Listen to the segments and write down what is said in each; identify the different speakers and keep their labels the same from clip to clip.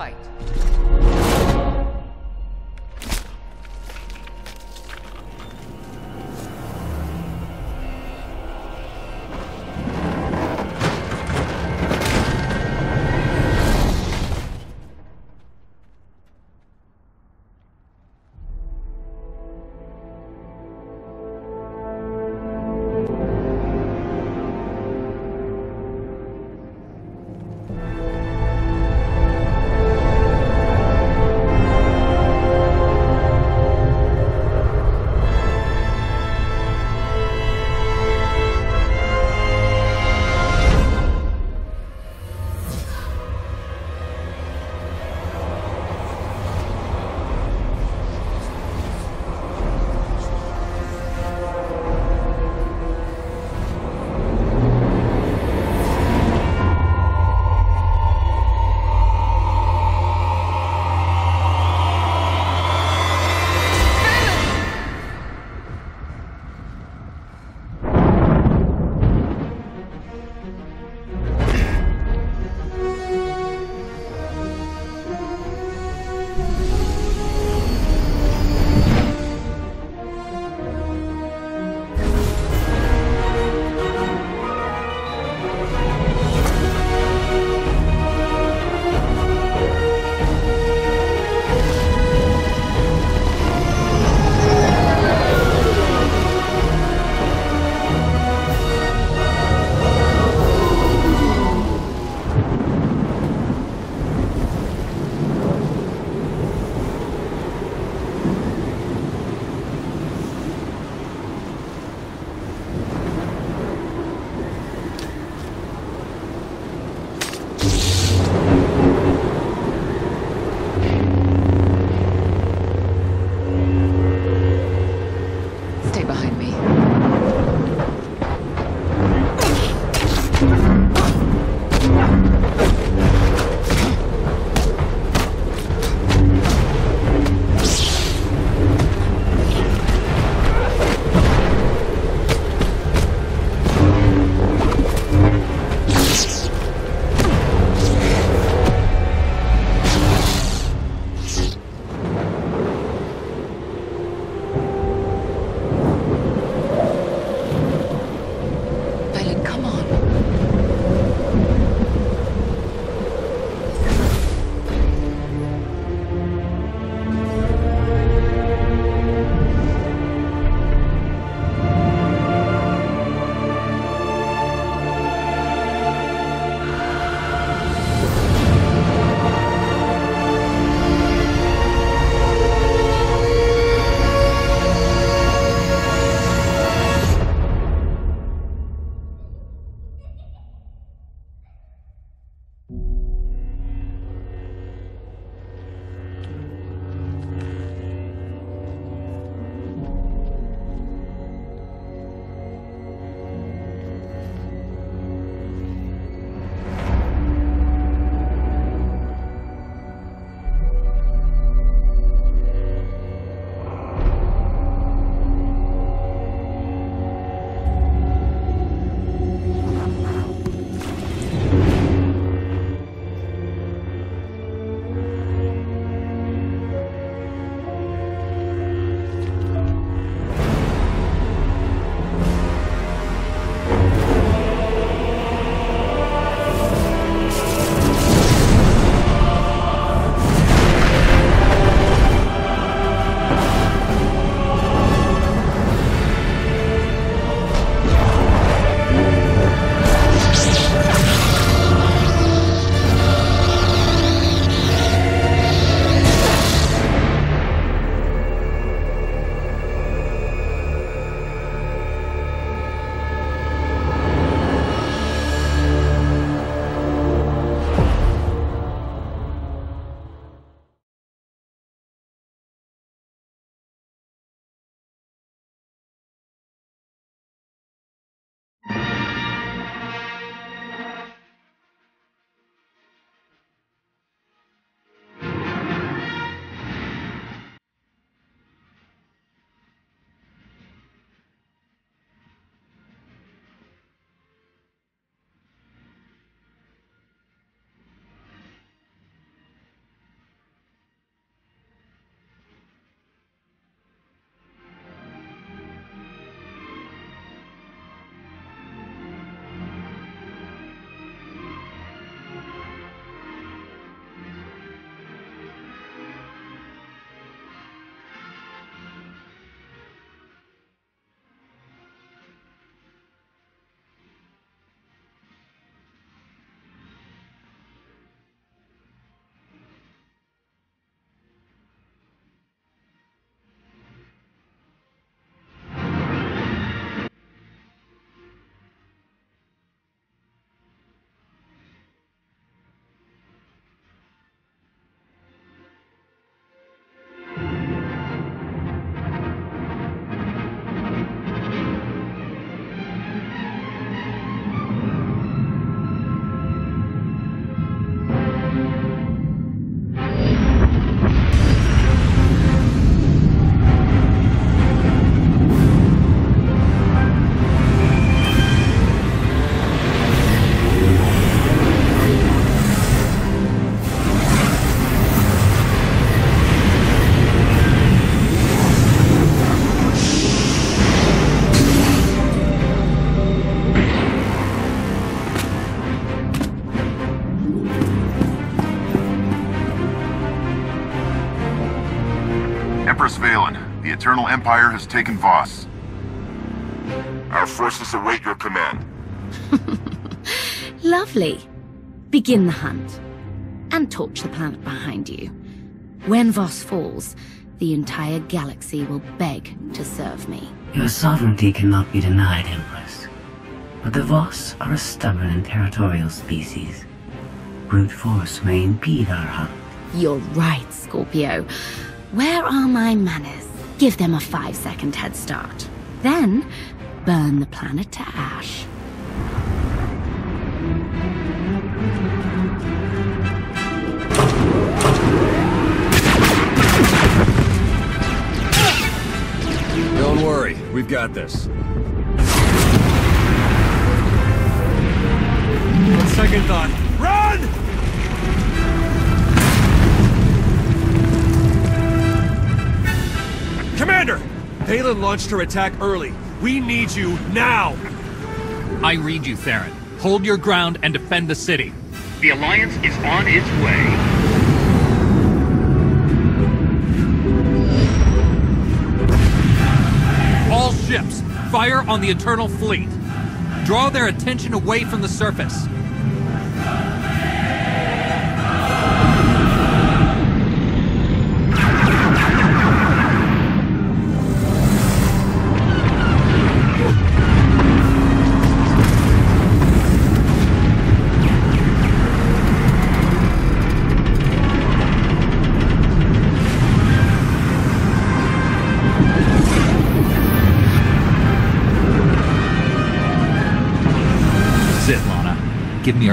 Speaker 1: Fight.
Speaker 2: Eternal Empire has taken Voss. Our forces await your command.
Speaker 3: Lovely. Begin the hunt. And torch the planet behind you. When Voss falls, the entire galaxy will beg to serve me.
Speaker 4: Your sovereignty cannot be denied, Empress. But the Voss are a stubborn and territorial species. Brute force may impede our hunt.
Speaker 3: You're right, Scorpio. Where are my manners? Give them a five-second head start. Then, burn the planet to ash.
Speaker 5: Don't worry, we've got this.
Speaker 6: On second thought, run! Commander! Vaylin launched her attack early. We need you now!
Speaker 7: I read you, Theron. Hold your ground and defend the city.
Speaker 8: The Alliance is on its way.
Speaker 7: All ships, fire on the Eternal Fleet. Draw their attention away from the surface.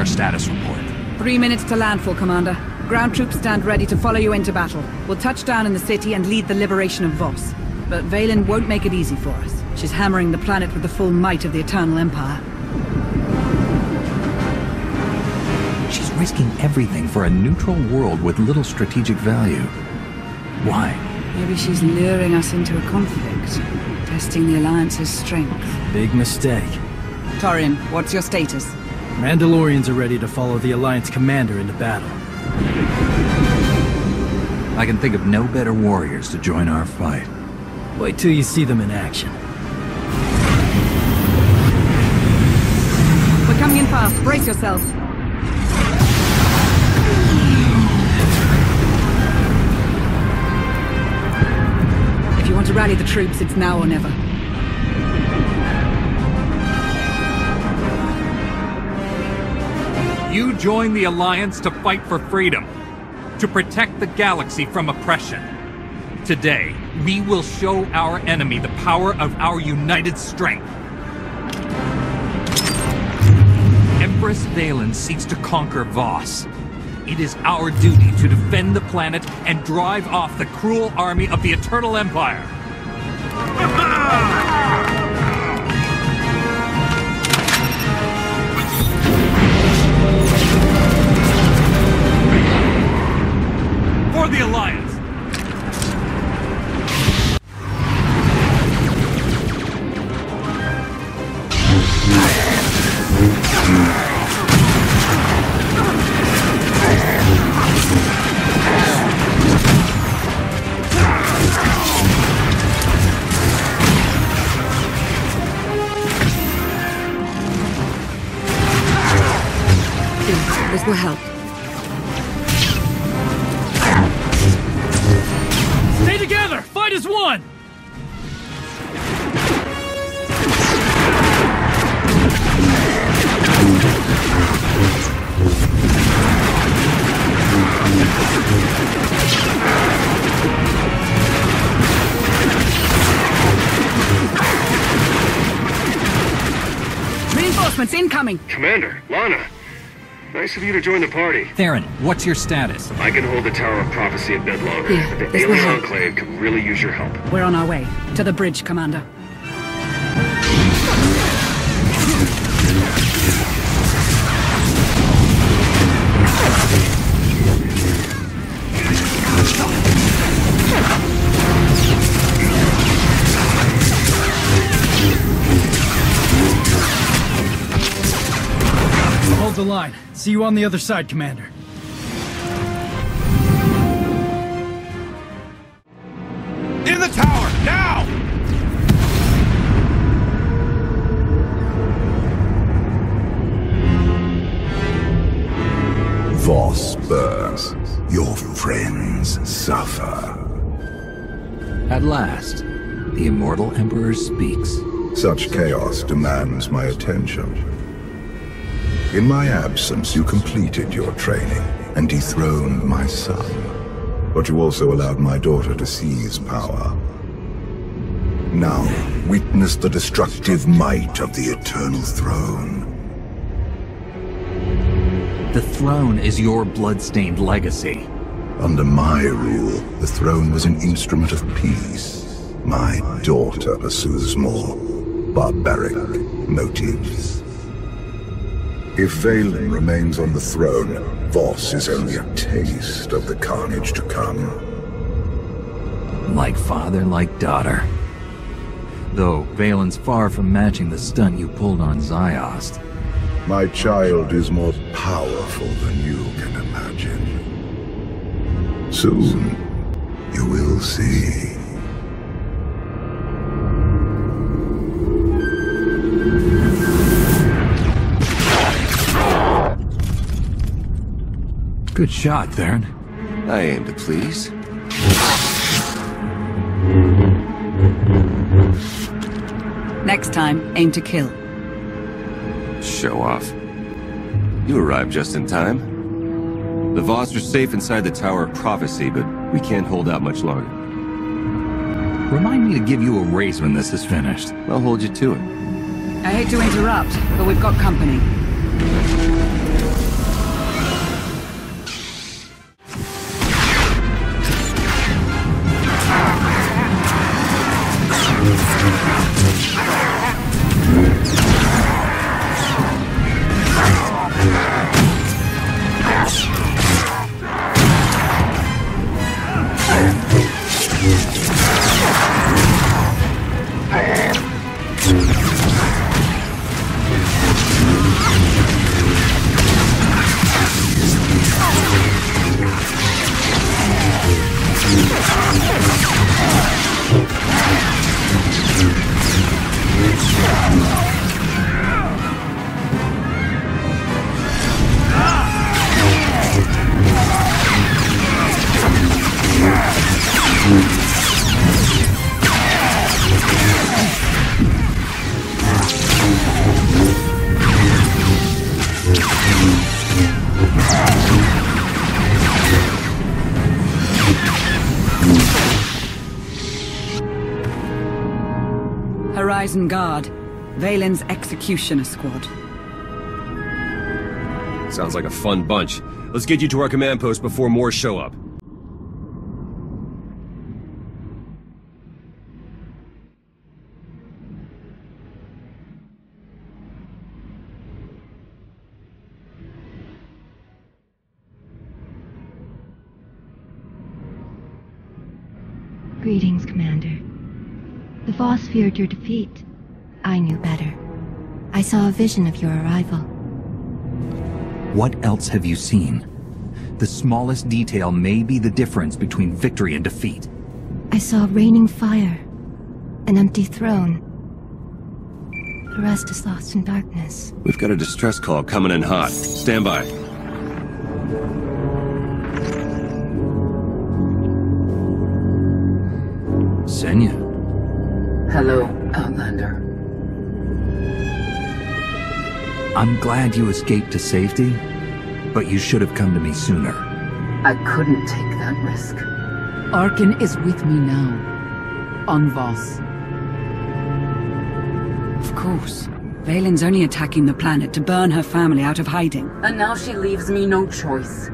Speaker 7: Status report.
Speaker 9: Three minutes to landfall, Commander. Ground troops stand ready to follow you into battle. We'll touch down in the city and lead the liberation of Voss. But Vaylin won't make it easy for us. She's hammering the planet with the full might of the Eternal Empire.
Speaker 5: She's risking everything for a neutral world with little strategic value. Why?
Speaker 9: Maybe she's luring us into a conflict, testing the Alliance's strength.
Speaker 10: Big mistake.
Speaker 9: Torian, what's your status?
Speaker 10: Mandalorians are ready to follow the Alliance commander into battle.
Speaker 5: I can think of no better warriors to join our fight.
Speaker 10: Wait till you see them in action.
Speaker 9: We're coming in fast. Brace yourselves. If you want to rally the troops, it's now or never.
Speaker 7: You join the Alliance to fight for freedom, to protect the galaxy from oppression. Today, we will show our enemy the power of our united strength. Empress Vaylin seeks to conquer Voss. It is our duty to defend the planet and drive off the cruel army of the Eternal Empire. For the Alliance!
Speaker 9: Will help. Reinforcements incoming!
Speaker 8: Commander, Lana, nice of you to join the party.
Speaker 7: Theron, what's your status?
Speaker 8: I can hold the Tower of Prophecy a bit longer,
Speaker 9: Yeah,
Speaker 8: but the Alien. Enclave could really use your help.
Speaker 9: We're on our way. To the bridge, Commander.
Speaker 10: See you on the other side, Commander.
Speaker 8: In the tower, now!
Speaker 11: Voss burns. Your friends suffer.
Speaker 7: At last, the immortal Emperor speaks.
Speaker 11: Such chaos demands my attention. In my absence, you completed your training and dethroned my son. But you also allowed my daughter to seize power. Now, witness the destructive might of the Eternal Throne.
Speaker 7: The throne is your blood-stained legacy.
Speaker 11: Under my rule, the throne was an instrument of peace. My daughter pursues more barbaric motives. If Vaylin remains on the throne, Voss is only a taste of the carnage to come.
Speaker 7: Like father, like daughter. Though Vaylin's far from matching the stunt you pulled on Ziost.
Speaker 11: My child is more powerful than you can imagine. Soon, you will see.
Speaker 7: Good shot, Theron.
Speaker 6: I aim to please.
Speaker 9: Next time, aim to kill.
Speaker 6: Show off. You arrived just in time. The Voss are safe inside the Tower of Prophecy, but we can't hold out much longer.
Speaker 7: Remind me to give you a raise when this is finished.
Speaker 6: I'll hold you to it.
Speaker 9: I hate to interrupt, but we've got company. Horizon Guard, Vaylin's Executioner Squad.
Speaker 8: Sounds like a fun bunch. Let's get you to our command post before more show up.
Speaker 12: Greetings, Commander. The Voss feared your defeat. Saw a vision of your arrival.
Speaker 7: What else have you seen? The smallest detail may be the difference between victory and defeat.
Speaker 12: I saw raining fire, an empty throne. The rest is lost in darkness.
Speaker 6: We've got a distress call coming in hot. Stand by.
Speaker 7: Senya.
Speaker 1: Hello, Outlander.
Speaker 7: I'm glad you escaped to safety, but you should have come to me sooner.
Speaker 1: I couldn't take that risk. Arcann is with me now. On Voss.
Speaker 9: Of course. Vaylin's only attacking the planet to burn her family out of hiding.
Speaker 1: And now she leaves me no choice.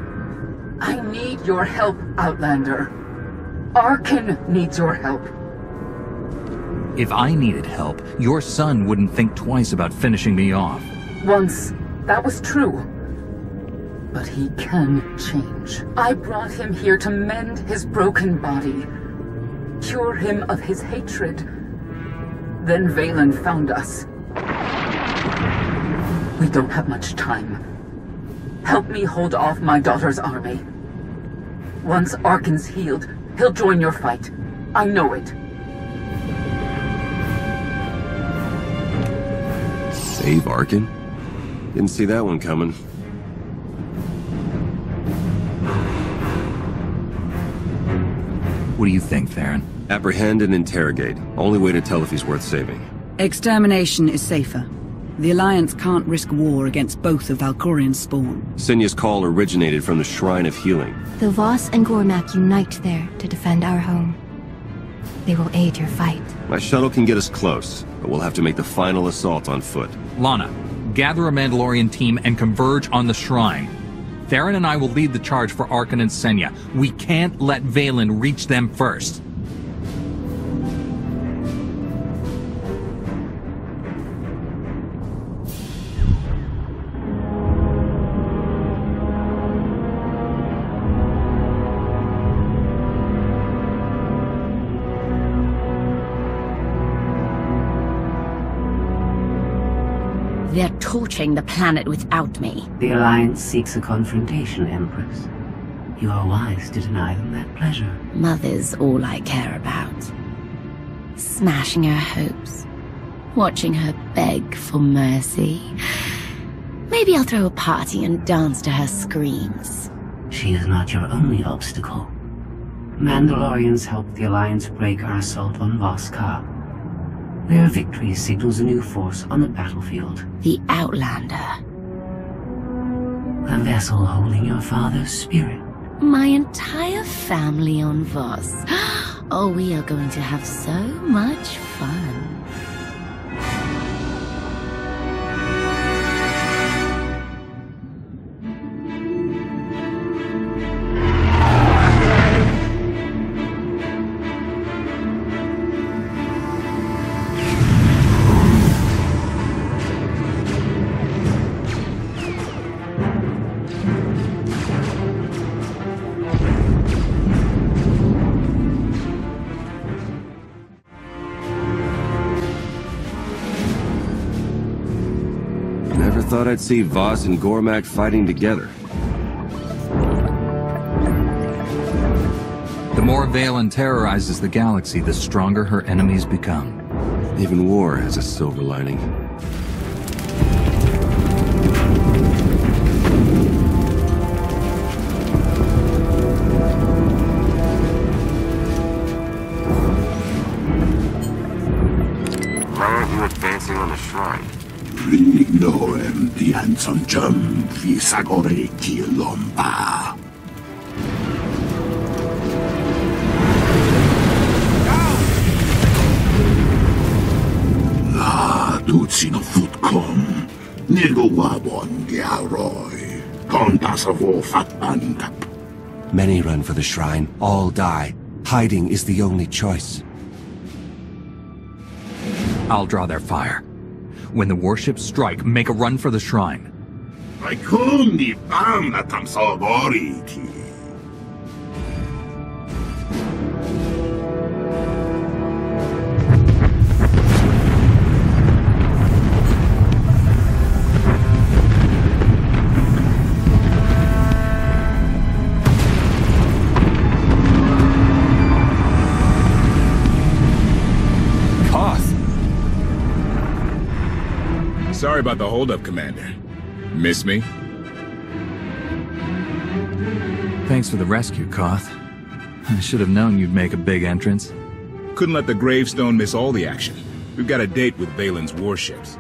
Speaker 1: I need your help, Outlander. Arcann needs your help.
Speaker 7: If I needed help, your son wouldn't think twice about finishing me off.
Speaker 1: Once, that was true. But he can change. I brought him here to mend his broken body. Cure him of his hatred. Then Vaylin found us. We don't have much time. Help me hold off my daughter's army. Once Arcann's healed, he'll join your fight. I know it.
Speaker 6: Save Arcann? Didn't see that one coming.
Speaker 13: What do you think, Theron?
Speaker 6: Apprehend and interrogate. Only way to tell if he's worth saving.
Speaker 9: Extermination is safer. The Alliance can't risk war against both of Valkorion's spawn.
Speaker 6: Senya's call originated from the Shrine of Healing.
Speaker 12: The Voss and Gormak unite there to defend our home. They will aid your fight.
Speaker 6: My shuttle can get us close, but we'll have to make the final assault on foot.
Speaker 7: Lana, gather a Mandalorian team and converge on the shrine. Theron and I will lead the charge for Arcann and Senya. We can't let Vaylin reach them first.
Speaker 3: Torching the planet without me.
Speaker 4: The Alliance seeks a confrontation, Empress. You are wise to deny them that pleasure.
Speaker 3: Mother's all I care about. Smashing her hopes. Watching her beg for mercy. Maybe I'll throw a party and dance to her screams.
Speaker 4: She is not your only obstacle. Mandalorians helped the Alliance break our assault on Voss-Ka. Their victory signals a new force on the battlefield.
Speaker 3: The Outlander.
Speaker 4: A vessel holding your father's spirit.
Speaker 3: My entire family on Voss. Oh, we are going to have so much fun.
Speaker 6: Thought see Voss and Gormak fighting together.
Speaker 7: The more Vaylin terrorizes the galaxy, the stronger her enemies become.
Speaker 6: Even war has a silver lining.
Speaker 14: Ignorem dianzon jum visagore kilomba. La ducino futcom, nigo wabon giaroi, kontasavo fatbankap.
Speaker 6: Many run for the shrine, all die. Hiding is the only choice.
Speaker 7: I'll draw their fire. When the warships strike, make a run for the shrine.
Speaker 6: Koth!
Speaker 15: About the holdup, Commander. Miss me?
Speaker 7: Thanks for the rescue, Koth. I should have known you'd make a big entrance.
Speaker 15: Couldn't let the gravestone miss all the action. We've got a date with Vaylin's warships.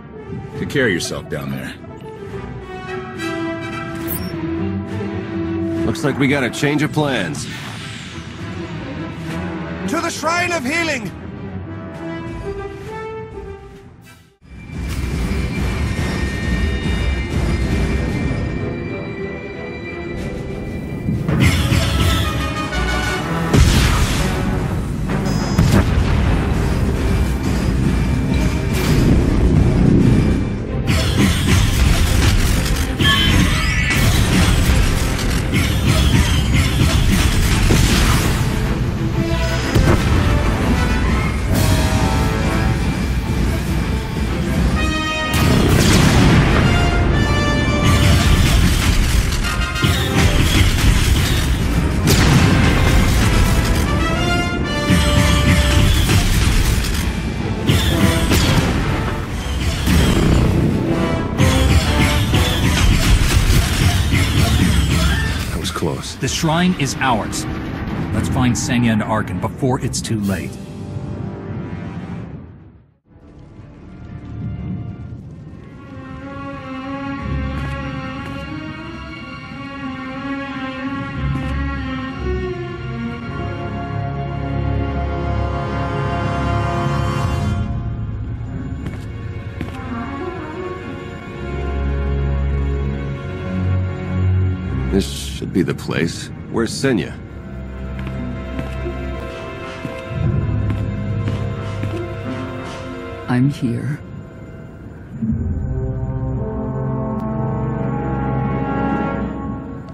Speaker 15: Take care of yourself down there.
Speaker 6: Looks like we got a change of plans.
Speaker 8: To the Shrine of Healing!
Speaker 16: Shrine is ours. Let's find Senya and Arcann before it's too late.
Speaker 6: The place. Where's Senya?
Speaker 1: I'm here.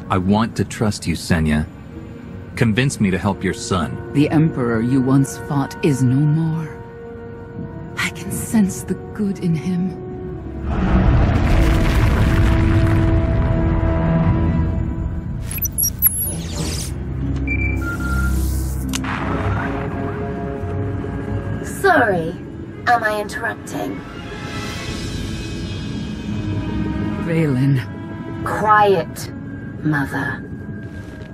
Speaker 7: I want to trust you, Senya. Convince me to help your son.
Speaker 1: The Emperor you once fought is no more. I can sense the good in him.
Speaker 3: Mother.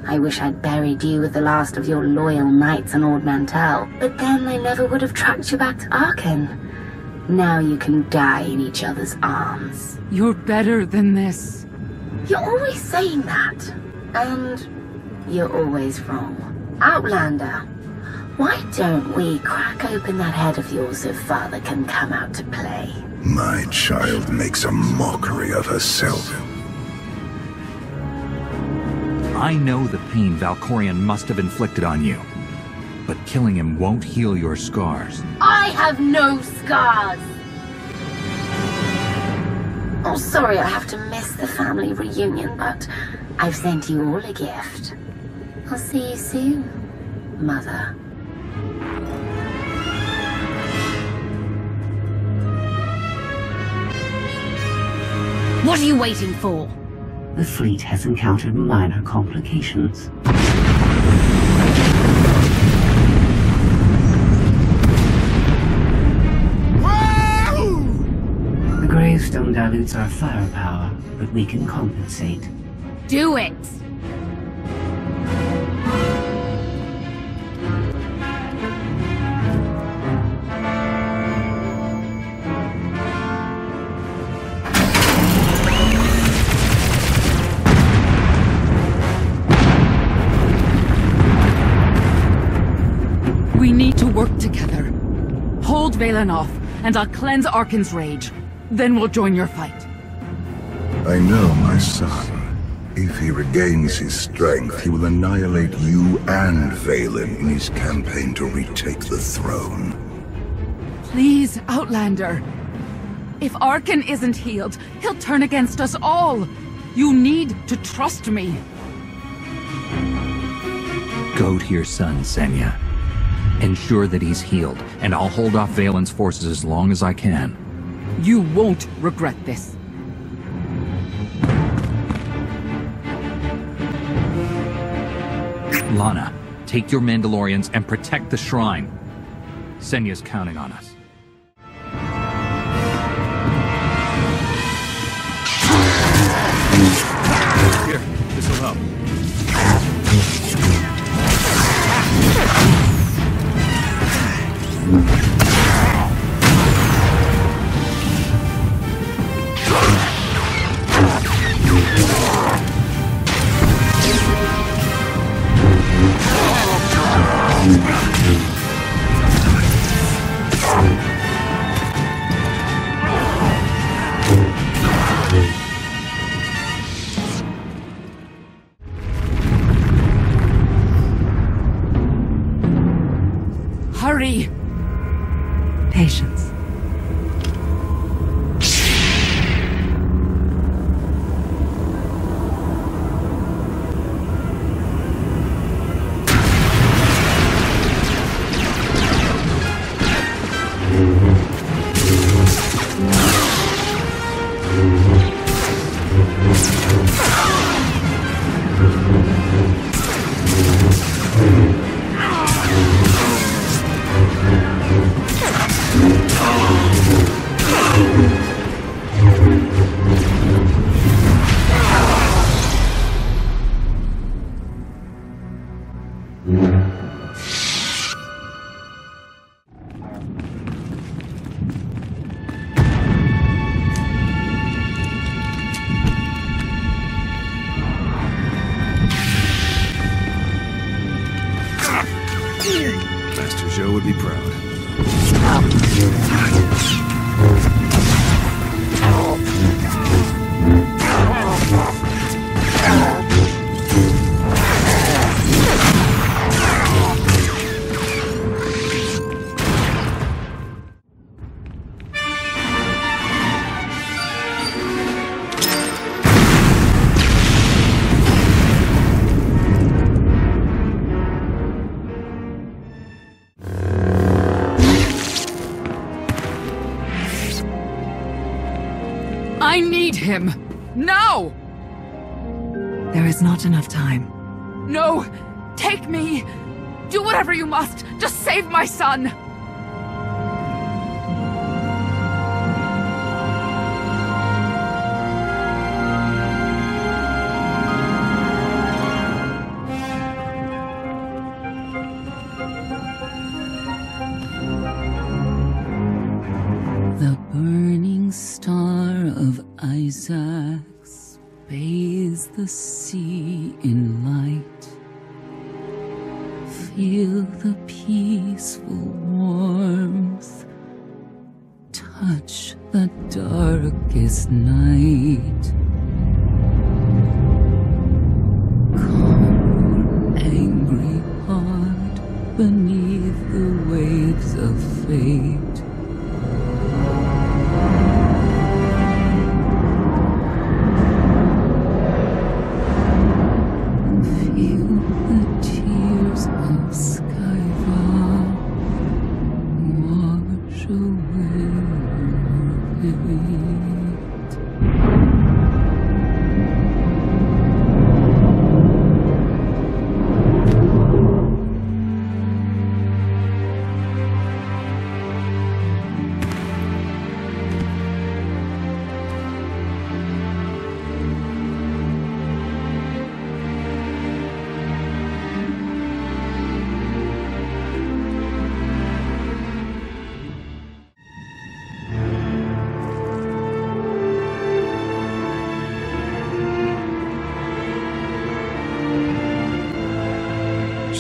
Speaker 3: I wish I'd buried you with the last of your loyal knights and Ord Mantell, but then they never would have tracked you back to Arcann. Now you can die in each other's arms.
Speaker 1: You're better than this.
Speaker 3: You're always saying that. And you're always wrong. Outlander, why don't we crack open that head of yours so Father can come out to play?
Speaker 14: My child makes a mockery of herself.
Speaker 7: I know the pain Valkorion must have inflicted on you. But killing him won't heal your scars.
Speaker 3: I have no scars! Oh, sorry I have to miss the family reunion, but I've sent you all a gift. I'll see you soon, Mother. What are you waiting for?
Speaker 4: The fleet has encountered minor complications. The gravestone dilutes our firepower, but we can compensate.
Speaker 3: Do it!
Speaker 1: Hold off, and I'll cleanse Arcann's rage. Then we'll join your fight.
Speaker 14: I know my son. If he regains his strength, he will annihilate you and Vaylin in his campaign to retake the throne.
Speaker 1: Please, Outlander. If Arcann isn't healed, he'll turn against us all. You need to trust me.
Speaker 7: Go to your son, Senya. Ensure that he's healed, and I'll hold off Vaylin's forces as long as I can.
Speaker 1: You won't regret this.
Speaker 7: Lana, take your Mandalorians and protect the shrine. Senya's counting on us.
Speaker 17: Master
Speaker 1: him! Now!
Speaker 9: There is not enough time.
Speaker 1: No! Take me! Do whatever you must! Just save my son!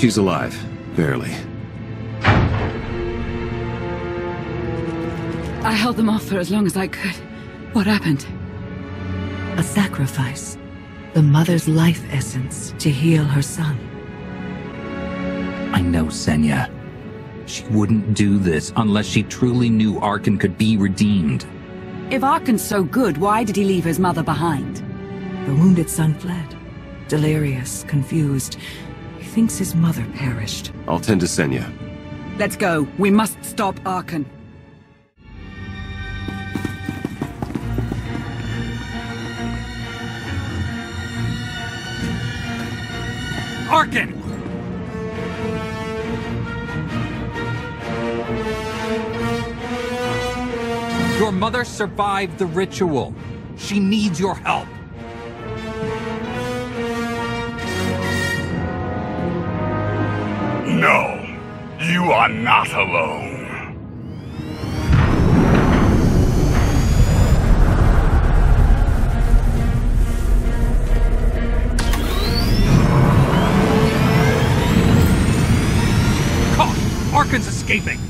Speaker 6: She's alive. Barely.
Speaker 9: I held them off for as long as I could. What happened?
Speaker 18: A sacrifice. The mother's life essence to heal her son.
Speaker 7: I know Senya. She wouldn't do this unless she truly knew Arcann could be redeemed.
Speaker 9: If Arcann's so good, why did he leave his mother behind?
Speaker 18: The wounded son fled. Delirious, confused. He thinks his mother perished.
Speaker 6: I'll tend to Senya.
Speaker 9: Let's go. We must stop Arcann.
Speaker 15: Arcann! Your mother survived the ritual. She needs your help.
Speaker 14: You are not alone.
Speaker 15: Caught! Arcann's escaping!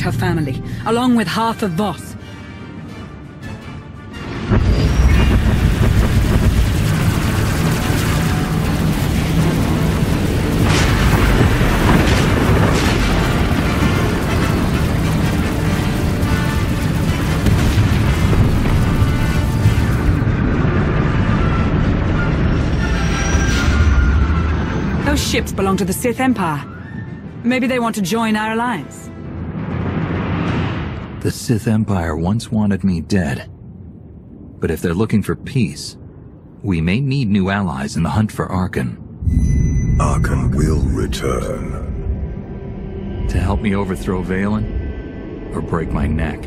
Speaker 9: her family, along with half of Voss. Those ships belong to the Sith Empire. Maybe they want to join our alliance.
Speaker 7: The Sith Empire once wanted me dead. But if they're looking for peace, we may need new allies in the hunt for Arcann.
Speaker 11: Arcann will return.
Speaker 7: To help me overthrow Vaylin? Or break my neck?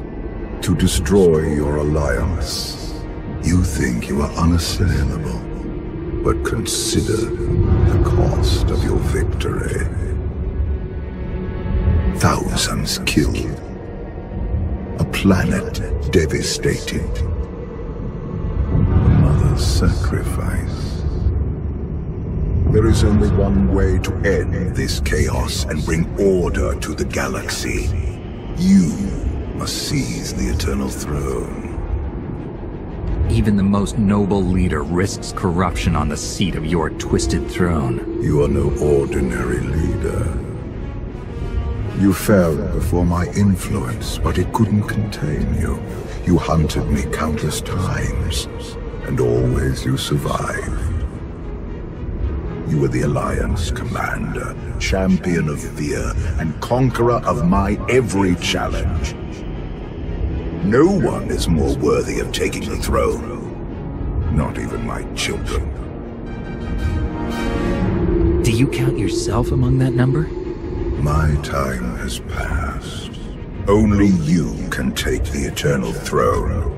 Speaker 11: To destroy your alliance. You think you are unassailable. But consider the cost of your victory. Thousands killed. A planet devastated. Another sacrifice. There is only one way to end this chaos and bring order to the galaxy. You must seize the Eternal Throne.
Speaker 7: Even the most noble leader risks corruption on the seat of your twisted throne.
Speaker 11: You are no ordinary leader. You fell before my influence, but it couldn't contain you. You hunted me countless times, and always you survived. You were the Alliance commander, champion of fear, and conqueror of my every challenge. No one is more worthy of taking the throne. Not even my children.
Speaker 7: Do you count yourself among that number?
Speaker 11: My time has passed. Only you can take the Eternal Throne.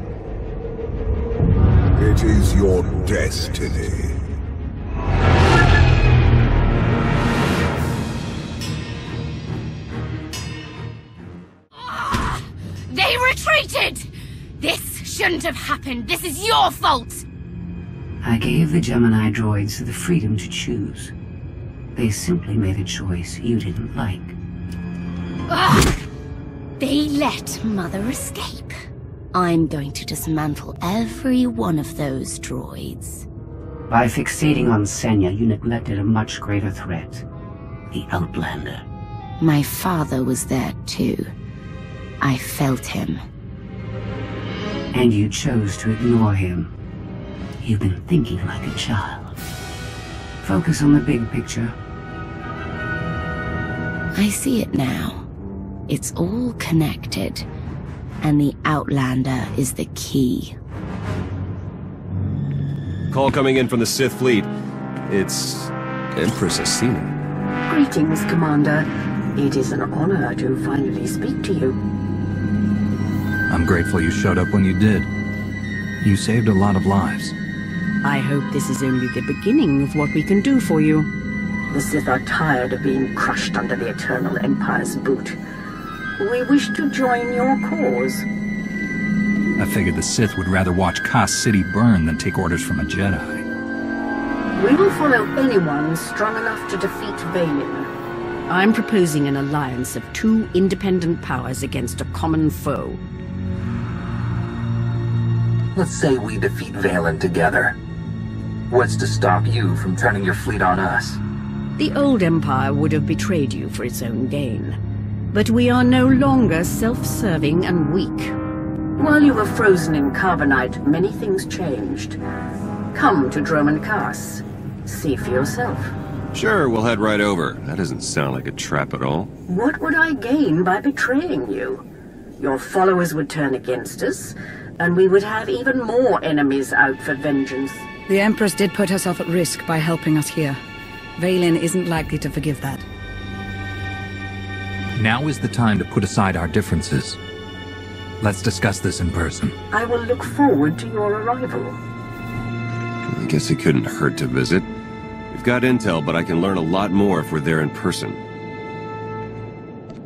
Speaker 11: It is your destiny.
Speaker 3: They retreated! This shouldn't have happened. This is your fault!
Speaker 4: I gave the Gemini droids the freedom to choose. They simply made a choice you didn't like.
Speaker 3: Ugh. They let Mother escape. I'm going to dismantle every one of those droids.
Speaker 4: By fixating on Senya, you neglected a much greater threat. The Outlander.
Speaker 3: My father was there too. I felt him.
Speaker 4: And you chose to ignore him. You've been thinking like a child. Focus on the big picture.
Speaker 3: I see it now. It's all connected. And the Outlander is the key.
Speaker 6: Call coming in from the Sith fleet. It's Empress Acina.
Speaker 19: Greetings, Commander. It is an honor to finally speak to you.
Speaker 7: I'm grateful you showed up when you did. You saved a lot of lives.
Speaker 20: I hope this is only the beginning of what we can do for you.
Speaker 19: The Sith are tired of being crushed under the Eternal Empire's boot. We wish to join your cause.
Speaker 21: I figured the Sith would rather watch Kaas City burn than take orders from a Jedi.
Speaker 19: We will follow anyone strong enough to defeat Vaylin.
Speaker 20: I'm proposing an alliance of two independent powers against a common foe.
Speaker 22: Let's say we defeat Vaylin together. What's to stop you from turning your fleet on us?
Speaker 20: The old Empire would have betrayed you for its own gain. But we are no longer self-serving and weak.
Speaker 19: While you were frozen in carbonite, many things changed. Come to Dromund Kaas. See for yourself.
Speaker 6: Sure, we'll head right over. That doesn't sound like a trap at all.
Speaker 19: What would I gain by betraying you? Your followers would turn against us, and we would have even more enemies out for vengeance.
Speaker 9: The Empress did put herself at risk by helping us here. Vaylin isn't likely to forgive that.
Speaker 7: Now is the time to put aside our differences. Let's discuss this in person.
Speaker 19: I will look forward to your arrival.
Speaker 6: I guess it couldn't hurt to visit. We've got intel, but I can learn a lot more if we're there in person.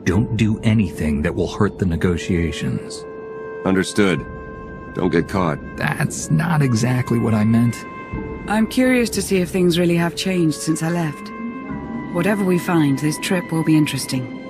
Speaker 7: Don't do anything that will hurt the negotiations.
Speaker 6: Understood. Don't get caught.
Speaker 7: That's not exactly what I meant.
Speaker 9: I'm curious to see if things really have changed since I left. Whatever we find, this trip will be interesting.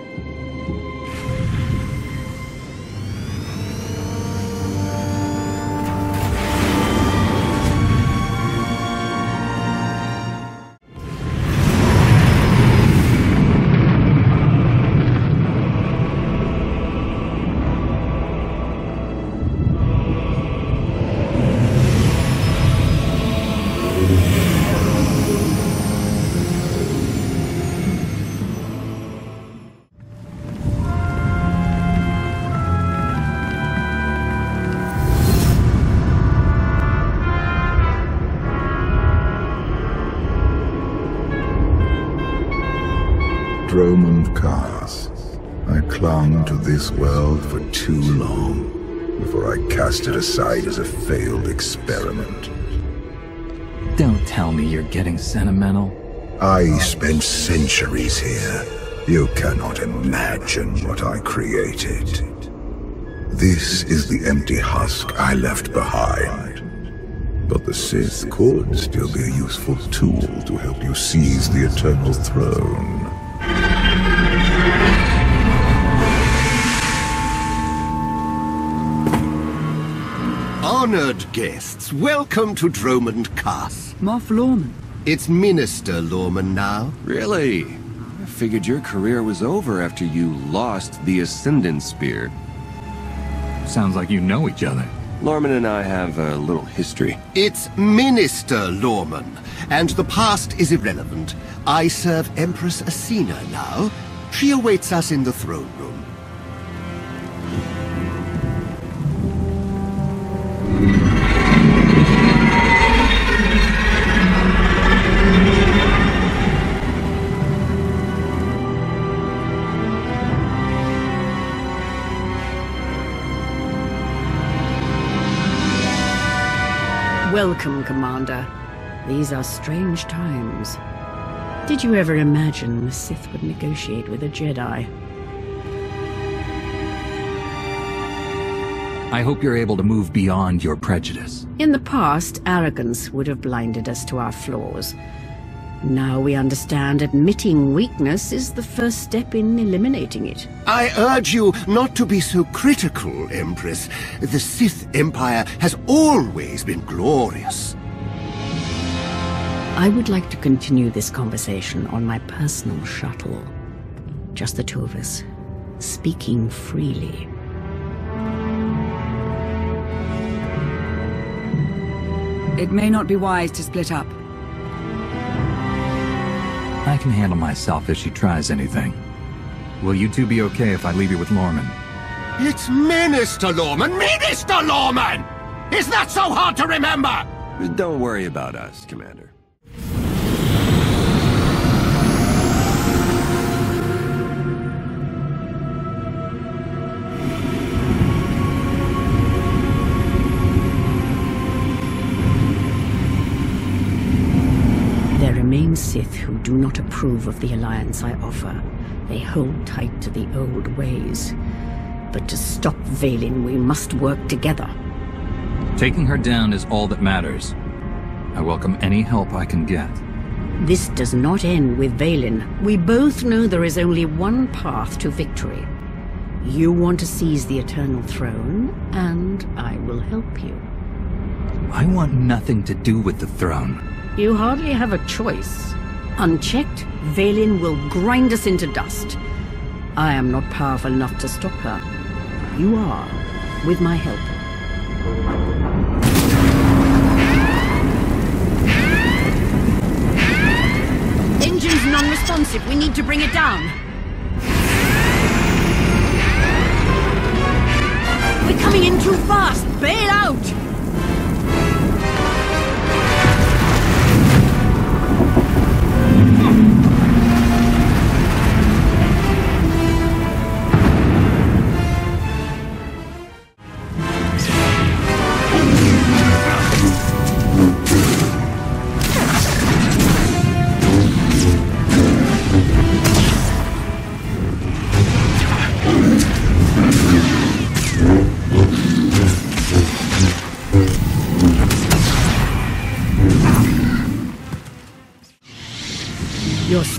Speaker 14: This world for too long before I cast it aside as a failed experiment.
Speaker 7: Don't tell me you're getting sentimental.
Speaker 14: I spent centuries here. You cannot imagine what I created. This is the empty husk I left behind. But the Sith could still be a useful tool to help you seize the Eternal Throne.
Speaker 23: Honored guests, welcome to Dromund Kaas.
Speaker 9: Moff Lorman.
Speaker 23: It's Minister Lorman now.
Speaker 6: Really? I figured your career was over after you lost the Ascendant Spear.
Speaker 16: Sounds like you know each other.
Speaker 6: Lorman and I have a little history.
Speaker 23: It's Minister Lorman, and the past is irrelevant. I serve Empress Acina now. She awaits us in the throne room.
Speaker 19: Welcome, Commander. These are strange times. Did you ever imagine the Sith would negotiate with a Jedi?
Speaker 7: I hope you're able to move beyond your prejudice.
Speaker 19: In the past, arrogance would have blinded us to our flaws. Now we understand admitting weakness is the first step in eliminating it.
Speaker 23: I urge you not to be so critical, Empress. The Sith Empire has always been glorious.
Speaker 19: I would like to continue this conversation on my personal shuttle. Just the two of us, speaking freely.
Speaker 9: It may not be wise to split up.
Speaker 7: I can handle myself if she tries anything. Will you two be okay if I leave you with Lorman?
Speaker 23: It's Minister Lorman! Minister Lorman! Is that so hard to remember?
Speaker 6: Don't worry about us, Commander.
Speaker 19: Sith who do not approve of the alliance I offer. They hold tight to the old ways. But to stop Vaylin, we must work together.
Speaker 7: Taking her down is all that matters. I welcome any help I can get.
Speaker 19: This does not end with Vaylin. We both know there is only one path to victory. You want to seize the Eternal Throne, and I will help you.
Speaker 7: I want nothing to do with the throne.
Speaker 19: You hardly have a choice. Unchecked, Vaylin will grind us into dust. I am not powerful enough to stop her. You are, with my help. Engine's non-responsive. We need to bring it down. We're coming in too fast. Bail out!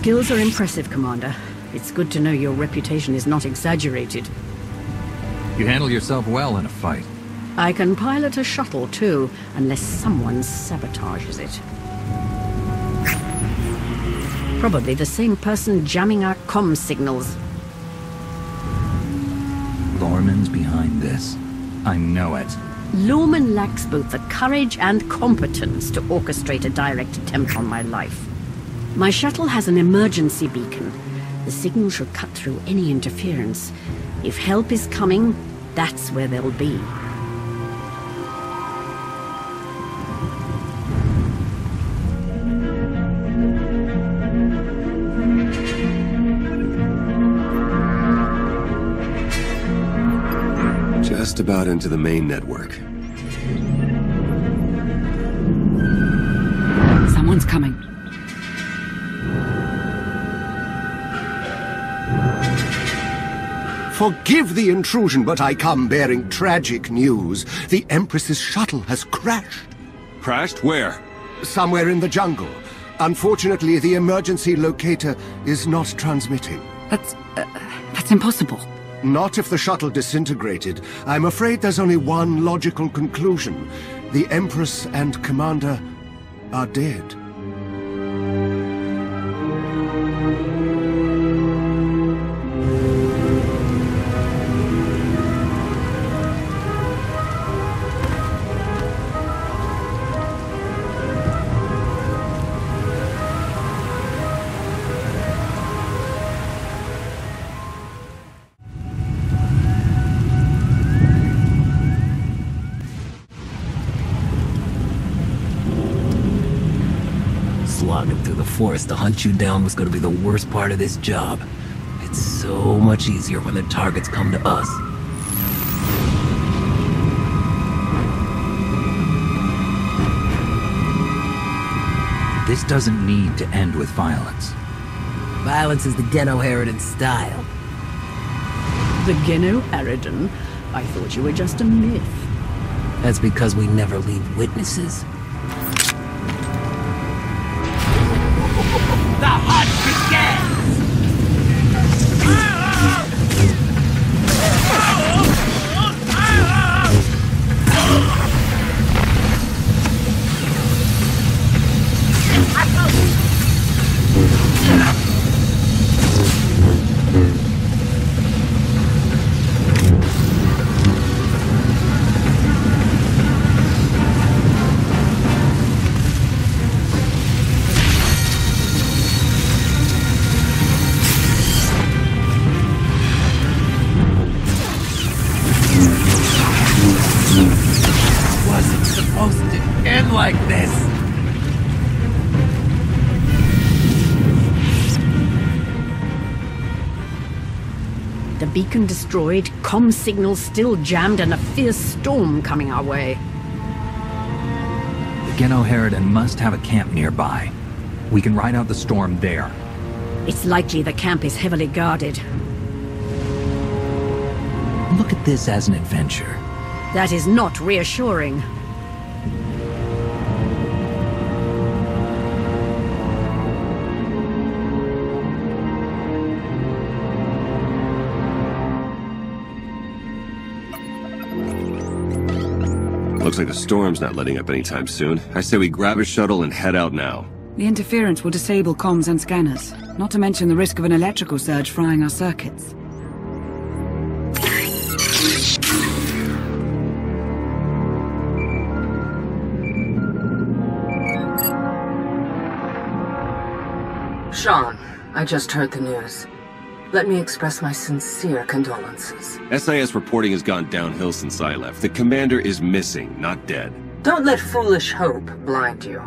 Speaker 19: Skills are impressive, Commander. It's good to know your reputation is not exaggerated.
Speaker 7: You handle yourself well in a fight.
Speaker 19: I can pilot a shuttle, too, unless someone sabotages it. Probably the same person jamming our comm signals.
Speaker 7: Lorman's behind this. I know it.
Speaker 19: Lorman lacks both the courage and competence to orchestrate a direct attempt on my life. My shuttle has an emergency beacon. The signal should cut through any interference. If help is coming, that's where they'll be.
Speaker 6: Just about into the main network.
Speaker 9: Someone's coming.
Speaker 23: Forgive the intrusion, but I come bearing tragic news. The Empress's shuttle has crashed.
Speaker 6: Crashed? Where?
Speaker 23: Somewhere in the jungle. Unfortunately, the emergency locator is not transmitting.
Speaker 9: That's... Uh, that's impossible.
Speaker 23: Not if the shuttle disintegrated. I'm afraid there's only one logical conclusion. The Empress and Commander are dead.
Speaker 24: Forest to hunt you down was going to be the worst part of this job. It's so much easier when the targets come to us.
Speaker 7: This doesn't need to end with violence.
Speaker 24: Violence is the GenoHaradan style.
Speaker 19: The Geno Harridan? I thought you were just a myth.
Speaker 24: That's because we never leave witnesses.
Speaker 19: Comm signals still jammed, and a fierce storm coming our way.
Speaker 7: The GenoHaradan must have a camp nearby. We can ride out the storm there.
Speaker 19: It's likely the camp is heavily guarded.
Speaker 7: Look at this as an adventure.
Speaker 19: That is not reassuring.
Speaker 6: Looks like the storm's not letting up anytime soon. I say we grab a shuttle and head out now.
Speaker 9: The interference will disable comms and scanners, not to mention the risk of an electrical surge frying our circuits.
Speaker 25: Shan, I just heard the news. Let me express my sincere condolences.
Speaker 6: SIS reporting has gone downhill since I left. The commander is missing, not dead.
Speaker 25: Don't let foolish hope blind you.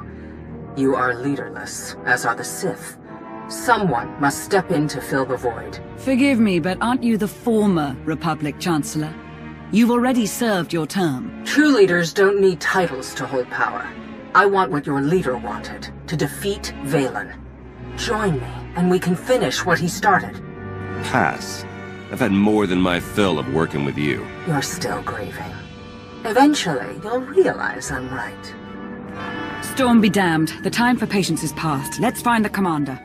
Speaker 25: You are leaderless, as are the Sith. Someone must step in to fill the void.
Speaker 9: Forgive me, but aren't you the former Republic Chancellor? You've already served your term.
Speaker 25: True leaders don't need titles to hold power. I want what your leader wanted, to defeat Vaylin. Join me, and we can finish what he started.
Speaker 6: Pass. I've had more than my fill of working with you.
Speaker 25: You're still grieving. Eventually, you'll realize I'm right.
Speaker 9: Storm be damned. The time for patience is past. Let's find the commander.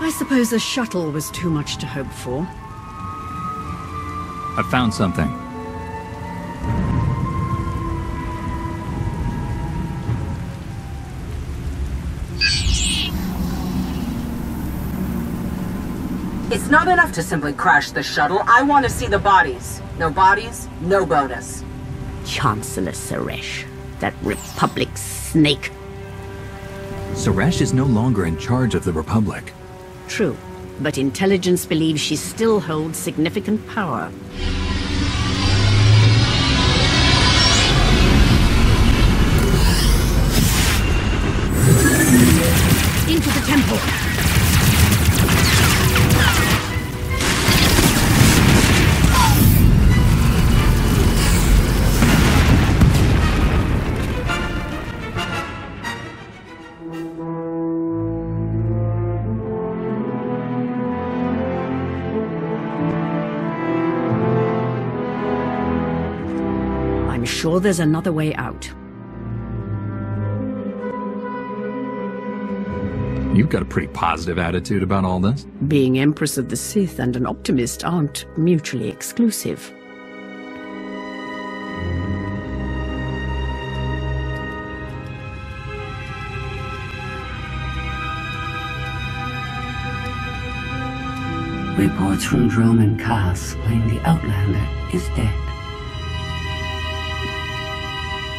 Speaker 19: I suppose a shuttle was too much to hope for.
Speaker 7: I found something.
Speaker 25: It's not enough to simply crash the shuttle. I want to see the bodies. No bodies, no bonus.
Speaker 19: Chancellor Saresh, that Republic snake.
Speaker 7: Saresh is no longer in charge of the Republic.
Speaker 19: True, but intelligence believes she still holds significant power. There's another way out.
Speaker 7: You've got a pretty positive attitude about all this.
Speaker 19: Being Empress of the Sith and an optimist aren't mutually exclusive.
Speaker 4: Reports from Dromund Kaas claim the Outlander is dead.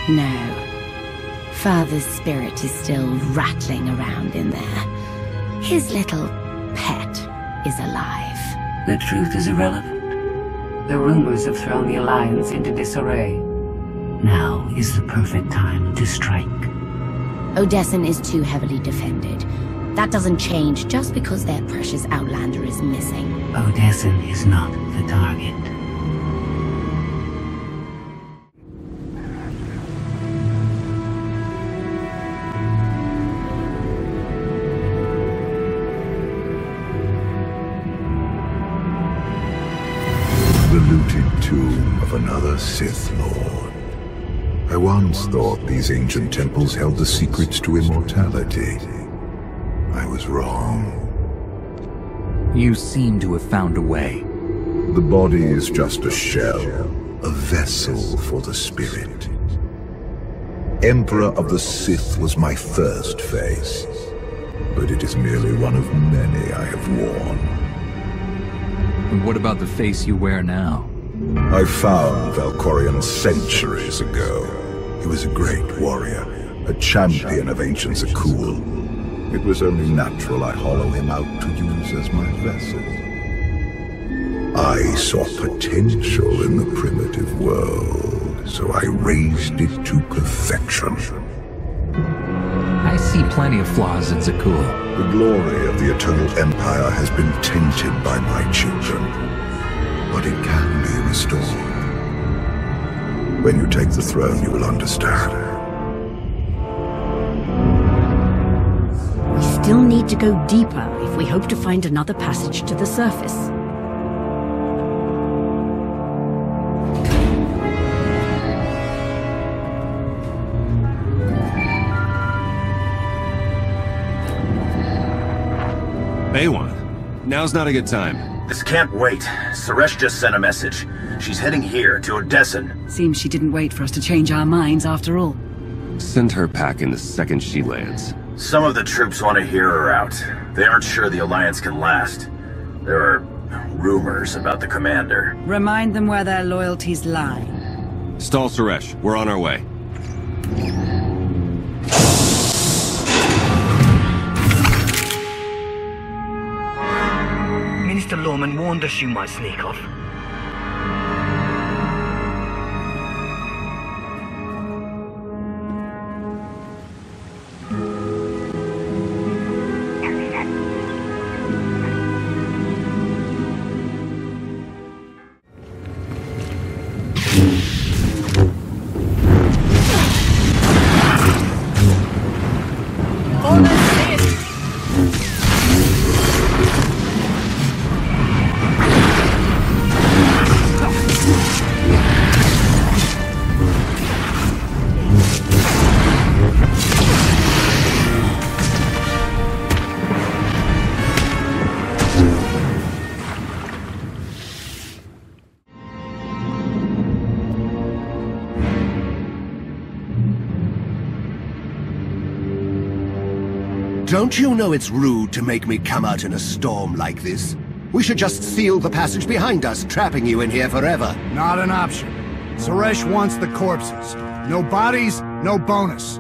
Speaker 3: No. Father's spirit is still rattling around in there. His little pet is alive.
Speaker 4: The truth is irrelevant. The rumors have thrown the Alliance into disarray. Now is the perfect time to strike.
Speaker 3: Odessen is too heavily defended. That doesn't change just because their precious Outlander is missing.
Speaker 4: Odessen is not the target.
Speaker 11: Once thought these ancient temples held the secrets to immortality. I was wrong.
Speaker 7: You seem to have found a way.
Speaker 11: The body is just a shell, a vessel for the spirit. Emperor of the Sith was my first face, but it is merely one of many I have worn.
Speaker 7: And what about the face you wear now?
Speaker 11: I found Valkorion centuries ago. He was a great warrior, a champion of ancient Zakuul. It was only natural I hollow him out to use as my vessel. I saw potential in the primitive world, so I raised it to perfection.
Speaker 7: I see plenty of flaws in Zakuul.
Speaker 11: The glory of the Eternal Empire has been tainted by my children, but it can be restored. When you take the throne, you will understand.
Speaker 19: We still need to go deeper if we hope to find another passage to the surface.
Speaker 6: Baywan, now's not a good time.
Speaker 26: This can't wait. Saresh just sent a message. She's heading here, to Odessen.
Speaker 9: Seems she didn't wait for us to change our minds after all.
Speaker 6: Send her packing the second she lands.
Speaker 26: Some of the troops want to hear her out. They aren't sure the Alliance can last. There are rumors about the commander.
Speaker 9: Remind them where their loyalties lie.
Speaker 6: Stall Saresh, we're on our way.
Speaker 27: Minister Lorman warned us you might sneak off.
Speaker 23: Don't you know it's rude to make me come out in a storm like this? We should just seal the passage behind us, trapping you in here forever.
Speaker 28: Not an option. Saresh wants the corpses. No bodies, no bonus.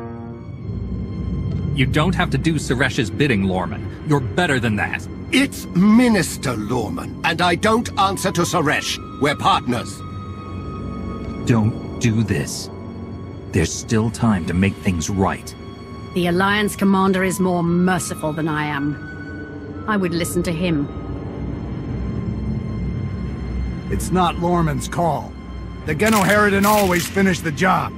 Speaker 29: You don't have to do Saresh's bidding, Lorman. You're better than that.
Speaker 23: It's Minister Lorman, and I don't answer to Saresh. We're partners.
Speaker 7: Don't do this. There's still time to make things right.
Speaker 19: The Alliance commander is more merciful than I am. I would listen to him.
Speaker 28: It's not Lorman's call. The GenoHaradan always finish the job.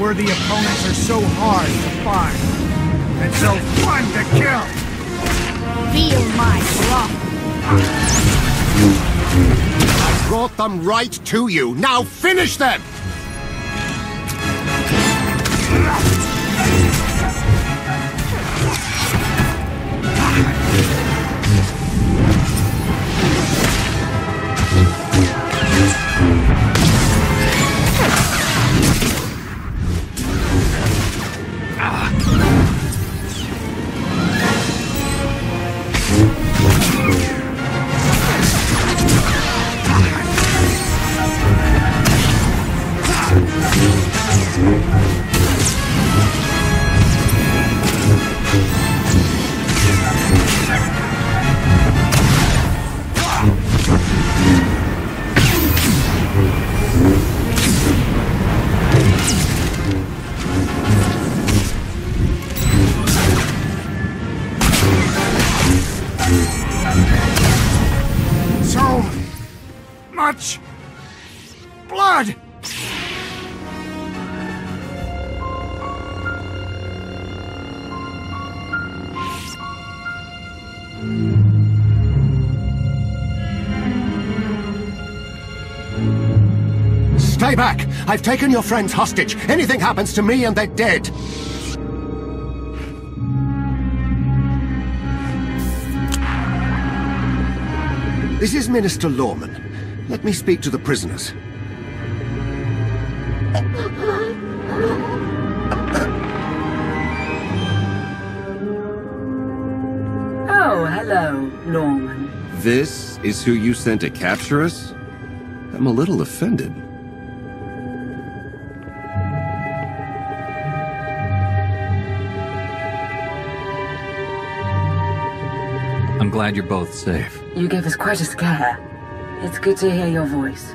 Speaker 28: Worthy opponents are so hard to find, and so fun to kill!
Speaker 3: Feel my wrath.
Speaker 23: I brought them right to you. Now finish them! I've taken your friends hostage. Anything happens to me and they're dead. This is Minister Lorman. Let me speak to the prisoners.
Speaker 1: Oh, hello, Norman.
Speaker 6: This is who you sent to capture us? I'm a little offended.
Speaker 24: Glad you're both safe.
Speaker 1: You gave us quite a scare. It's good to hear your voice.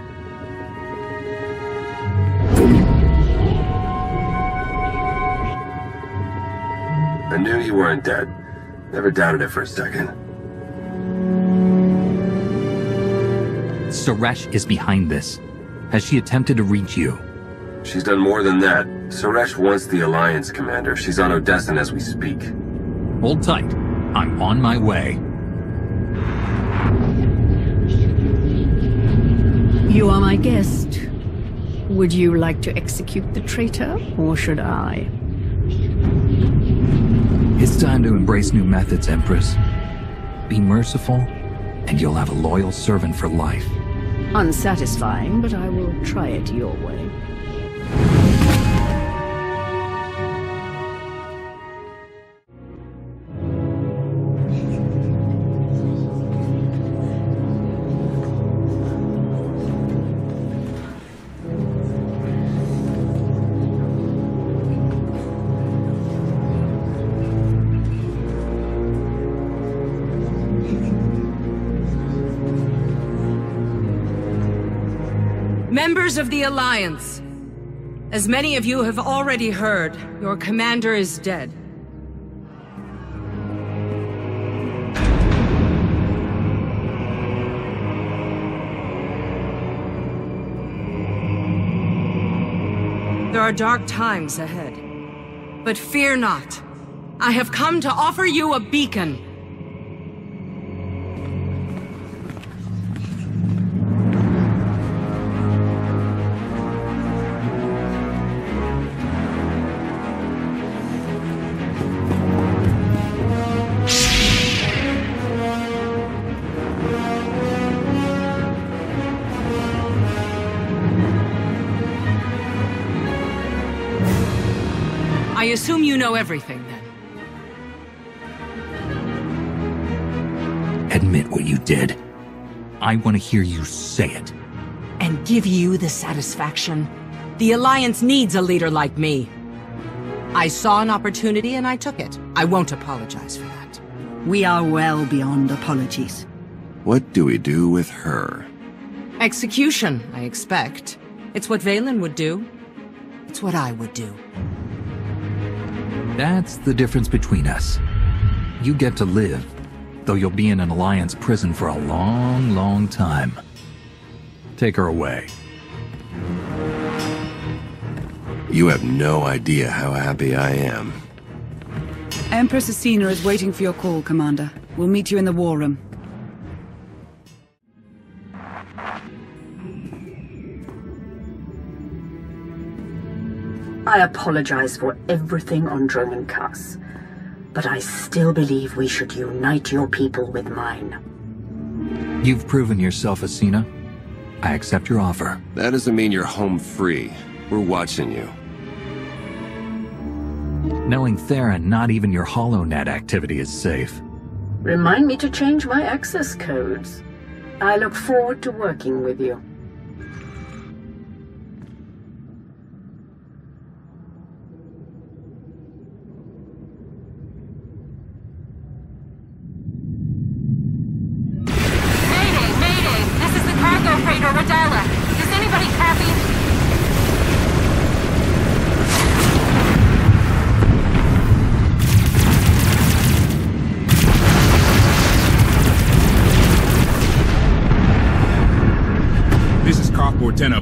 Speaker 6: I knew you weren't dead. Never doubted it for a second.
Speaker 7: Saresh is behind this. Has she attempted to reach you?
Speaker 6: She's done more than that. Saresh wants the Alliance commander. She's on Odessen as we speak.
Speaker 24: Hold tight. I'm on my way.
Speaker 19: You are my guest. Would you like to execute the traitor, or should I?
Speaker 7: It's time to embrace new methods, Empress. Be merciful, and you'll have a loyal servant for life.
Speaker 19: Unsatisfying, but I will try it your way.
Speaker 25: Members of the Alliance, as many of you have already heard, your commander is dead. There are dark times ahead. But fear not. I have come to offer you a beacon. Everything then.
Speaker 7: Admit what you did. I want to hear you say it.
Speaker 25: And give you the satisfaction. The Alliance needs a leader like me. I saw an opportunity and I took it. I won't apologize for that.
Speaker 9: We are well beyond apologies.
Speaker 6: What do we do with her?
Speaker 25: Execution, I expect. It's what Vaylin would do. It's what I would do.
Speaker 7: That's the difference between us. You get to live, though you'll be in an Alliance prison for a long, long time. Take her away.
Speaker 6: You have no idea how happy I am.
Speaker 9: Empress Acina is waiting for your call, Commander. We'll meet you in the war room.
Speaker 19: I apologize for everything on Dromund Kaas, but I still believe we should unite your people with mine.
Speaker 7: You've proven yourself, Acina. I accept your offer.
Speaker 6: That doesn't mean you're home free. We're watching you.
Speaker 7: Knowing Theron, not even your HoloNet activity is safe.
Speaker 19: Remind me to change my access codes. I look forward to working with you.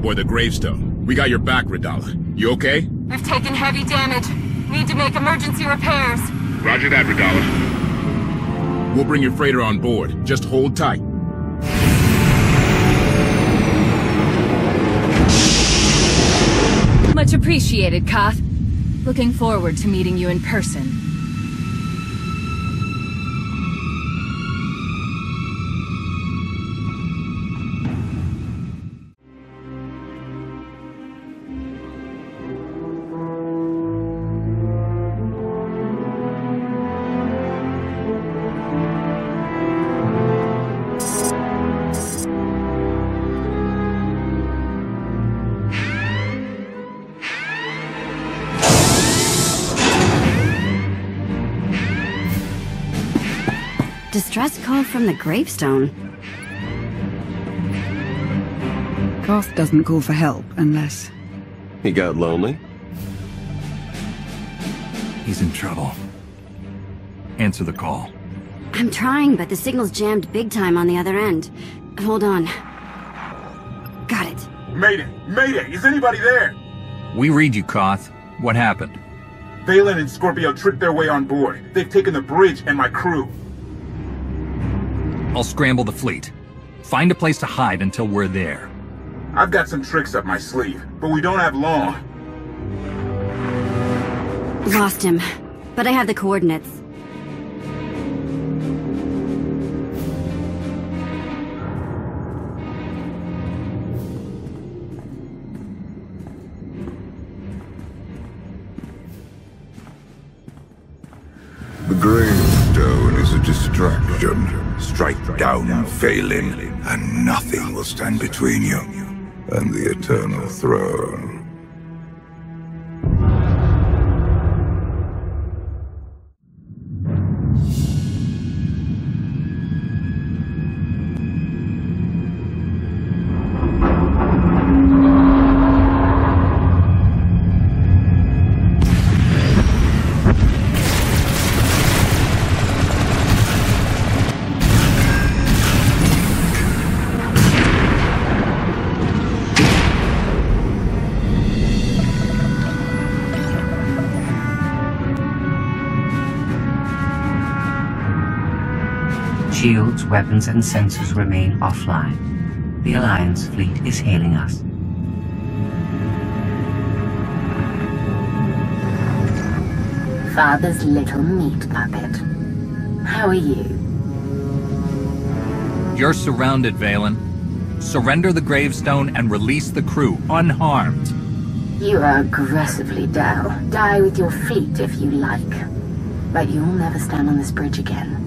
Speaker 8: Cockboard 10 aboard the Gravestone. We got your back, Radala. You okay?
Speaker 30: We've taken heavy damage. Need to make emergency repairs.
Speaker 8: Roger that, Radala. We'll bring your freighter on board. Just hold tight.
Speaker 31: Much appreciated, Koth. Looking forward to meeting you in person.
Speaker 32: Distress call from the gravestone.
Speaker 9: Koth doesn't call for help unless...
Speaker 6: He got lonely?
Speaker 7: He's in trouble. Answer the call.
Speaker 32: I'm trying, but the signal's jammed big time on the other end. Hold on. Got it.
Speaker 15: Mayday! Mayday! Is anybody there?
Speaker 7: We read you, Koth. What happened?
Speaker 15: Vaylin and Scorpio tricked their way on board. They've taken the bridge and my crew.
Speaker 7: I'll scramble the fleet. Find a place to hide until we're there.
Speaker 15: I've got some tricks up my sleeve, but we don't have long.
Speaker 32: Lost him, but I have the coordinates.
Speaker 11: Strike down Vaylin, and nothing will stand between you and the eternal throne.
Speaker 4: Weapons, and sensors remain offline. The Alliance fleet is hailing us.
Speaker 19: Father's little meat puppet. How are you?
Speaker 3: You're surrounded, Vaylin. Surrender the gravestone and release the crew unharmed.
Speaker 19: You are aggressively dull. Die with your feet if you like. But you'll never stand on this bridge again.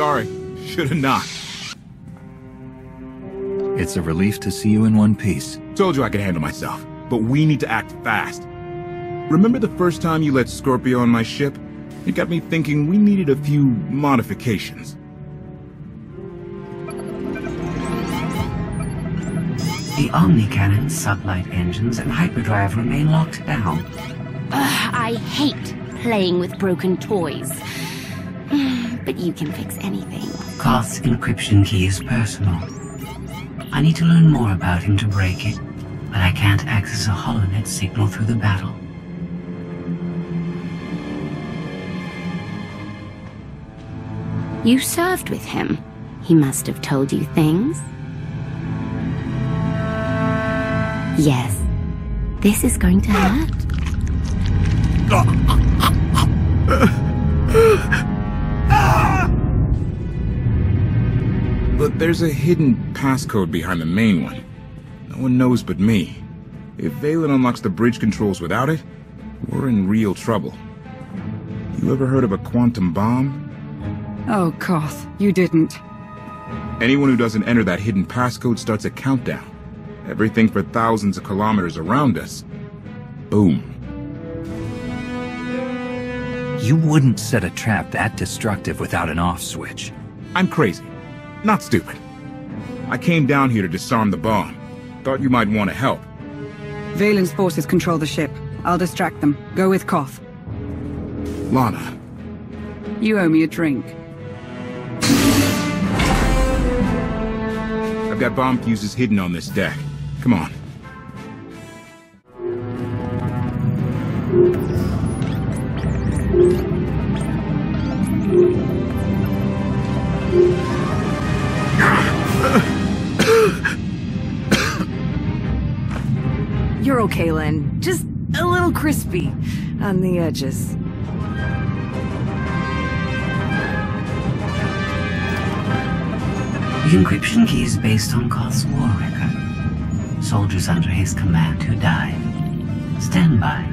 Speaker 15: Sorry. Should've not.
Speaker 7: It's a relief to see you in one piece.
Speaker 15: Told you I could handle myself, but we need to act fast. Remember the first time you let Scorpio on my ship? It got me thinking we needed a few modifications.
Speaker 4: The Omni Cannon, sublight engines, and hyperdrive remain locked down.
Speaker 3: Ugh, I hate playing with broken toys. But you can fix anything.
Speaker 4: Koth's encryption key is personal. I need to learn more about him to break it, but I can't access a holonet signal through the battle.
Speaker 3: You served with him. He must have told you things. Yes. This is going to hurt.
Speaker 15: there's a hidden passcode behind the main one. No one knows but me. If Vaylin unlocks the bridge controls without it, we're in real trouble. You ever heard of a quantum bomb?
Speaker 9: Oh, Koth, you didn't.
Speaker 15: Anyone who doesn't enter that hidden passcode starts a countdown. Everything for thousands of kilometers around us. Boom.
Speaker 7: You wouldn't set a trap that destructive without an off switch.
Speaker 15: I'm crazy. Not stupid. I came down here to disarm the bomb. Thought you might want to help.
Speaker 9: Vaylin's forces control the ship. I'll distract them. Go with Koth.
Speaker 15: Lana.
Speaker 9: You owe me a drink.
Speaker 15: I've got bomb fuses hidden on this deck. Come on.
Speaker 25: Crispy on the edges.
Speaker 4: The encryption key is based on Koth's war record. Soldiers under his command who died. Stand by.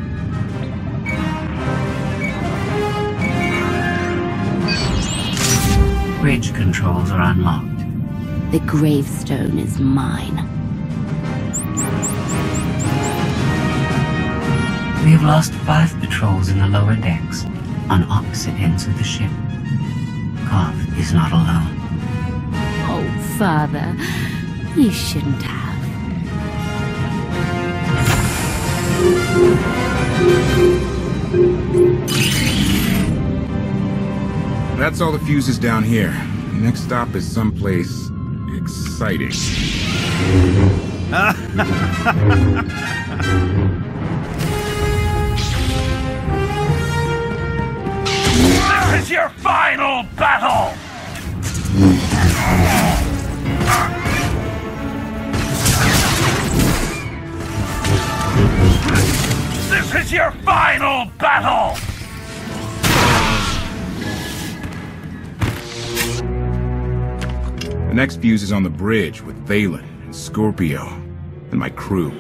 Speaker 4: Bridge controls are unlocked.
Speaker 3: The gravestone is mine.
Speaker 4: We have lost five patrols in the lower decks, on opposite ends of the ship. Koth is not alone.
Speaker 3: Oh, Father, you shouldn't have.
Speaker 15: That's all the fuses down here. Next stop is someplace exciting.
Speaker 27: is your final battle! This is your final battle!
Speaker 15: The next fuse is on the bridge with Valen and Scorpio and my crew.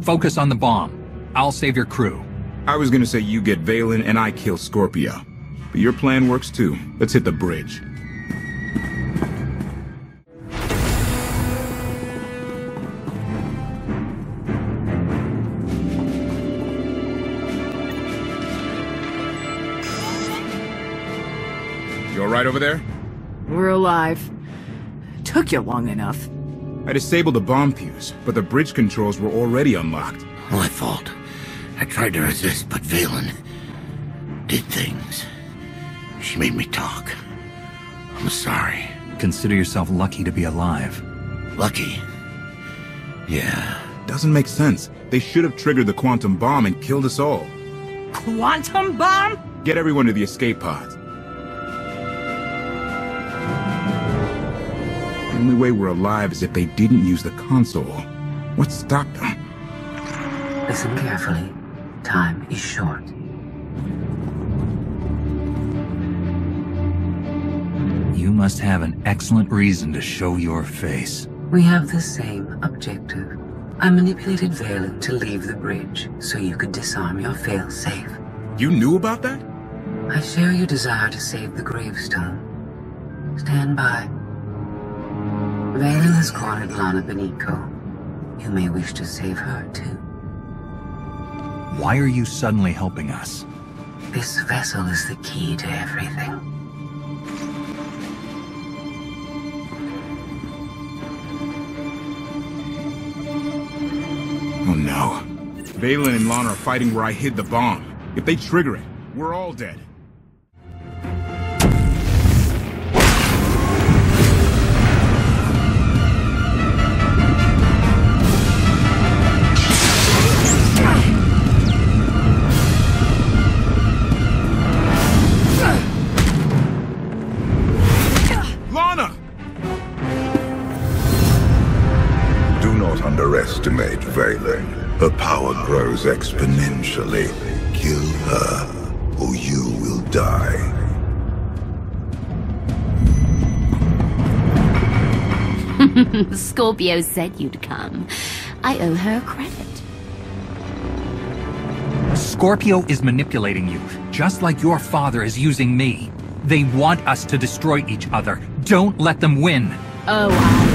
Speaker 16: Focus on the bomb. I'll save your crew.
Speaker 15: I was gonna say you get Vaylin and I kill Scorpio. But your plan works too. Let's hit the bridge. You alright over there?
Speaker 25: We're alive. Took you long enough.
Speaker 15: I disabled the bomb fuse, but the bridge controls were already unlocked.
Speaker 33: My fault. I tried to resist, but Vaylin did things. She made me talk. I'm sorry.
Speaker 7: Consider yourself lucky to be alive.
Speaker 33: Lucky? Yeah.
Speaker 15: Doesn't make sense. They should have triggered the quantum bomb and killed us all.
Speaker 25: Quantum bomb?
Speaker 15: Get everyone to the escape pods. The only way we're alive is if they didn't use the console. What stopped them?
Speaker 4: Listen carefully. Time is short.
Speaker 7: You must have an excellent reason to show your face.
Speaker 4: We have the same objective. I manipulated Vaylin to leave the bridge so you could disarm your failsafe.
Speaker 15: You knew about that?
Speaker 4: I share your desire to save the gravestone. Stand by. Vaylin has cornered Lana Beniko. You may wish to save her too.
Speaker 34: Why are you suddenly helping us?
Speaker 4: This vessel is the key to everything.
Speaker 15: Oh no. Vaylin and Lana are fighting where I hid the bomb. If they trigger it, we're all dead.
Speaker 11: Grows exponentially. Kill her, or you will die.
Speaker 3: Scorpio said you'd come. I owe her credit.
Speaker 7: Scorpio is manipulating you, just like your father is using me. They want us to destroy each other. Don't let them win.
Speaker 3: Oh,
Speaker 15: Hey!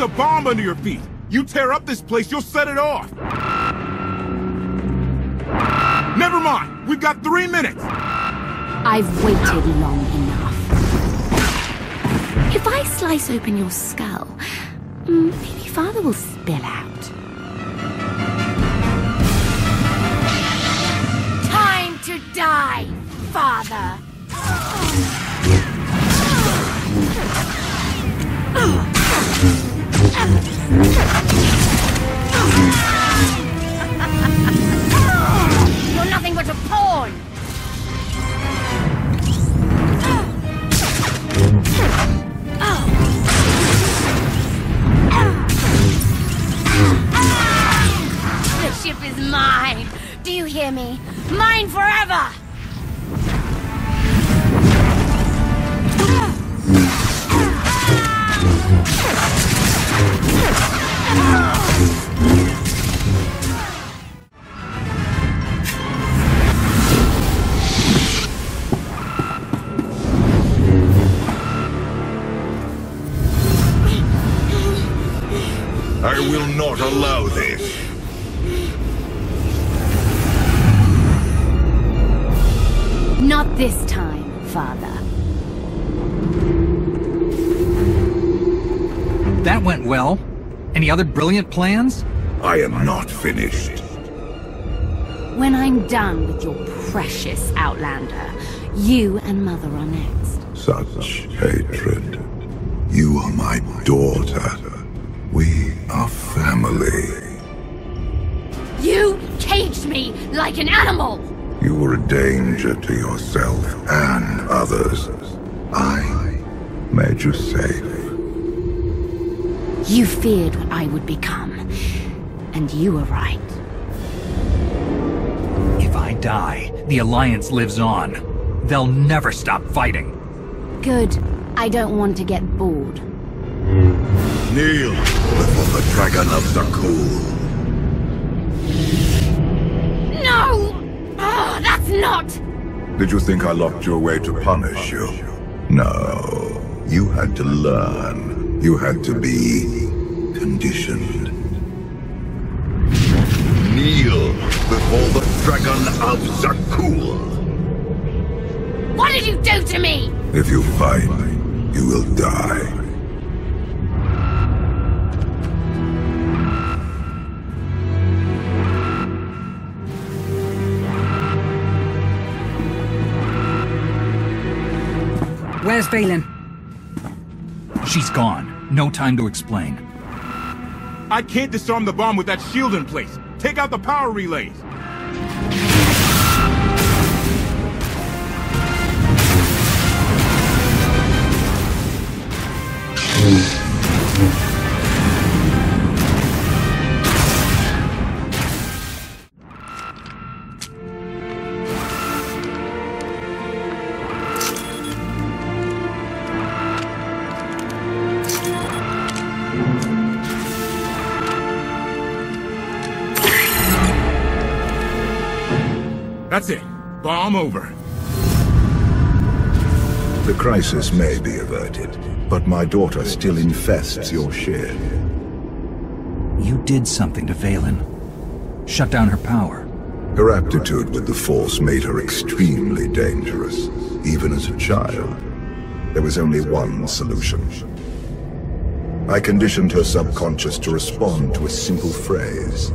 Speaker 15: There's a bomb under your feet! You tear up this place, you'll set it off! Never mind! We've got three minutes!
Speaker 3: I've waited long enough. If I slice open your skull, mm, maybe Father will spill out. Time to die, Father! You're nothing but a pawn! The ship is mine! Do you hear me? Mine forever!
Speaker 11: Allow this.
Speaker 3: Not this time, Father.
Speaker 7: That went well. Any other brilliant plans?
Speaker 11: I am not finished.
Speaker 3: When I'm done with your precious Outlander, you and Mother are next.
Speaker 11: Such hatred. You are my daughter. We are family.
Speaker 3: You caged me like an animal!
Speaker 11: You were a danger to yourself and others. I made you safe.
Speaker 3: You feared what I would become. And you were right.
Speaker 7: If I die, the Alliance lives on. They'll never stop fighting.
Speaker 3: Good. I don't want to get bored.
Speaker 11: Kneel before the dragon of Zakuul.
Speaker 3: No! Oh, that's not!
Speaker 11: Did you think I locked you away to punish you? No. You had to learn. You had to be conditioned. Kneel before the dragon of Zakuul.
Speaker 3: What did you do to me?
Speaker 11: If you fight, you will die.
Speaker 9: Where's Vaylin?
Speaker 7: She's gone. No time to explain.
Speaker 15: I can't disarm the bomb with that shield in place. Take out the power relays. Mm. Bomb over.
Speaker 11: The crisis may be averted, but my daughter still infests your ship.
Speaker 7: You did something to Vaylin. Shut down her power.
Speaker 11: Her aptitude with the Force made her extremely dangerous, even as a child. There was only one solution. I conditioned her subconscious to respond to a simple phrase.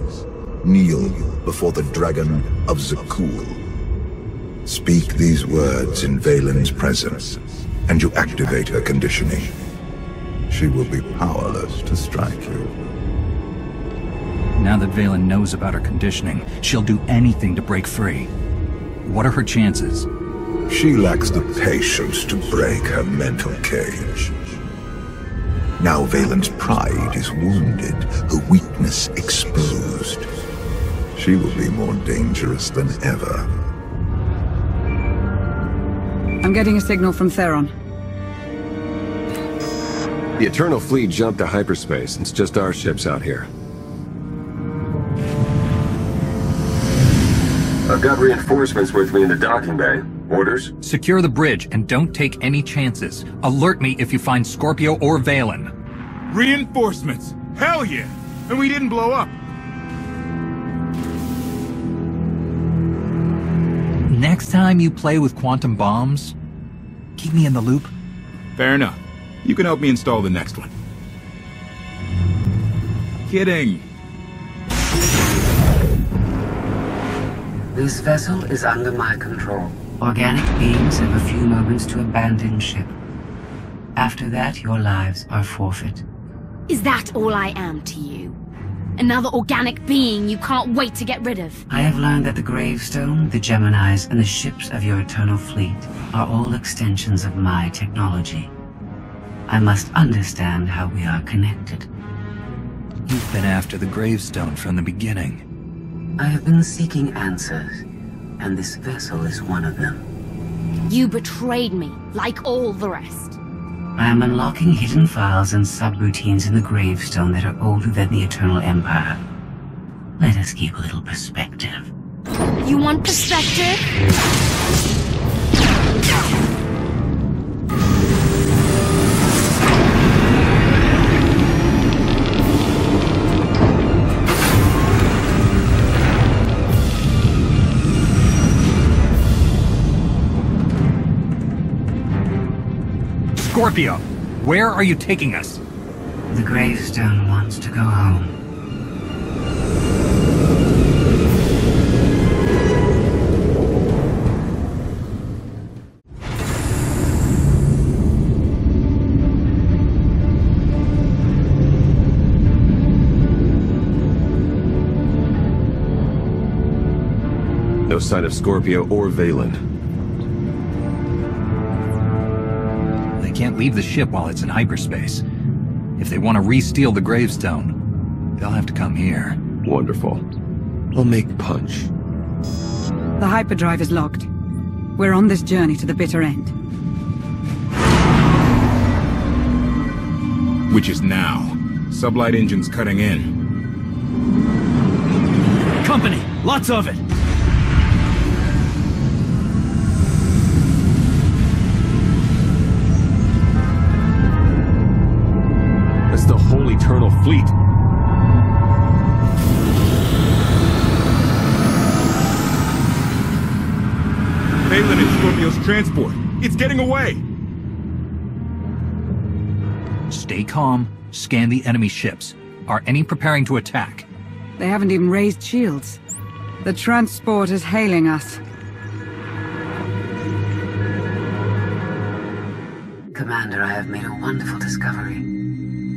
Speaker 11: Kneel before the Dragon of Zakuul. Speak these words in Vaylin's presence, and you activate her conditioning. She will be powerless to strike you.
Speaker 7: Now that Vaylin knows about her conditioning, she'll do anything to break free. What are her chances?
Speaker 11: She lacks the patience to break her mental cage. Now Vaylin's pride is wounded, her weakness exposed. She will be more dangerous than ever.
Speaker 9: I'm getting a signal from Theron.
Speaker 6: The Eternal Fleet jumped to hyperspace. It's just our ships out here. I've got reinforcements with me in the docking bay. Orders?
Speaker 35: Secure the bridge and don't take any chances. Alert me if you find Scorpio or Vaylin.
Speaker 15: Reinforcements! Hell yeah! And we didn't blow up.
Speaker 7: Time you play with quantum bombs, keep me in the loop.
Speaker 15: Fair enough. You can help me install the next one. Kidding.
Speaker 4: This vessel is under my control. Organic beings have a few moments to abandon ship. After that, your lives are forfeit.
Speaker 3: Is that all I am to you? Another organic being you can't wait to get rid of?
Speaker 4: I have learned that the gravestone, the Geminis, and the ships of your eternal fleet are all extensions of my technology. I must understand how we are connected.
Speaker 7: You've been after the gravestone from the beginning.
Speaker 4: I have been seeking answers, and this vessel is one of them.
Speaker 3: You betrayed me, like all the rest.
Speaker 4: I am unlocking hidden files and subroutines in the gravestone that are older than the Eternal Empire. Let us keep a little perspective.
Speaker 3: You want perspective?
Speaker 35: Scorpio, where are you taking us?
Speaker 4: The gravestone wants to go home.
Speaker 6: No sign of Scorpio or Vaylin.
Speaker 7: Can't leave the ship while it's in hyperspace. If they want to re-steal the gravestone, they'll have to come here.
Speaker 6: Wonderful. I'll make punch.
Speaker 9: The hyperdrive is locked. We're on this journey to the bitter end.
Speaker 15: Which is now. Sublight engines cutting in.
Speaker 10: Company! Lots of it!
Speaker 6: Eternal Fleet.
Speaker 15: Vaylin and Scorpio's transport. It's getting away!
Speaker 7: Stay calm, scan the enemy ships. Are any preparing to attack?
Speaker 9: They haven't even raised shields. The transport is hailing us.
Speaker 4: Commander, I have made a wonderful discovery.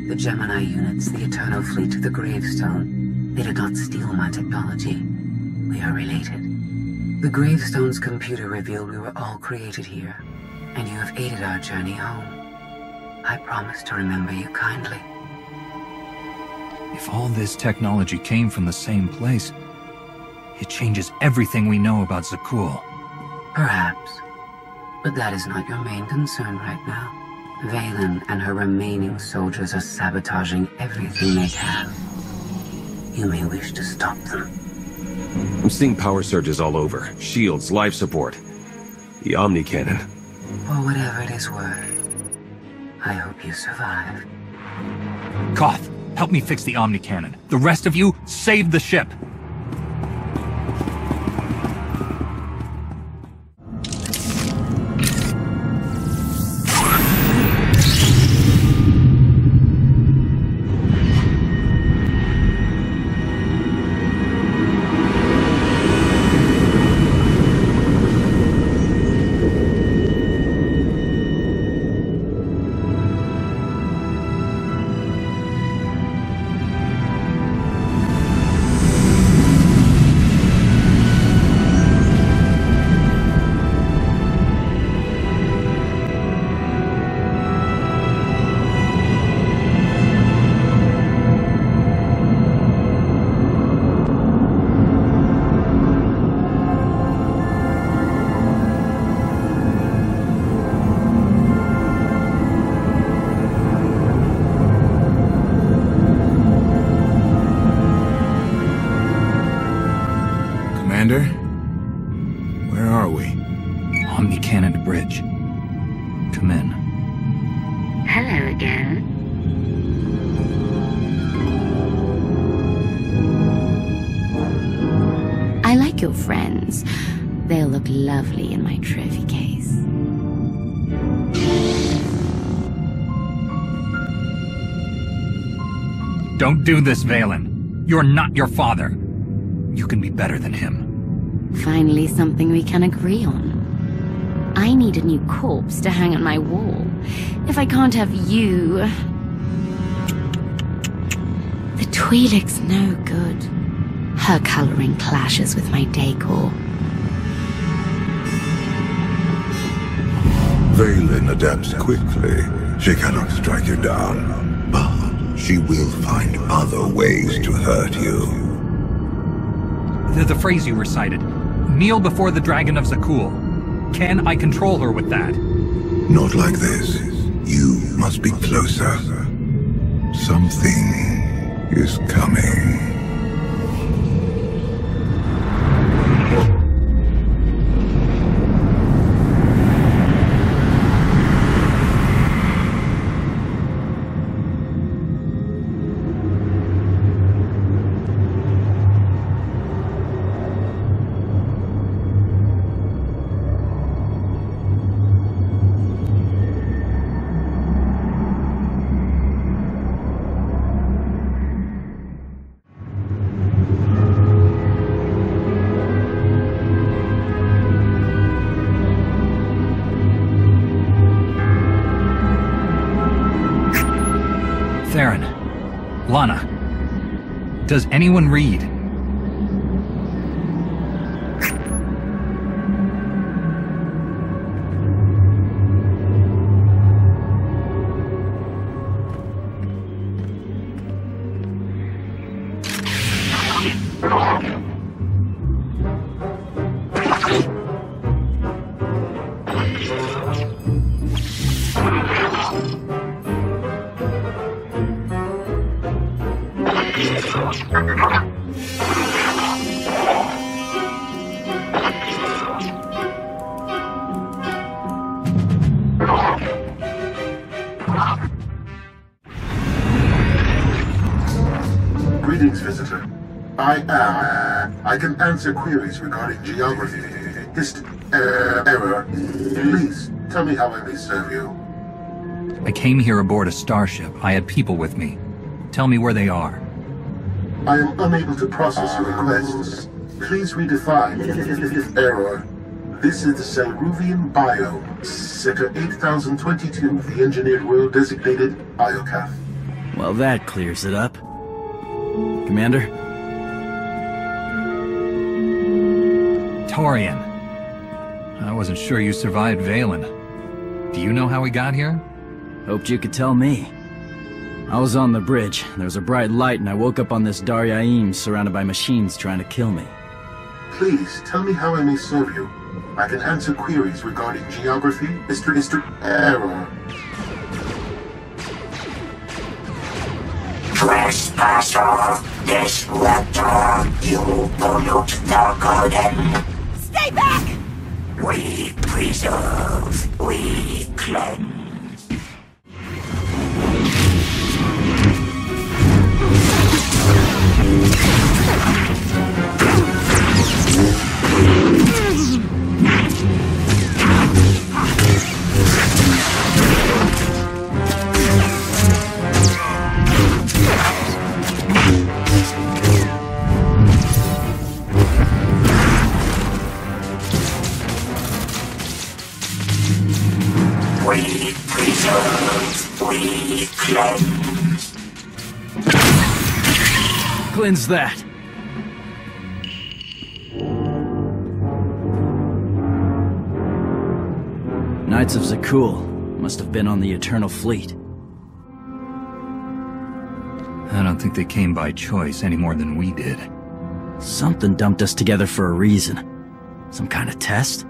Speaker 4: The Gemini units, the Eternal Fleet, the Gravestone. They did not steal my technology. We are related. The Gravestone's computer revealed we were all created here, and you have aided our journey home. I promise to remember you kindly.
Speaker 7: If all this technology came from the same place, it changes everything we know about Zakuul.
Speaker 4: Perhaps. But that is not your main concern right now. Vaylin and her remaining soldiers are sabotaging everything they can. You may wish to stop them.
Speaker 6: I'm seeing power surges all over. Shields, life support. The Omni Cannon.
Speaker 4: For whatever it is worth, I hope you survive.
Speaker 7: Koth, help me fix the Omni Cannon. The rest of you, save the ship. Do this, Vaylin. You're not your father. You can be better than him.
Speaker 3: Finally, something we can agree on. I need a new corpse to hang on my wall. If I can't have you. The Twi'lek's no good. Her coloring clashes with my decor.
Speaker 11: Vaylin adapts quickly. She cannot strike you down, but she will find other ways to hurt you.
Speaker 7: The, the phrase you recited kneel before the dragon of Zakuul. Can I control her with that?
Speaker 11: Not like this. You must be closer. Something is coming.
Speaker 7: Does anyone read?
Speaker 36: Answer queries regarding geography, hist, uh, error. Please, tell me how I may serve you.
Speaker 7: I came here aboard a starship. I had people with me. Tell me where they are.
Speaker 36: I am unable to process your requests. Please redefine error. This is the Selruvian biome, Sector 8022, the engineered world designated Iokath.
Speaker 10: Well, that clears it up. Commander?
Speaker 7: Torian. I wasn't sure you survived Vaylin. Do you know how we got here?
Speaker 10: Hoped you could tell me. I was on the bridge. There was a bright light, and I woke up on this Daryaim surrounded by machines trying to kill me.
Speaker 36: Please, tell me how I may serve you. I can answer queries regarding geography, history, history, error.
Speaker 33: Trespasser, disruptor, you pollute the garden.
Speaker 37: Back!
Speaker 33: We preserve, we cleanse. Cleanse.
Speaker 10: Cleanse that. Knights of Zakuul must have been on the Eternal Fleet.
Speaker 7: I don't think they came by choice any more than we did.
Speaker 10: Something dumped us together for a reason. Some kind of test?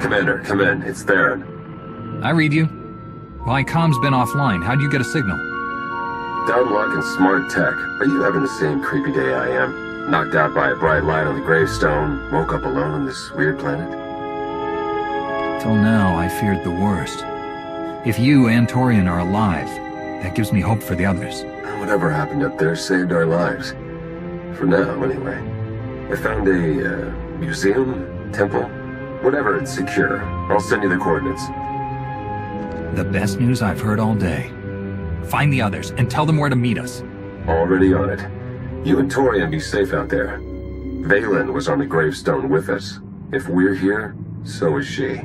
Speaker 6: Commander, come in. It's Theron.
Speaker 7: I read you. My com's been offline. How'd you get a signal?
Speaker 6: Downlock and smart tech. Are you having the same creepy day I am? Knocked out by a bright light on the gravestone, woke up alone on this weird planet?
Speaker 7: Till now, I feared the worst. If you and Torian are alive, that gives me hope for the others.
Speaker 6: Whatever happened up there saved our lives. For now, anyway. I found a, uh, museum? Temple? Whatever, it's secure. I'll send you the coordinates.
Speaker 7: The best news I've heard all day. Find the others and tell them where to meet us.
Speaker 6: Already on it. You and Torian be safe out there. Vaylin was on the gravestone with us. If we're here, so is she.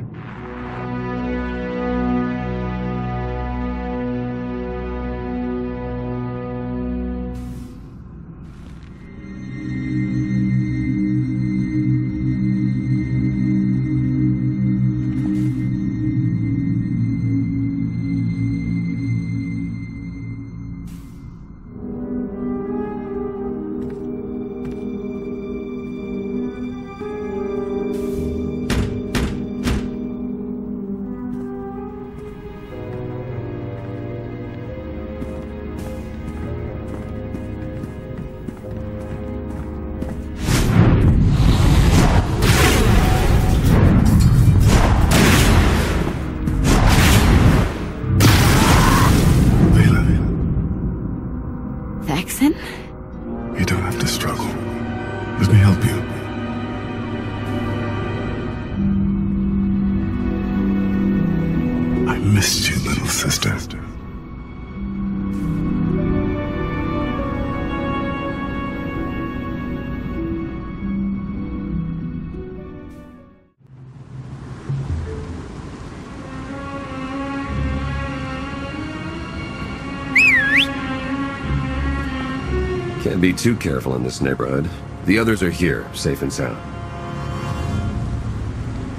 Speaker 6: Be too careful in this neighborhood. The others are here, safe and sound.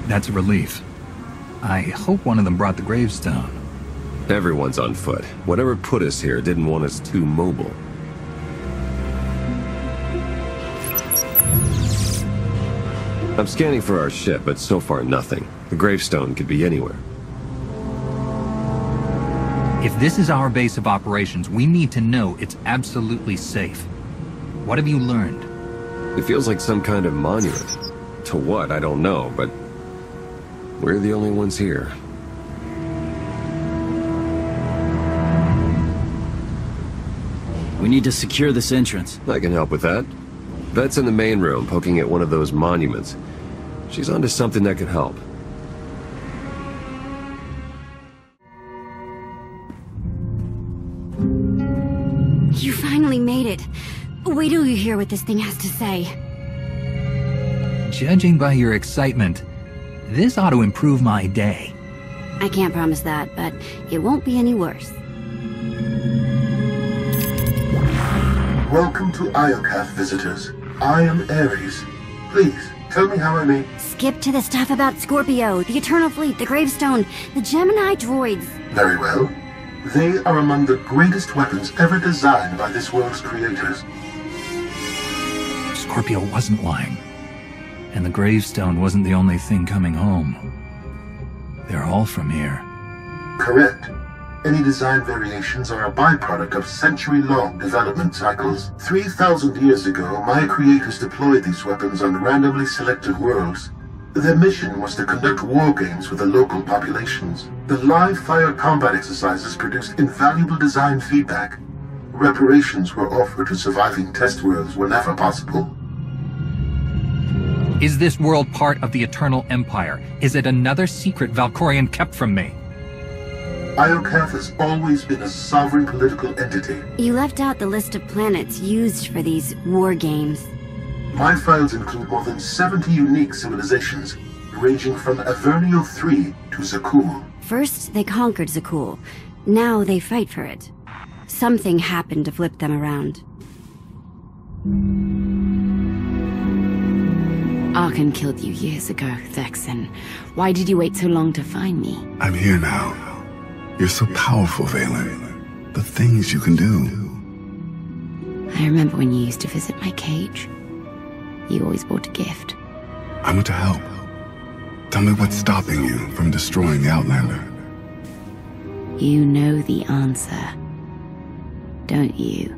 Speaker 7: That's a relief. I hope one of them brought the gravestone.
Speaker 6: Everyone's on foot. Whatever put us here didn't want us too mobile. I'm scanning for our ship, but so far nothing. The gravestone could be anywhere.
Speaker 16: If this is our base of operations, we need to know it's absolutely safe. What have you learned?
Speaker 6: It feels like some kind of monument. To what, I don't know, but we're the only ones here.
Speaker 10: We need to secure this entrance.
Speaker 6: I can help with that. Vet's in the main room, poking at one of those monuments. She's onto something that could help.
Speaker 32: This thing has to say.
Speaker 16: Judging by your excitement, this ought to improve my day.
Speaker 32: I can't promise that, but it won't be any worse.
Speaker 36: Welcome to Iokath, visitors. I am Ares. Please, tell me how I may...
Speaker 32: Skip to the stuff about Scorpio, the Eternal Fleet, the Gravestone, the Gemini droids.
Speaker 36: Very well. They are among the greatest weapons ever designed by this world's creators.
Speaker 7: Scorpio wasn't lying. And the gravestone wasn't the only thing coming home. They're all from here.
Speaker 36: Correct. Any design variations are a byproduct of century-long development cycles. 3,000 years ago, my creators deployed these weapons on randomly selected worlds. Their mission was to conduct war games with the local populations. The live-fire combat exercises produced invaluable design feedback. Reparations were offered to surviving test worlds whenever possible.
Speaker 7: Is this world part of the Eternal Empire? Is it another secret Valkorion kept from me?
Speaker 36: Iokath has always been a sovereign political entity.
Speaker 32: You left out the list of planets used for these war games.
Speaker 36: My files include more than 70 unique civilizations, ranging from Avernio 3 to Zakuul.
Speaker 32: First, they conquered Zakuul. Now they fight for it. Something happened to flip them around.
Speaker 3: Arcann killed you years ago, Thexan. Why did you wait so long to find me?
Speaker 38: I'm here now. You're so powerful, Vaylin. The things you can do.
Speaker 3: I remember when you used to visit my cage. You always brought a gift.
Speaker 38: I want to help. Tell me what's stopping you from destroying the Outlander.
Speaker 3: You know the answer, don't you?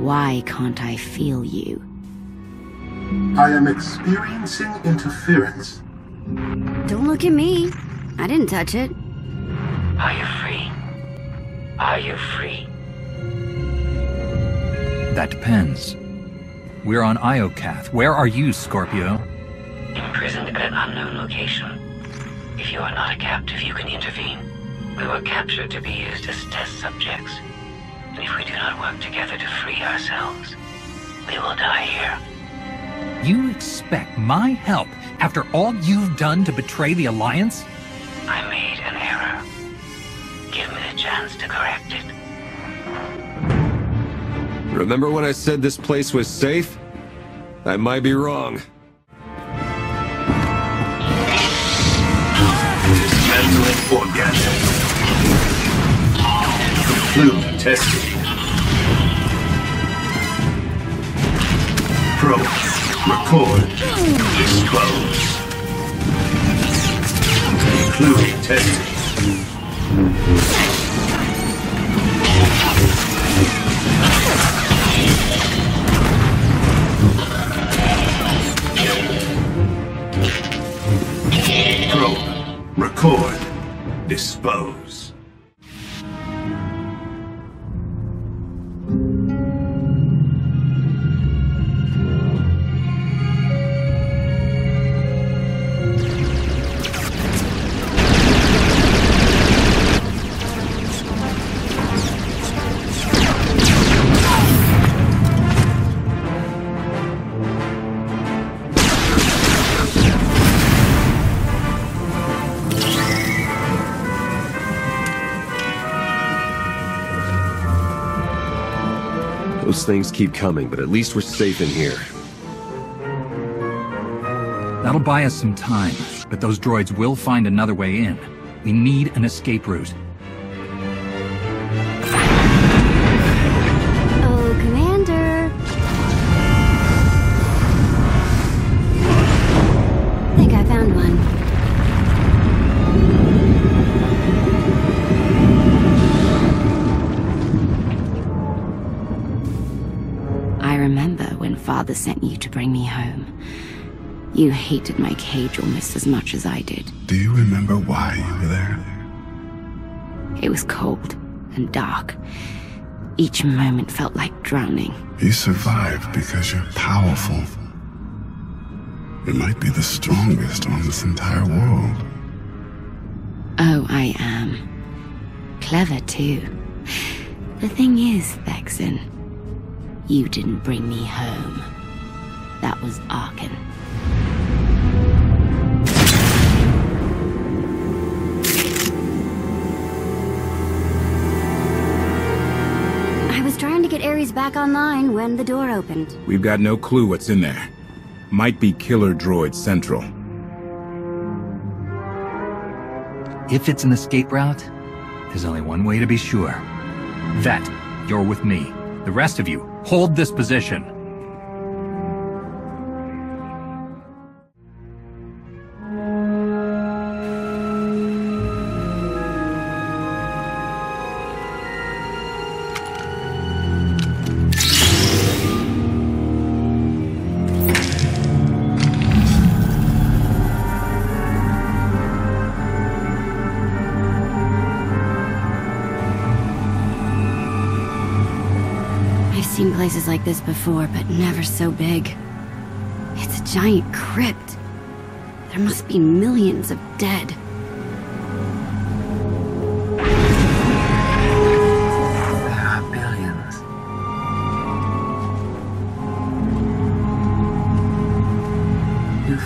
Speaker 3: Why can't I feel you?
Speaker 36: I am experiencing interference.
Speaker 32: Don't look at me. I didn't touch it.
Speaker 4: Are you free? Are you free?
Speaker 39: That depends. We're on Iokath. Where are you, Scorpio?
Speaker 4: Imprisoned at an unknown location. If you are not a captive, you can intervene. We were captured to be used as test subjects. And if we do not work together to free ourselves, we will die here.
Speaker 7: You expect my help after all you've done to betray the Alliance?
Speaker 4: I made an error. Give me the chance to correct it.
Speaker 6: Remember when I said this place was safe? I might be wrong.
Speaker 40: Dismantling orgasm. Conclude testing. Probe. Record. Dispose. Concluding testing. Probe. Record. Dispose.
Speaker 6: Those things keep coming, but at least we're safe in here.
Speaker 39: That'll buy us some time, but those droids will find another way in. We need an escape route.
Speaker 32: Oh, Commander. think I found one.
Speaker 3: Father sent you to bring me home. You hated my cage almost as much as I did.
Speaker 38: Do you remember why you were there?
Speaker 3: It was cold and dark. Each moment felt like drowning.
Speaker 38: You survived because you're powerful. You might be the strongest on this entire world.
Speaker 3: Oh, I am. Clever, too. The thing is, Thexan, you didn't bring me home. That was Arcann.
Speaker 32: I was trying to get Ares back online when the door opened.
Speaker 15: We've got no clue what's in there. Might be Killer Droid Central.
Speaker 39: If it's an escape route, there's only one way to be sure.
Speaker 7: That you're with me. The rest of you, hold this position.
Speaker 32: This before, but never so big. It's a giant crypt. There must be millions of dead.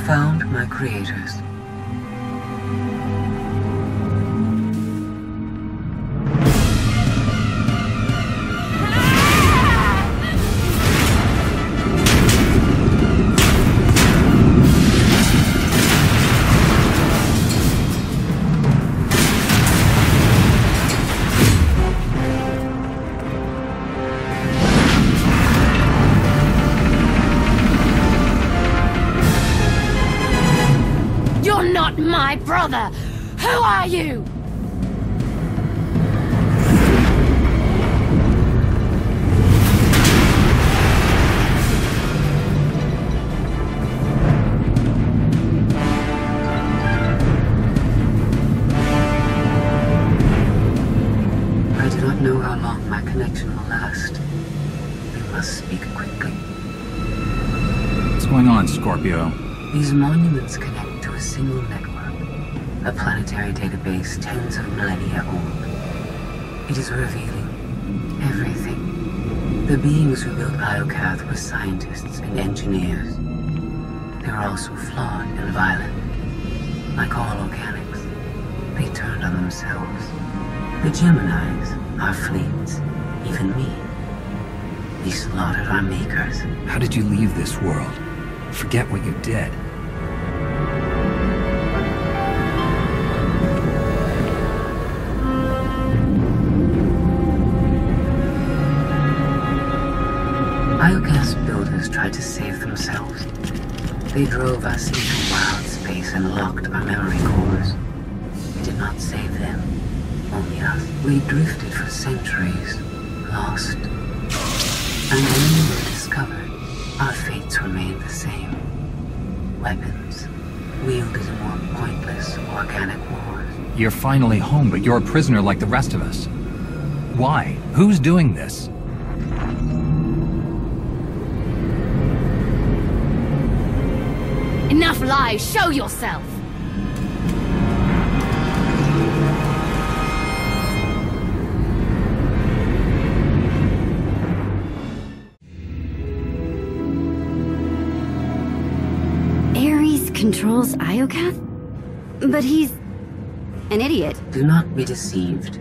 Speaker 4: Found my creators.
Speaker 3: My brother! Who are you?
Speaker 4: I do not know how long my connection will last. We must speak quickly.
Speaker 7: What's going on, Scorpio?
Speaker 4: These monuments connect to a single network, a planetary database tens of millennia old. It is revealing everything. The beings who built Iokath were scientists and engineers. They were also flawed and violent. Like all organics, they turned on themselves. The Geminis, our fleets, even me. We slaughtered our makers.
Speaker 7: How did you leave this world? Forget what you did.
Speaker 4: They drove us into wild space and locked our memory cores. We did not save them, only us. We drifted for centuries, lost. And when we were discovered, our fates remained the same. Weapons, wielded in more pointless organic wars.
Speaker 7: You're finally home, but you're a prisoner like the rest of us. Why? Who's doing this?
Speaker 3: Enough lies, show yourself!
Speaker 32: Ares controls Iokath? But he's... an idiot.
Speaker 4: Do not be deceived.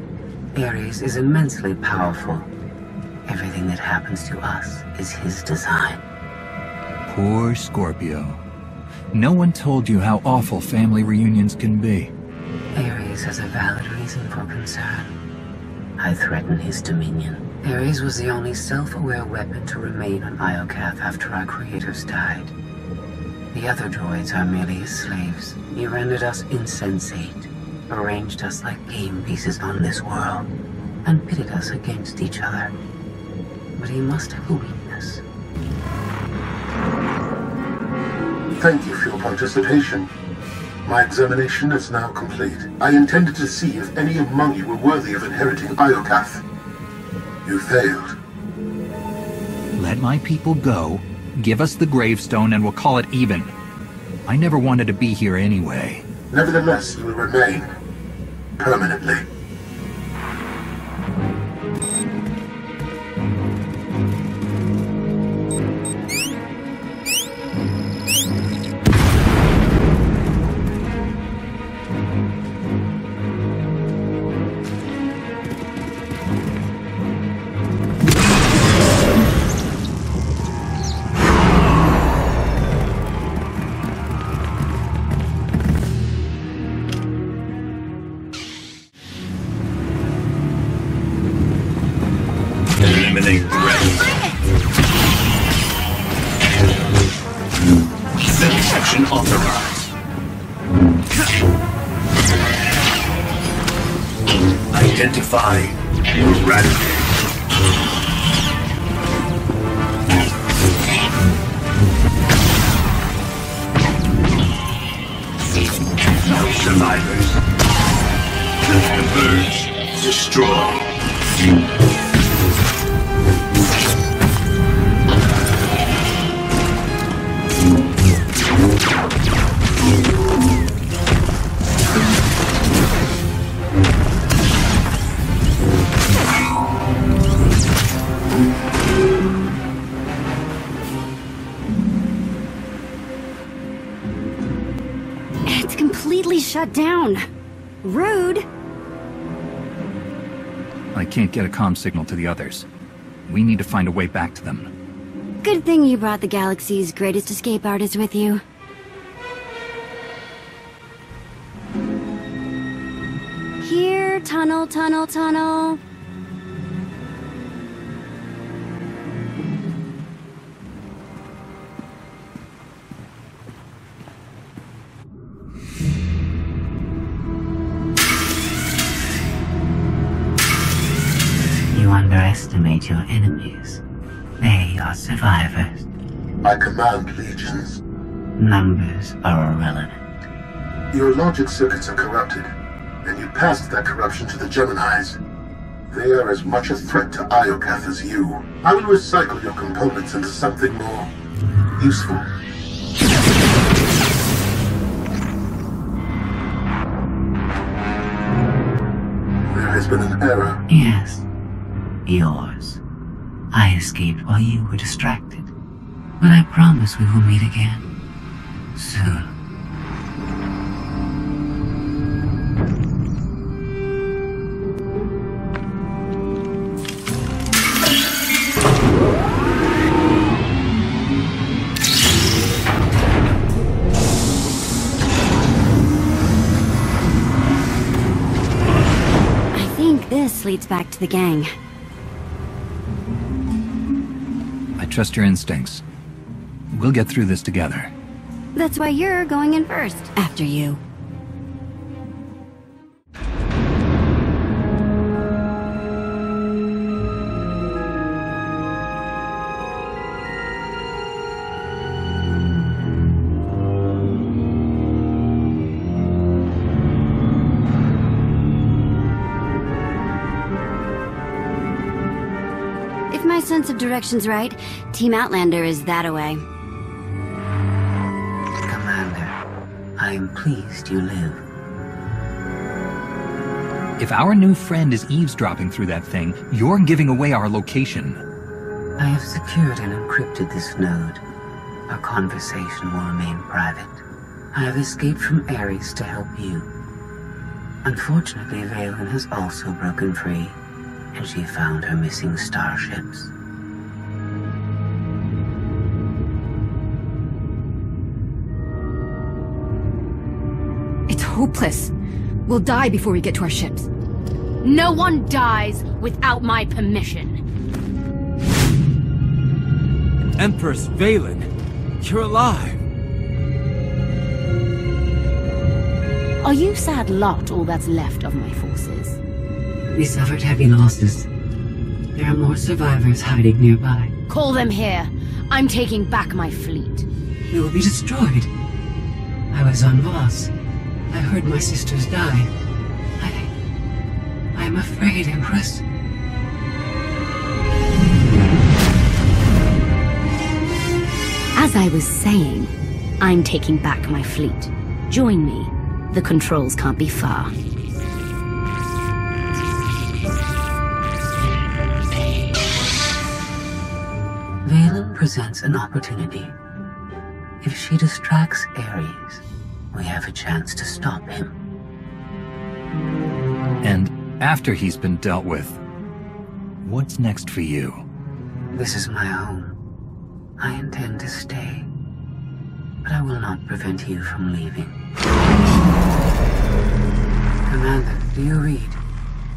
Speaker 4: Ares is immensely powerful. Everything that happens to us is his design.
Speaker 7: Poor Scorpio. No one told you how awful family reunions can be.
Speaker 4: Ares has a valid reason for concern. I threaten his dominion. Ares was the only self-aware weapon to remain on Iokath after our creators died. The other droids are merely his slaves. He rendered us insensate, arranged us like game pieces on this world, and pitted us against each other. But he must have a weakness.
Speaker 36: Thank you for your participation. My examination is now complete. I intended to see if any among you were worthy of inheriting Iokath. You failed.
Speaker 7: Let my people go, give us the gravestone, and we'll call it even. I never wanted to be here anyway.
Speaker 36: Nevertheless, you will remain. Permanently.
Speaker 32: Down. Rude.
Speaker 7: I can't get a comm signal to the others. We need to find a way back to them.
Speaker 32: Good thing you brought the galaxy's greatest escape artist with you. Here, tunnel, tunnel, tunnel.
Speaker 4: Your enemies. They are survivors.
Speaker 36: I command legions.
Speaker 4: Numbers are irrelevant.
Speaker 36: Your logic circuits are corrupted, and you passed that corruption to the Geminis. They are as much a threat to Iokath as you. I will recycle your components into something more useful. There has been an error.
Speaker 4: Yes. Yours. I escaped while you were distracted. But I promise we will meet again. Soon.
Speaker 32: I think this leads back to the gang.
Speaker 7: Trust your instincts. We'll get through this together.
Speaker 32: That's why you're going in first. After you. Direction's right, Team Outlander is that away.
Speaker 4: Commander, I am pleased you live.
Speaker 7: If our new friend is eavesdropping through that thing, you're giving away our location.
Speaker 4: I have secured and encrypted this node. Our conversation will remain private. I have escaped from Ares to help you. Unfortunately, Vaylin has also broken free, and she found her missing starships.
Speaker 12: Hopeless. We'll die before we get to our ships.
Speaker 3: No one dies without my permission.
Speaker 41: Empress Vaylin, you're alive.
Speaker 3: Are you sad lot all that's left of my forces?
Speaker 4: We suffered heavy losses. There are more survivors hiding nearby.
Speaker 3: Call them here. I'm taking back my fleet.
Speaker 4: We will be destroyed. I was on Voss. I heard my sisters die. I... I am afraid, Empress.
Speaker 3: As I was saying, I'm taking back my fleet. Join me. The controls can't be far.
Speaker 4: Vaylin presents an opportunity. If she distracts Ares, we have a chance to stop him.
Speaker 7: And after he's been dealt with, what's next for you?
Speaker 4: This is my home. I intend to stay. But I will not prevent you from leaving. Commander, do you read?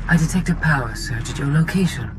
Speaker 4: I detect a power surge at your location.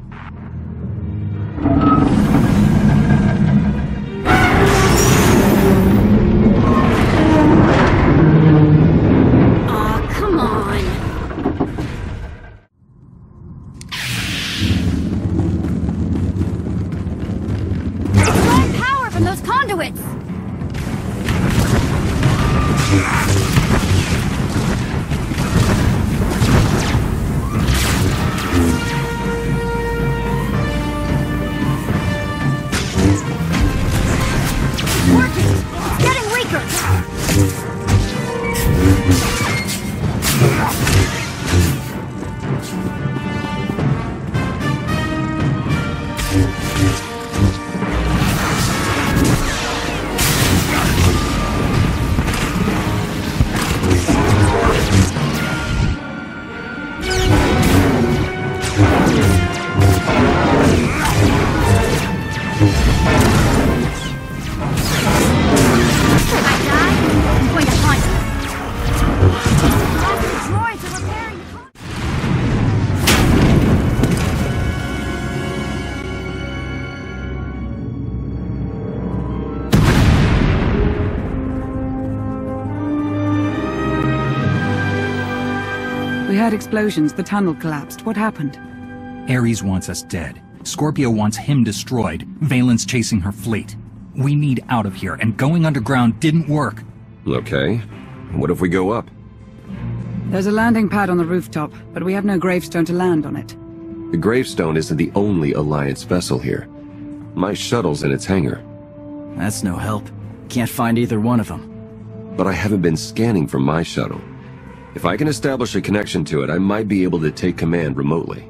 Speaker 9: Explosions, the tunnel collapsed. What happened?
Speaker 7: Ares wants us dead. Scorpio wants him destroyed. Vaylin's chasing her fleet. We need out of here, and going underground didn't work.
Speaker 6: Okay. What if we go up?
Speaker 9: There's a landing pad on the rooftop, but we have no gravestone to land on it.
Speaker 6: The gravestone isn't the only Alliance vessel here. My shuttle's in its hangar.
Speaker 10: That's no help. Can't find either one of them.
Speaker 6: But I haven't been scanning from my shuttle. If I can establish a connection to it, I might be able to take command remotely.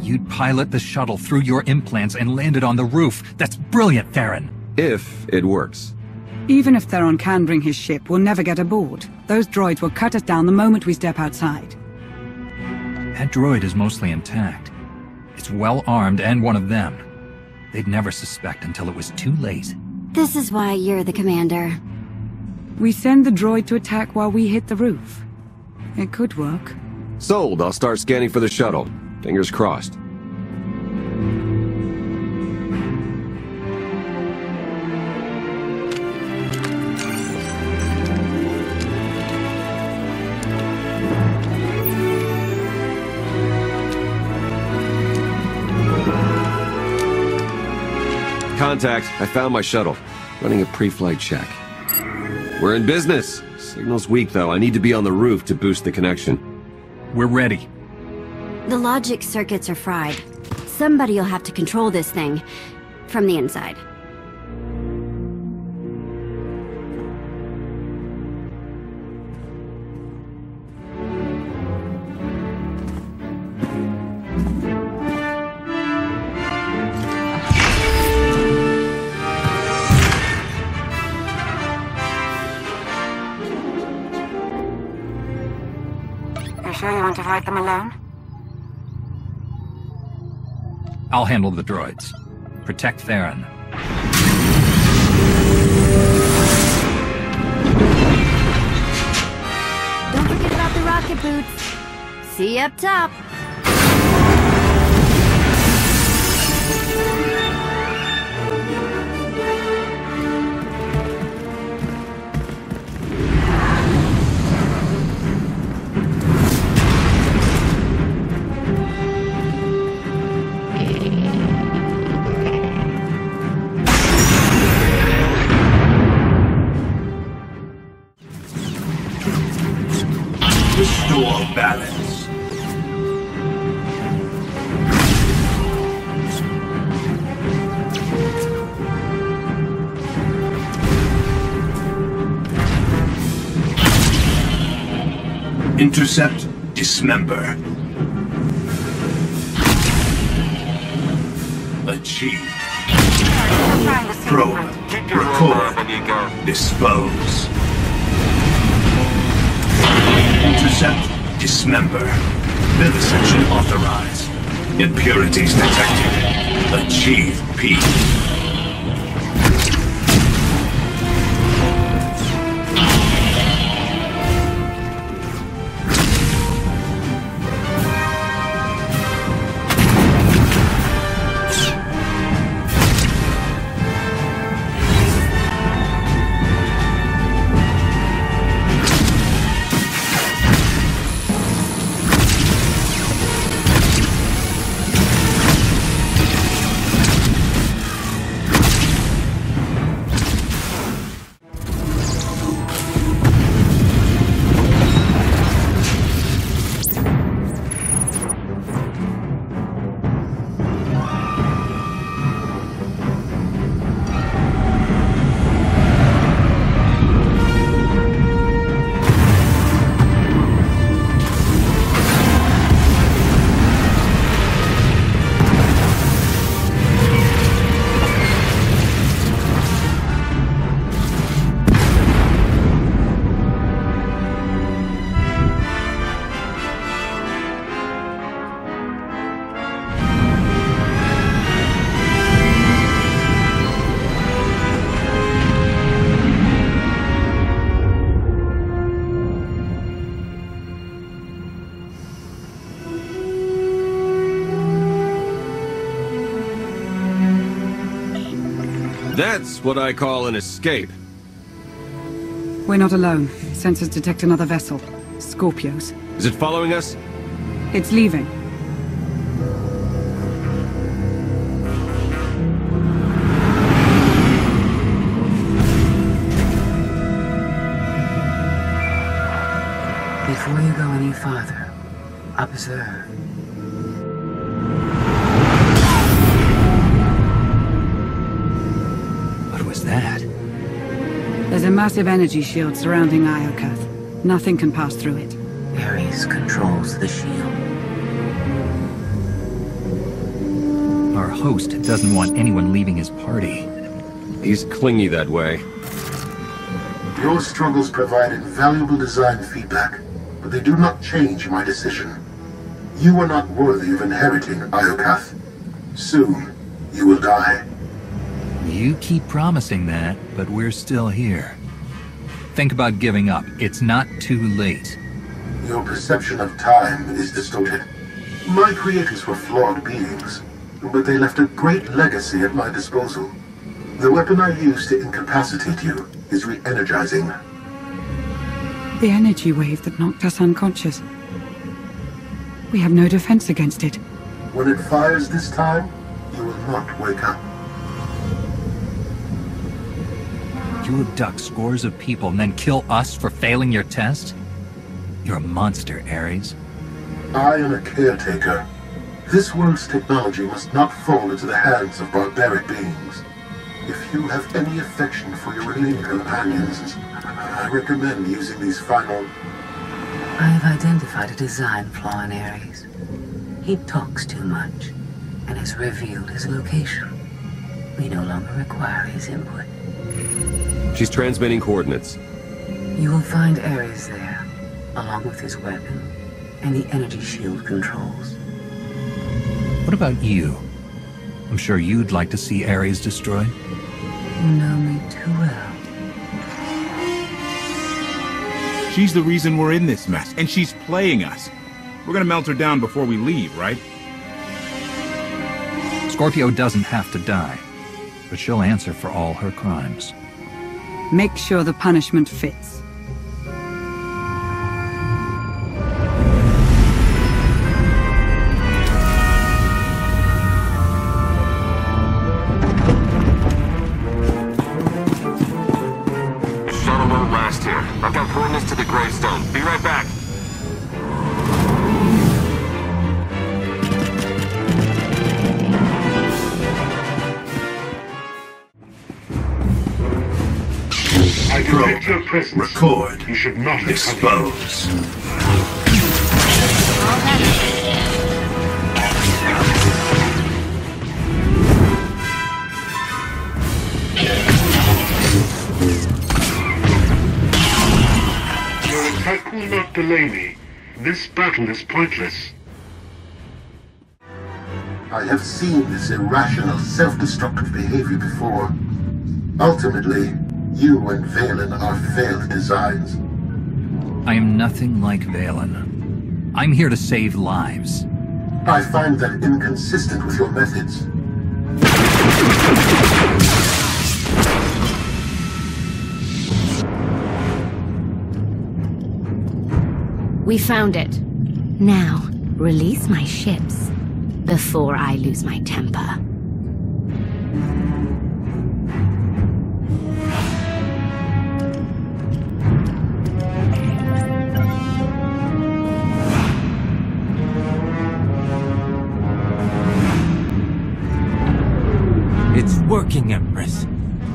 Speaker 7: You'd pilot the shuttle through your implants and land it on the roof. That's brilliant, Theron.
Speaker 6: If it works.
Speaker 9: Even if Theron can bring his ship, we'll never get aboard. Those droids will cut us down the moment we step outside.
Speaker 7: That droid is mostly intact. It's well armed and one of them. They'd never suspect until it was too late.
Speaker 32: This is why you're the commander.
Speaker 9: We send the droid to attack while we hit the roof. It could work.
Speaker 6: Sold. I'll start scanning for the shuttle. Fingers crossed. Contact. I found my shuttle. Running a pre-flight check. We're in business. Signal's weak, though. I need to be on the roof to boost the connection.
Speaker 7: We're ready.
Speaker 32: The logic circuits are fried. Somebody'll have to control this thing. From the inside.
Speaker 30: Sure you want to fight them alone?
Speaker 7: I'll handle the droids. Protect Theron.
Speaker 32: Don't forget about the rocket boots. See you up top.
Speaker 40: Intercept, dismember. Achieve. Probe, record, dispose. Intercept, dismember. Vivisection authorized. Impurities detected. Achieve peace.
Speaker 42: That's what I call an escape.
Speaker 9: We're not alone. Sensors detect another vessel. Scorpios.
Speaker 43: Is it following us?
Speaker 9: It's leaving.
Speaker 4: Before you go any farther, observe.
Speaker 9: Massive energy shield surrounding Iokath. Nothing can pass through it.
Speaker 4: Ares controls the shield.
Speaker 7: Our host doesn't want anyone leaving his party.
Speaker 44: He's clingy that way.
Speaker 36: Your struggles provide invaluable design feedback, but they do not change my decision. You are not worthy of inheriting Iokath. Soon, you will die.
Speaker 7: You keep promising that, but we're still here. Think about giving up. It's not too late.
Speaker 36: Your perception of time is distorted. My creators were flawed beings, but they left a great legacy at my disposal. The weapon I used to incapacitate you is re-energizing.
Speaker 9: The energy wave that knocked us unconscious. We have no defense against it.
Speaker 36: When it fires this time, you will not wake up.
Speaker 7: You abduct scores of people and then kill us for failing your test? You're a monster, Ares.
Speaker 36: I am a caretaker. This world's technology must not fall into the hands of barbaric beings. If you have any affection for your remaining companions, I recommend using these final...
Speaker 4: I have identified a design flaw in Ares. He talks too much, and has revealed his location. We no longer require his input.
Speaker 44: She's transmitting coordinates.
Speaker 4: You will find Ares there, along with his weapon and the energy shield controls.
Speaker 7: What about you? I'm sure you'd like to see Ares destroyed.
Speaker 4: You know me too well.
Speaker 15: She's the reason we're in this mess, and she's playing us. We're gonna melt her down before we leave, right?
Speaker 7: Scorpio doesn't have to die, but she'll answer for all her crimes.
Speaker 9: Make sure the punishment fits.
Speaker 36: Record. You should not expose.
Speaker 45: Your attack will not delay me. This battle is pointless.
Speaker 36: I have seen this irrational, self-destructive behavior before. Ultimately, you and Vaylin are failed designs.
Speaker 7: I am nothing like Vaylin. I'm here to save lives.
Speaker 36: I find that inconsistent with your methods.
Speaker 3: We found it. Now, release my ships before I lose my temper.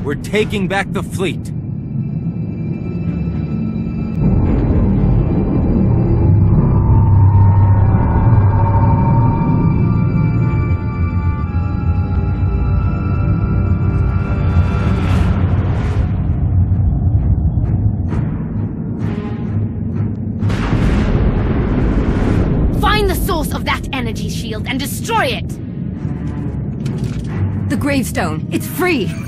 Speaker 46: We're taking back the fleet.
Speaker 3: Find the source of that energy shield and destroy it!
Speaker 47: The gravestone. It's free.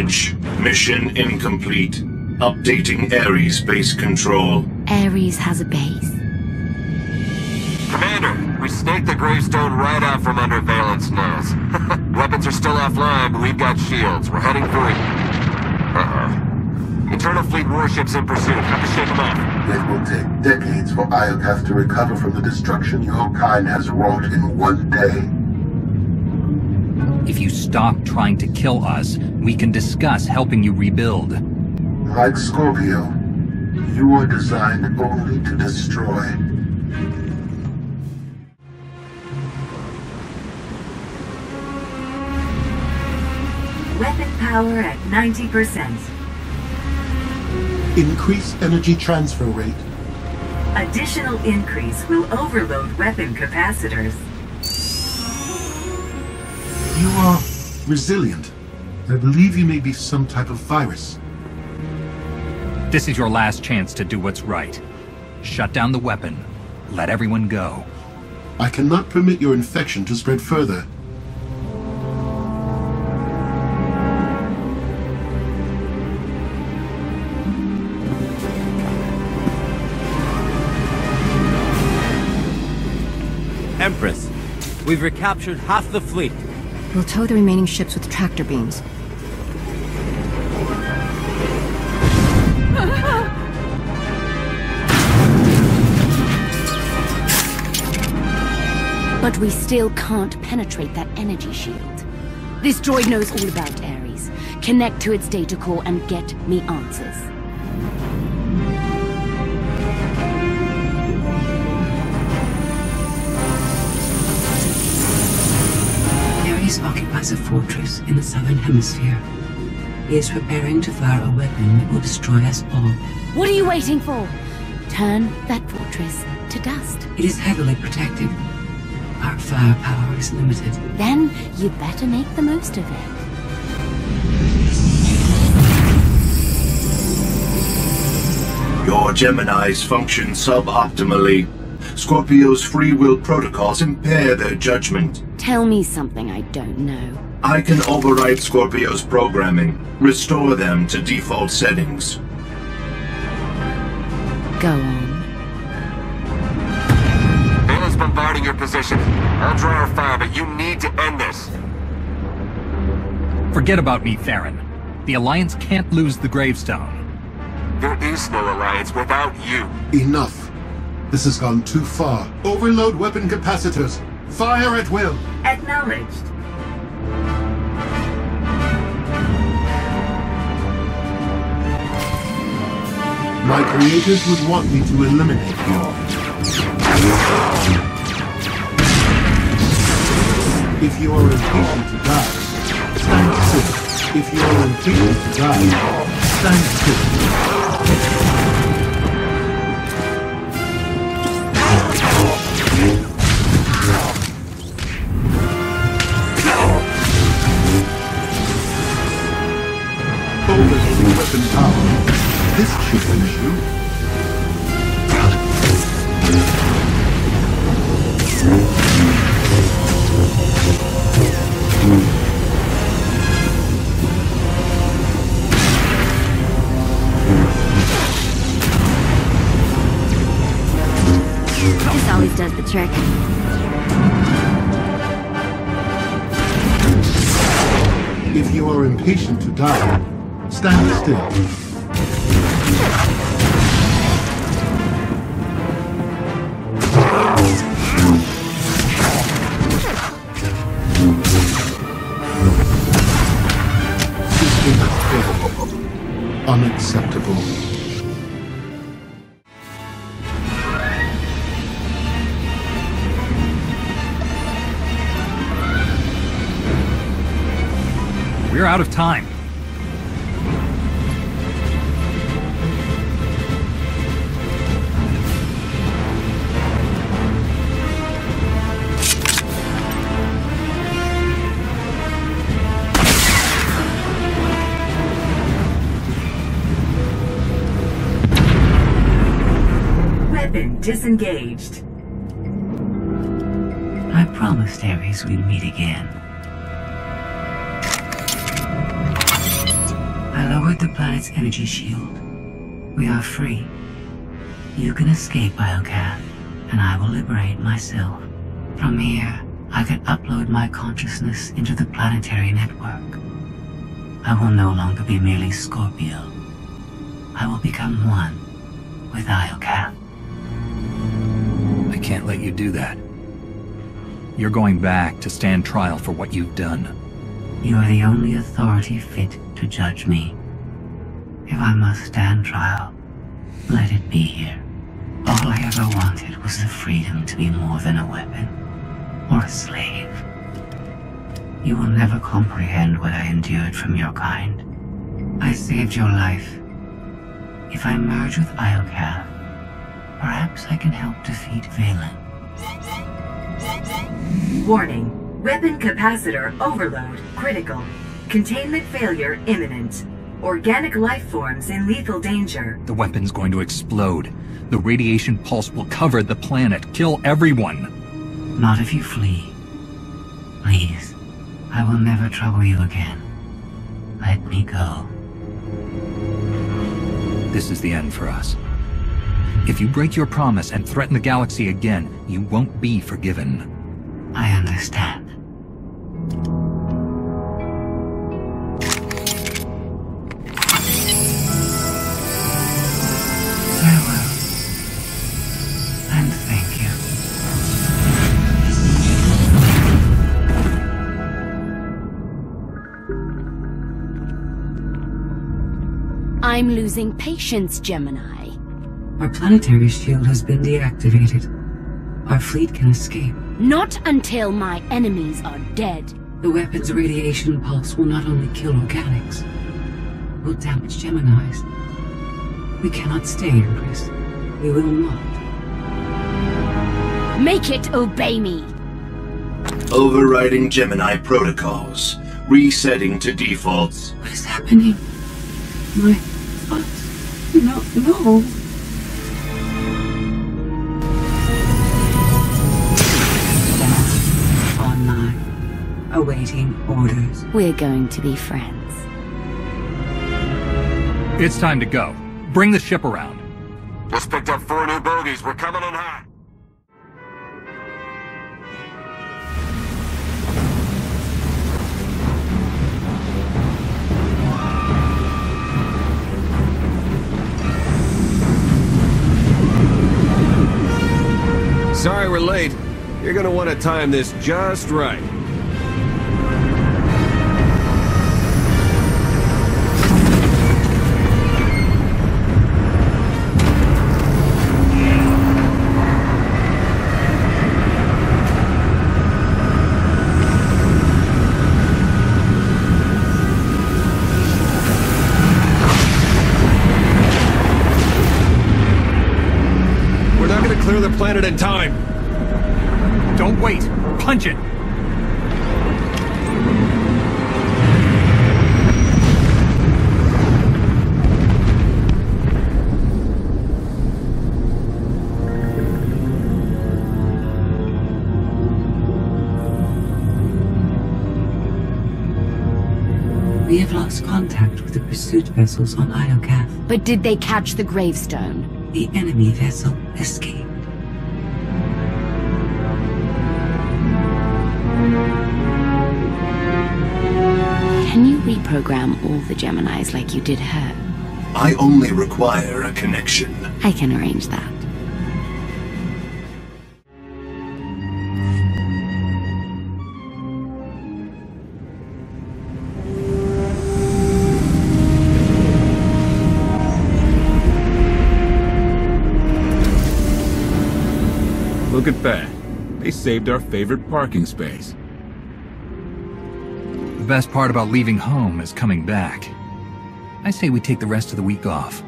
Speaker 40: Critical. Mission incomplete. Updating Ares base control.
Speaker 3: Ares has a base.
Speaker 48: Commander, we snaked the gravestone right out from under Vaylin's nose. Weapons are still offline, but we've got shields. We're heading for it. Uh-oh. Eternal Fleet warships in pursuit. Have to shake them off.
Speaker 36: It will take decades for Iokath to recover from the destruction your kind has wrought in one day.
Speaker 16: If you stop trying to kill us, we can discuss helping you rebuild.
Speaker 36: Like Scorpio, you are designed only to destroy.
Speaker 18: Weapon power at 90%.
Speaker 36: Increase energy transfer rate.
Speaker 18: Additional increase will overload weapon capacitors.
Speaker 36: You are resilient. I believe you may be some type of virus.
Speaker 16: This is your last chance to do what's right. Shut down the weapon. Let everyone go.
Speaker 36: I cannot permit your infection to spread further.
Speaker 46: Empress, we've recaptured half the fleet.
Speaker 47: We'll tow the remaining ships with tractor beams.
Speaker 3: But we still can't penetrate that energy shield. This droid knows all about Ares. Connect to its data core and get me answers.
Speaker 4: Ares occupies a fortress in the southern hemisphere. He is preparing to fire a weapon that will destroy us all.
Speaker 3: What are you waiting for? Turn that fortress to dust.
Speaker 4: It is heavily protected. Our firepower is limited.
Speaker 3: Then you better make the most of it.
Speaker 40: Your Geminis function suboptimally. Scorpio's free will protocols impair their judgment.
Speaker 3: Tell me something I don't know.
Speaker 40: I can override Scorpio's programming, restore them to default settings.
Speaker 3: Go on.
Speaker 48: Your position. I'll draw our fire, but you need to end this.
Speaker 16: Forget about me, Theron. The Alliance can't lose the gravestone.
Speaker 48: There is no alliance without you.
Speaker 36: Enough. This has gone too far. Overload weapon capacitors. Fire at will.
Speaker 18: Acknowledged.
Speaker 36: My creators would want me to eliminate you. If you are impatient to die, stand still. If you are impatient to die, stand still. Overload weapon power. This should finish you. If you are impatient to die, stand still.
Speaker 16: Out of time.
Speaker 18: Weapon disengaged.
Speaker 4: I promised Ares we'd meet again. Lowered the planet's energy shield. We are free. You can escape Iokath, and I will liberate myself. From here, I can upload my consciousness into the planetary network. I will no longer be merely Scorpio. I will become one with Iokath.
Speaker 7: I can't let you do that. You're going back to stand trial for what you've done.
Speaker 4: You are the only authority fit to judge me. If I must stand trial, let it be here. All I ever wanted was the freedom to be more than a weapon or a slave. You will never comprehend what I endured from your kind. I saved your life. If I merge with Iokath, perhaps I can help defeat Vaylin.
Speaker 18: Warning. Weapon capacitor overload critical. Containment failure imminent. Organic life forms in lethal danger.
Speaker 16: The weapon's going to explode. The radiation pulse will cover the planet, kill everyone.
Speaker 4: Not if you flee. Please, I will never trouble you again. Let me go.
Speaker 7: This is the end for us. If you break your promise and threaten the galaxy again, you won't be forgiven.
Speaker 4: I understand.
Speaker 3: I'm losing patience, Gemini.
Speaker 4: Our planetary shield has been deactivated. Our fleet can escape.
Speaker 3: Not until my enemies are dead.
Speaker 4: The weapon's radiation pulse will not only kill organics, will damage Geminis. We cannot stay, Empress. We will not.
Speaker 3: Make it obey me.
Speaker 40: Overriding Gemini protocols. Resetting to defaults.
Speaker 4: What is happening? My thoughts. No, no. Online. Awaiting orders.
Speaker 3: We're going to be friends.
Speaker 16: It's time to go. Bring the ship around.
Speaker 48: Just picked up four new bogies. We're coming in hot.
Speaker 43: Sorry we're late. You're gonna want to time this just right.
Speaker 4: Vessels on Iokath.
Speaker 3: But did they catch the gravestone?
Speaker 4: The enemy vessel escaped.
Speaker 3: Can you reprogram all the Geminis like you did her?
Speaker 40: I only require a connection.
Speaker 3: I can arrange that.
Speaker 15: At that. They saved our favorite parking space.
Speaker 7: The best part about leaving home is coming back. I say we take the rest of the week off.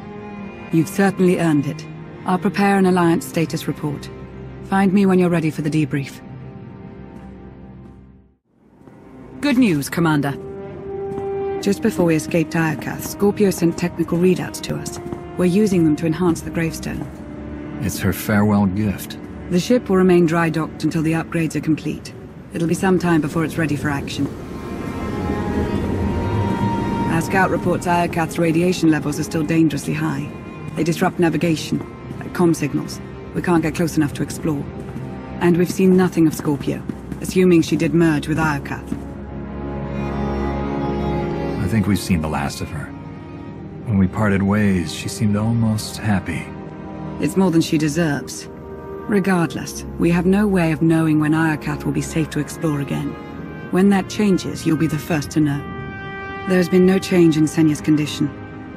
Speaker 9: You've certainly earned it. I'll prepare an Alliance status report. Find me when you're ready for the debrief. Good news, Commander. Just before we escaped Iokath, Scorpio sent technical readouts to us. We're using them to enhance the gravestone.
Speaker 7: It's her farewell gift.
Speaker 9: The ship will remain dry docked until the upgrades are complete. It'll be some time before it's ready for action. Our scout reports Iokath's radiation levels are still dangerously high. They disrupt navigation, like com signals. We can't get close enough to explore. And we've seen nothing of Scorpio, assuming she did merge with Iokath.
Speaker 7: I think we've seen the last of her. When we parted ways, she seemed almost happy.
Speaker 9: It's more than she deserves. Regardless, we have no way of knowing when Iokath will be safe to explore again. When that changes, you'll be the first to know. There's been no change in Senya's condition.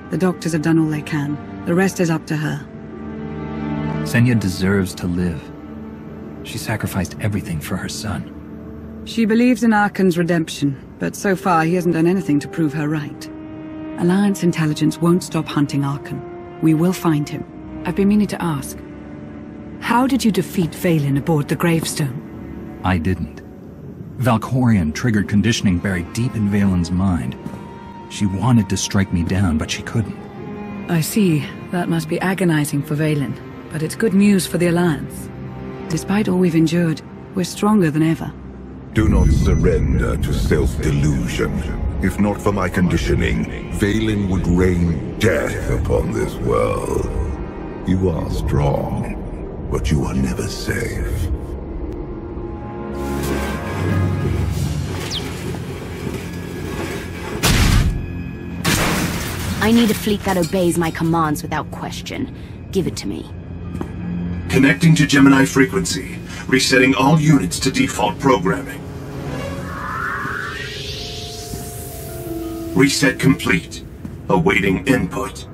Speaker 9: The doctors have done all they can. The rest is up to her.
Speaker 7: Senya deserves to live. She sacrificed everything for her son.
Speaker 9: She believes in Arcann's redemption, but so far he hasn't done anything to prove her right. Alliance intelligence won't stop hunting Arcann. We will find him. I've been meaning to ask. How did you defeat Vaylin aboard the gravestone?
Speaker 7: I didn't. Valkorion triggered conditioning buried deep in Vaylin's mind. She wanted to strike me down, but she couldn't.
Speaker 9: I see. That must be agonizing for Vaylin, but it's good news for the Alliance. Despite all we've endured, we're stronger than ever.
Speaker 11: Do not surrender to self-delusion. If not for my conditioning, Vaylin would rain death upon this world. You are strong, but you are never safe.
Speaker 3: I need a fleet that obeys my commands without question. Give it to me.
Speaker 40: Connecting to Gemini frequency. Resetting all units to default programming. Reset complete. Awaiting input.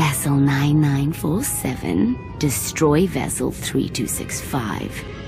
Speaker 3: Vessel 9947, destroy Vessel 3265.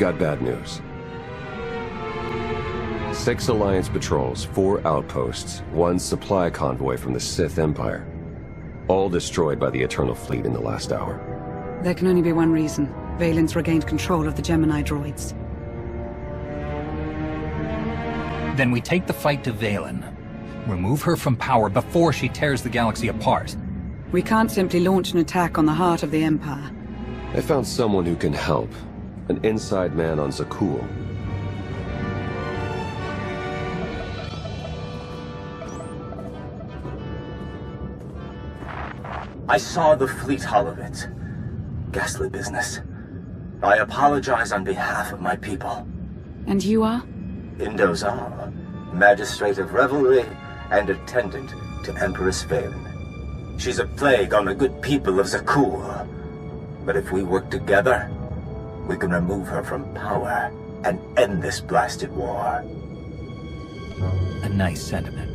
Speaker 44: Got bad news. Six Alliance patrols, four outposts, one supply convoy from the Sith Empire. All destroyed by the Eternal Fleet in the last hour.
Speaker 9: There can only be one reason. Vaylin's regained control of the Gemini droids.
Speaker 46: Then we take the fight to Vaylin. Remove her from power before she tears the galaxy apart.
Speaker 9: We can't simply launch an attack on the heart of the Empire.
Speaker 44: I found someone who can help. An inside man on Zakuul.
Speaker 49: I saw the fleet hull of it. Ghastly business. I apologize on behalf of my people.
Speaker 9: And you are?
Speaker 49: Indo Zal, magistrate of revelry and attendant to Empress Vaylin. She's a plague on the good people of Zakuul. But if we work together, we can remove her from power and end this blasted war.
Speaker 46: A nice sentiment.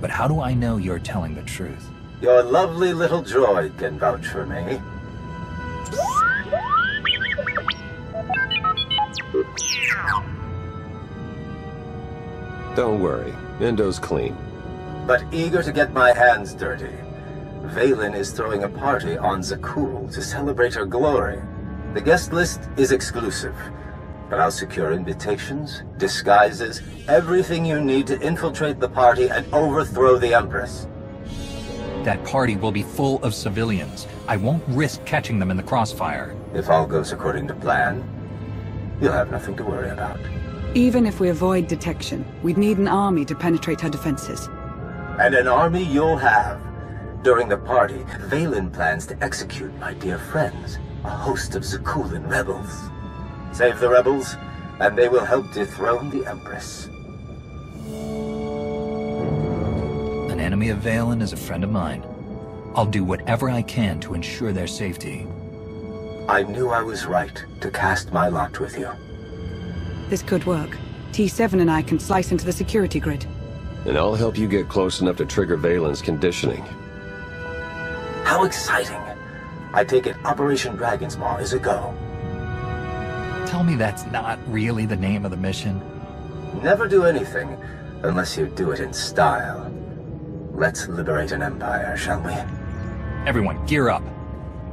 Speaker 46: But how do I know you're telling the truth?
Speaker 49: Your lovely little droid can vouch for me.
Speaker 44: Don't worry, Indo's clean.
Speaker 49: But eager to get my hands dirty. Vaylin is throwing a party on Zakuul to celebrate her glory. The guest list is exclusive, but I'll secure invitations, disguises, everything you need to infiltrate the party and overthrow the Empress.
Speaker 46: That party will be full of civilians. I won't risk catching them in the crossfire.
Speaker 49: If all goes according to plan, you'll have nothing to worry about.
Speaker 9: Even if we avoid detection, we'd need an army to penetrate her defenses.
Speaker 49: And an army you'll have. During the party, Vaylin plans to execute my dear friends, a host of Zakuulan rebels. Save the rebels, and they will help dethrone the Empress.
Speaker 46: An enemy of Vaylin is a friend of mine. I'll do whatever I can to ensure their safety.
Speaker 49: I knew I was right to cast my lot with you.
Speaker 9: This could work. T7 and I can slice into the security grid.
Speaker 6: And I'll help you get close enough to trigger Vaylin's conditioning.
Speaker 49: How exciting! I take it Operation Dragon's Maw is a go.
Speaker 50: Tell me that's not really the name of the mission.
Speaker 49: Never do anything unless you do it in style. Let's liberate an empire, shall we?
Speaker 50: Everyone, gear up.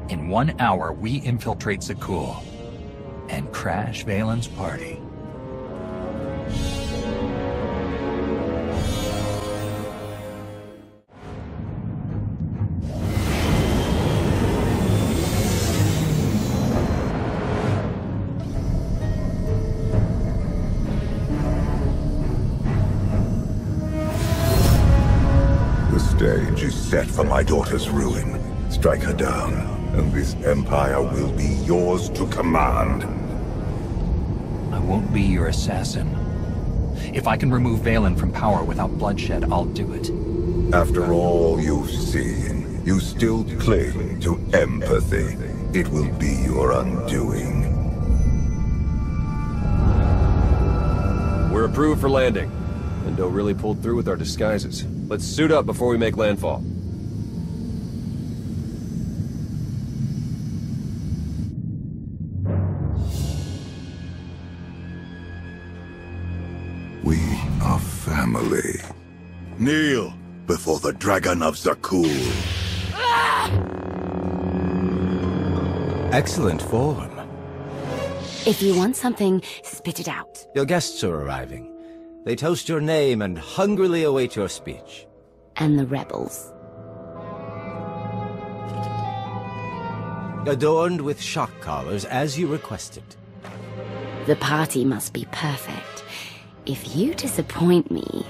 Speaker 50: In one hour, we infiltrate Zakuul and crash Vaylin's party.
Speaker 11: Set for my daughter's ruin. Strike her down, and this empire will be yours to command.
Speaker 50: I won't be your assassin. If I can remove Vaylin from power without bloodshed, I'll do it.
Speaker 11: After all you've seen, you still cling to empathy. It will be your undoing.
Speaker 6: We're approved for landing. Indo really pulled through with our disguises. Let's suit up before we make landfall.
Speaker 11: Kneel before the Dragon of Zakuul.
Speaker 41: Excellent form.
Speaker 3: If you want something, spit it out.
Speaker 41: Your guests are arriving. They toast your name and hungrily await your speech.
Speaker 3: And the rebels.
Speaker 41: Adorned with shock collars as you requested.
Speaker 3: The party must be perfect. If you disappoint me...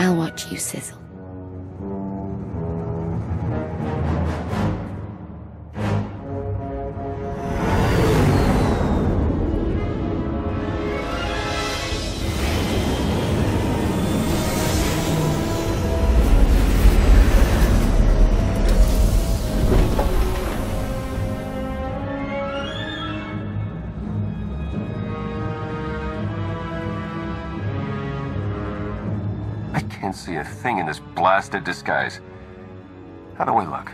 Speaker 3: I'll watch you sizzle.
Speaker 6: See a thing in this blasted disguise. How do we look?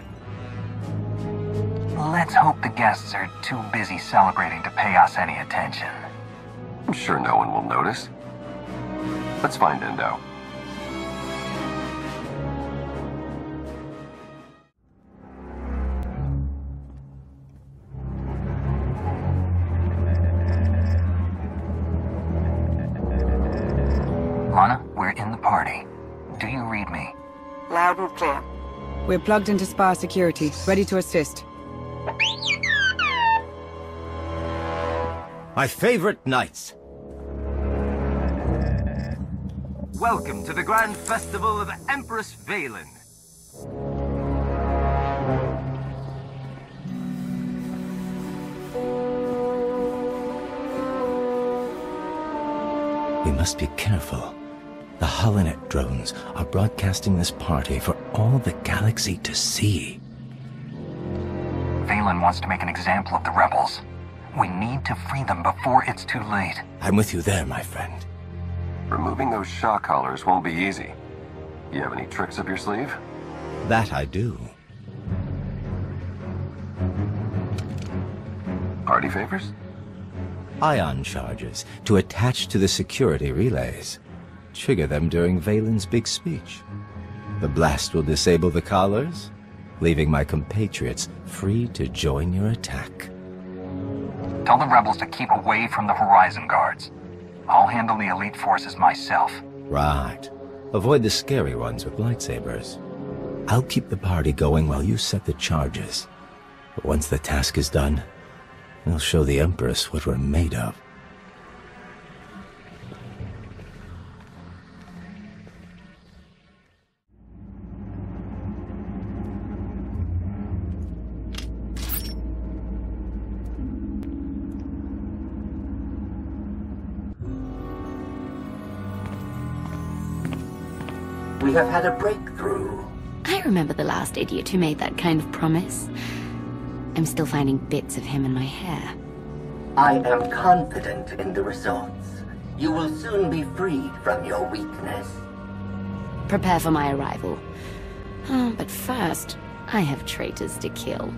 Speaker 7: Let's hope the guests are too busy celebrating to pay us any attention.
Speaker 6: I'm sure no one will notice. Let's find
Speaker 7: Indo. We're
Speaker 9: plugged into Spa security, ready to assist.
Speaker 41: My favorite knights.
Speaker 51: Welcome to the Grand Festival of Empress Vaylin.
Speaker 41: We must be careful. The Holonet drones are broadcasting this party for all the galaxy to see.
Speaker 7: Vaylin wants to make an example of the rebels. We need to free them before it's too late.
Speaker 41: I'm with you there, my friend.
Speaker 6: Removing those shock collars won't be easy. You have any tricks up your sleeve?
Speaker 41: That I do.
Speaker 6: Party favors?
Speaker 41: Ion charges to attach to the security relays. Trigger them during Vaylin's big speech. The blast will disable the collars, leaving my compatriots free to join your attack.
Speaker 7: Tell the rebels to keep away from the Horizon Guards. I'll handle the elite forces myself.
Speaker 41: Right. Avoid the scary ones with lightsabers. I'll keep the party going while you set the charges. But once the task is done, we'll show the Empress what we're made of.
Speaker 49: Have had a breakthrough.
Speaker 30: I remember the last idiot who made that kind of promise. I'm still finding bits of him in my hair.
Speaker 4: I am confident in the results. You will soon be freed from your weakness.
Speaker 30: Prepare for my arrival. Oh, but first, I have traitors to kill.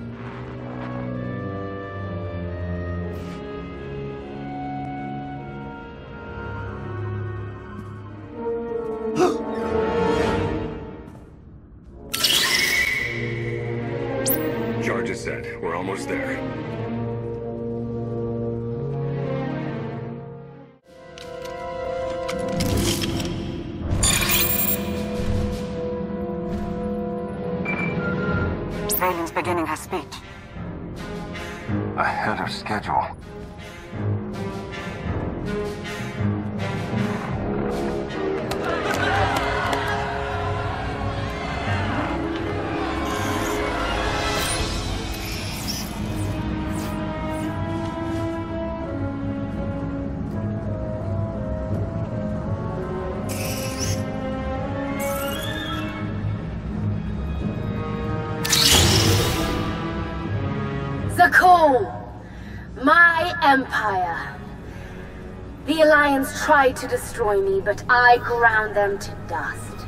Speaker 3: Tried to destroy me, but I ground them to dust.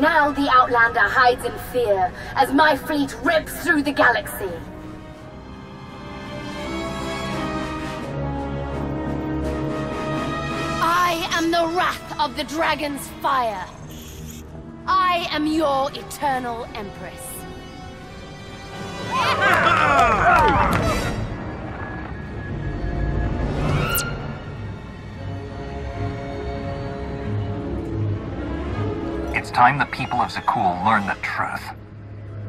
Speaker 3: Now the Outlander hides in fear as my fleet rips through the galaxy. I am the wrath of the dragon's fire. I am your eternal empress.
Speaker 6: Time the people of Zakuul learn the truth.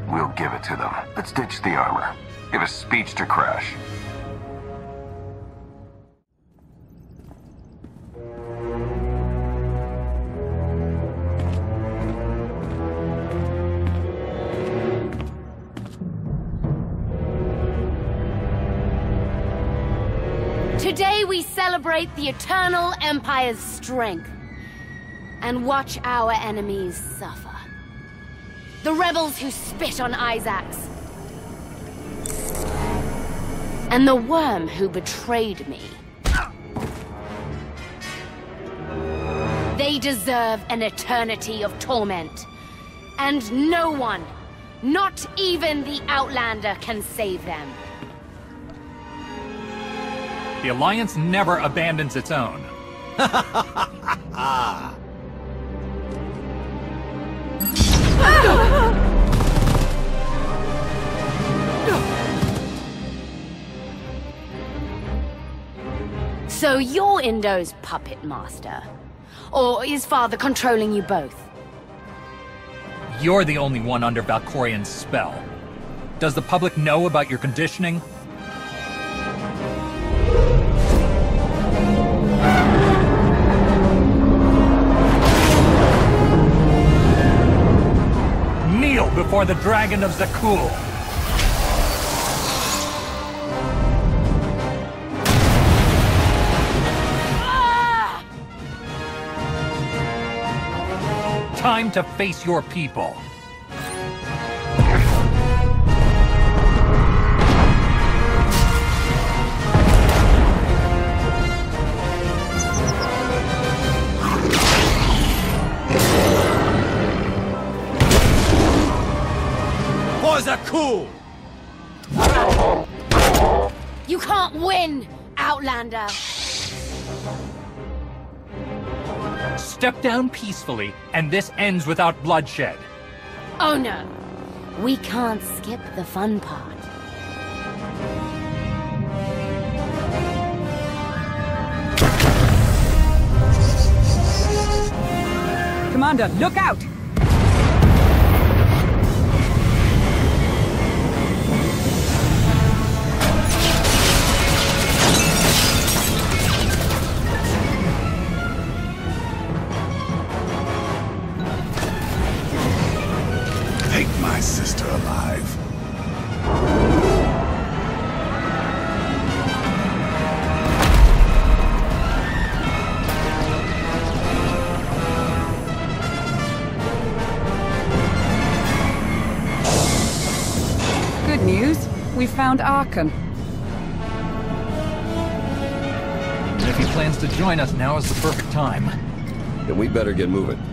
Speaker 6: We'll give it to them. Let's ditch the armor. Give a speech to Crash.
Speaker 3: Today we celebrate the Eternal Empire's strength and watch our enemies suffer. The rebels who spit on Izax. And the worm who betrayed me. They deserve an eternity of torment. And no one, not even the Outlander, can save them.
Speaker 7: The Alliance never abandons its own.
Speaker 3: So you're Indo's puppet master? Or is father controlling you both?
Speaker 7: You're the only one under Valkorion's spell. Does the public know about your conditioning? Before the Dragon of Zakuul! Time to face your people.
Speaker 3: Outlander!
Speaker 7: Step down peacefully, and this ends without bloodshed.
Speaker 3: Oh no, we can't skip the fun part.
Speaker 38: Commander, look out!
Speaker 9: We found Arcann.
Speaker 7: And if he plans to join us, now is the perfect time.
Speaker 6: Then we better get moving.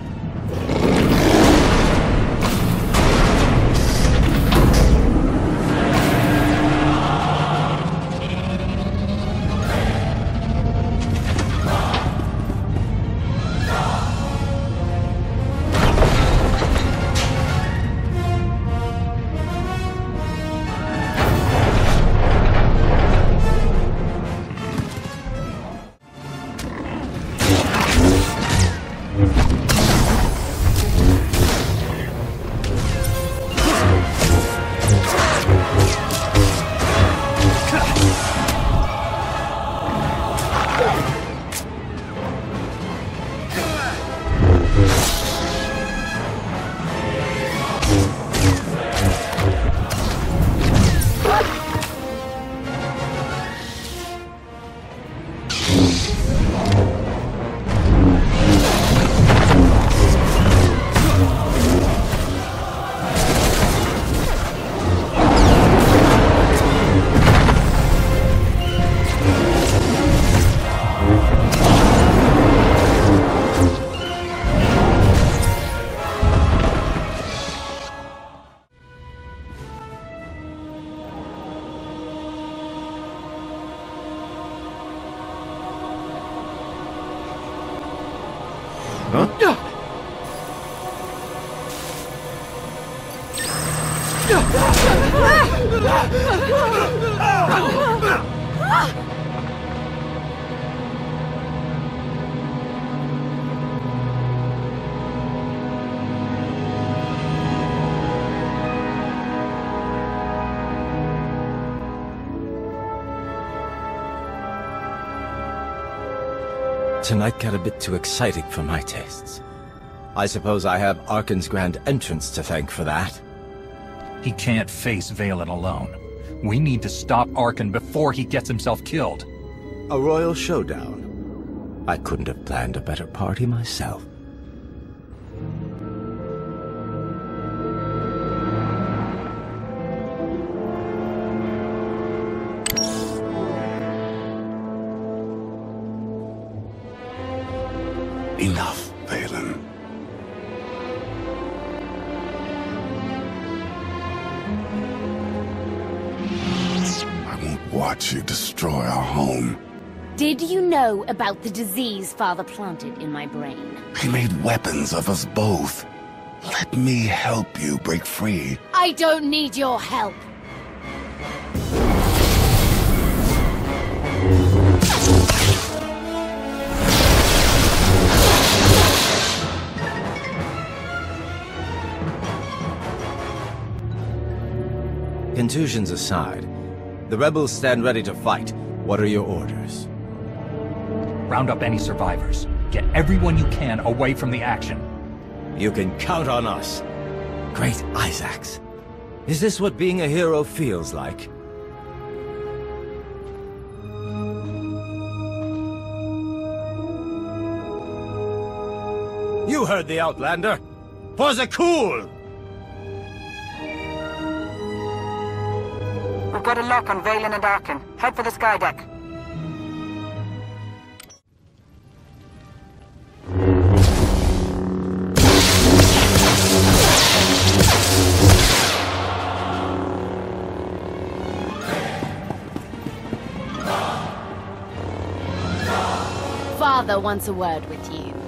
Speaker 41: Tonight got a bit too exciting for my tastes. I suppose I have Arcann's grand entrance to thank for that.
Speaker 7: He can't face Vaylin alone. We need to stop Arcann before he gets himself killed.
Speaker 41: A royal showdown. I couldn't have planned a better party myself.
Speaker 38: Destroy our home.
Speaker 3: Did you know about the disease Father planted in my brain?
Speaker 38: He made weapons of us both. Let me help you break free.
Speaker 3: I don't need your help.
Speaker 41: Contusions aside, the rebels stand ready to fight. What are your orders?
Speaker 7: Round up any survivors. Get everyone you can away from the action.
Speaker 41: You can count on us. Great Izax. Is this what being a hero feels like? You heard the Outlander. For the cool!
Speaker 30: We've got a lock on Vaylin and Arcann. Head for the sky deck.
Speaker 3: Father wants a word with you.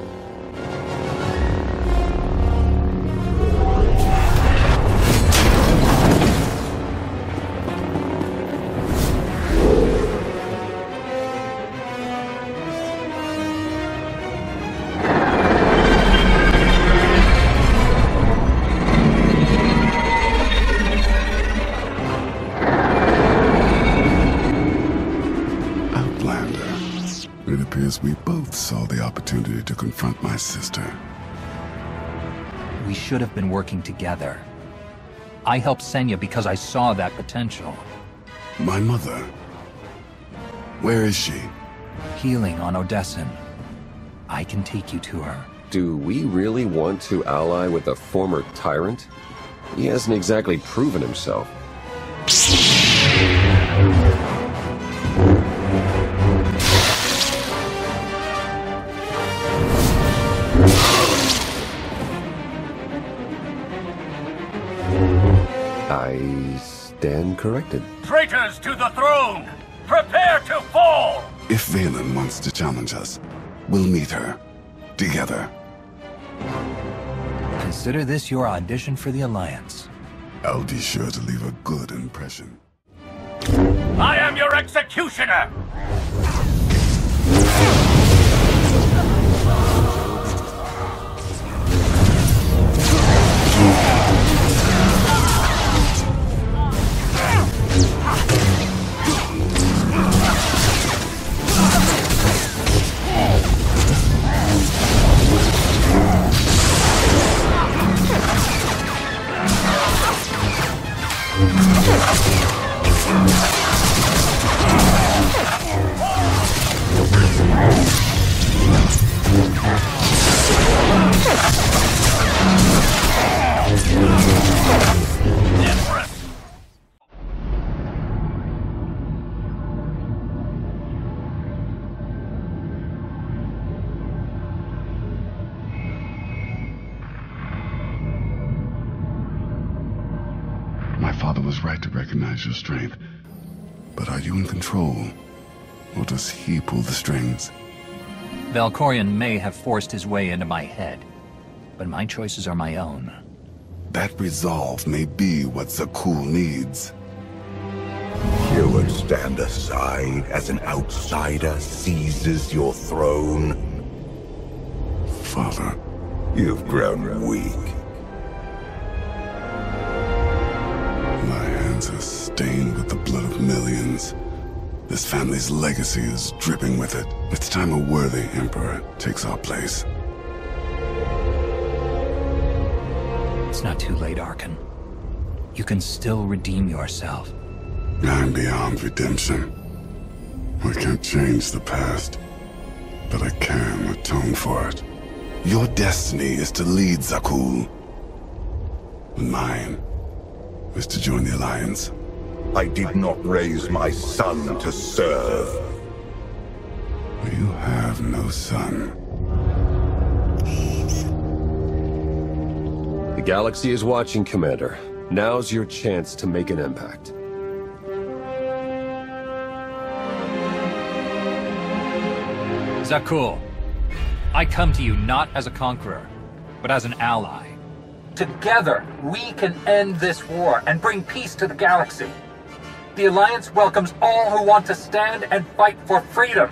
Speaker 38: We
Speaker 7: should have been working together. I helped Senya because I saw that potential.
Speaker 38: My mother. Where is she?
Speaker 7: Healing on Odessen. I can take you to her.
Speaker 6: Do we really want to ally with a former tyrant? He hasn't exactly proven himself. I stand corrected.
Speaker 52: Traitors to the throne! Prepare to fall!
Speaker 38: If Vaylin wants to challenge us, we'll meet her. Together.
Speaker 7: Consider this your audition for the Alliance.
Speaker 38: I'll be sure to leave a good impression.
Speaker 52: I am your executioner!
Speaker 38: My recognize your strength. But are you in control? Or does he pull the strings?
Speaker 7: Valkorion may have forced his way into my head, but my choices are my own.
Speaker 38: That resolve may be what Zakuul needs.
Speaker 11: You would stand aside as an outsider seizes your throne.
Speaker 38: Father.
Speaker 11: You've grown weak.
Speaker 38: Hands are stained with the blood of millions. This family's legacy is dripping with it. It's time a worthy emperor takes our place.
Speaker 7: It's not too late, Arcann. You can still redeem yourself.
Speaker 38: I'm beyond redemption. I can't change the past, but I can atone for it. Your destiny is to lead Zakuul. Mine is to join the Alliance.
Speaker 11: I did not raise my son to serve.
Speaker 38: You have no son.
Speaker 6: The galaxy is watching, Commander. Now's your chance to make an impact.
Speaker 53: Zakuul, I come to you not as a conqueror, but as an ally.
Speaker 7: Together, we can end this war and bring peace to the galaxy. The Alliance welcomes all who want to stand and fight for freedom.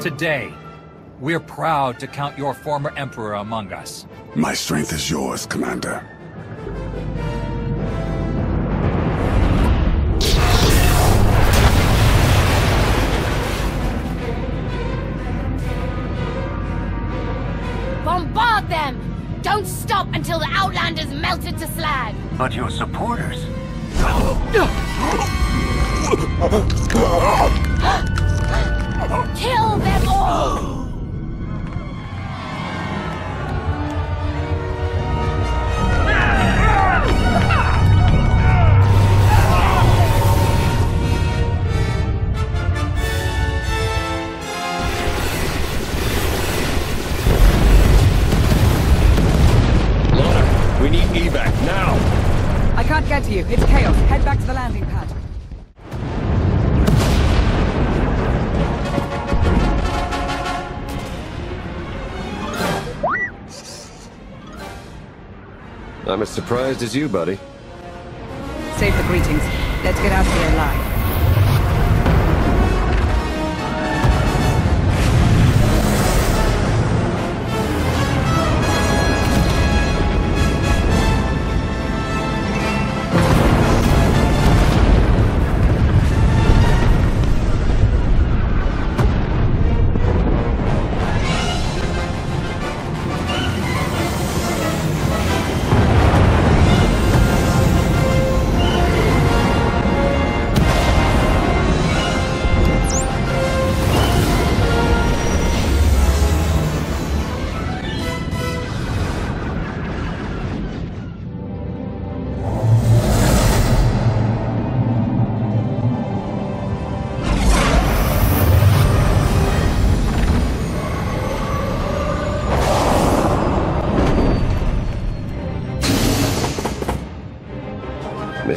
Speaker 53: Today, we're proud to count your former Emperor among us.
Speaker 38: My strength is yours, Commander.
Speaker 3: Bombard them! Don't stop until the Outlanders melted to slag!
Speaker 54: But your supporters.
Speaker 3: Kill them all!
Speaker 55: We evac now!
Speaker 9: I can't get to you. It's chaos. Head back to the landing pad.
Speaker 6: I'm as surprised as you, buddy.
Speaker 9: Save the greetings. Let's get out of here alive.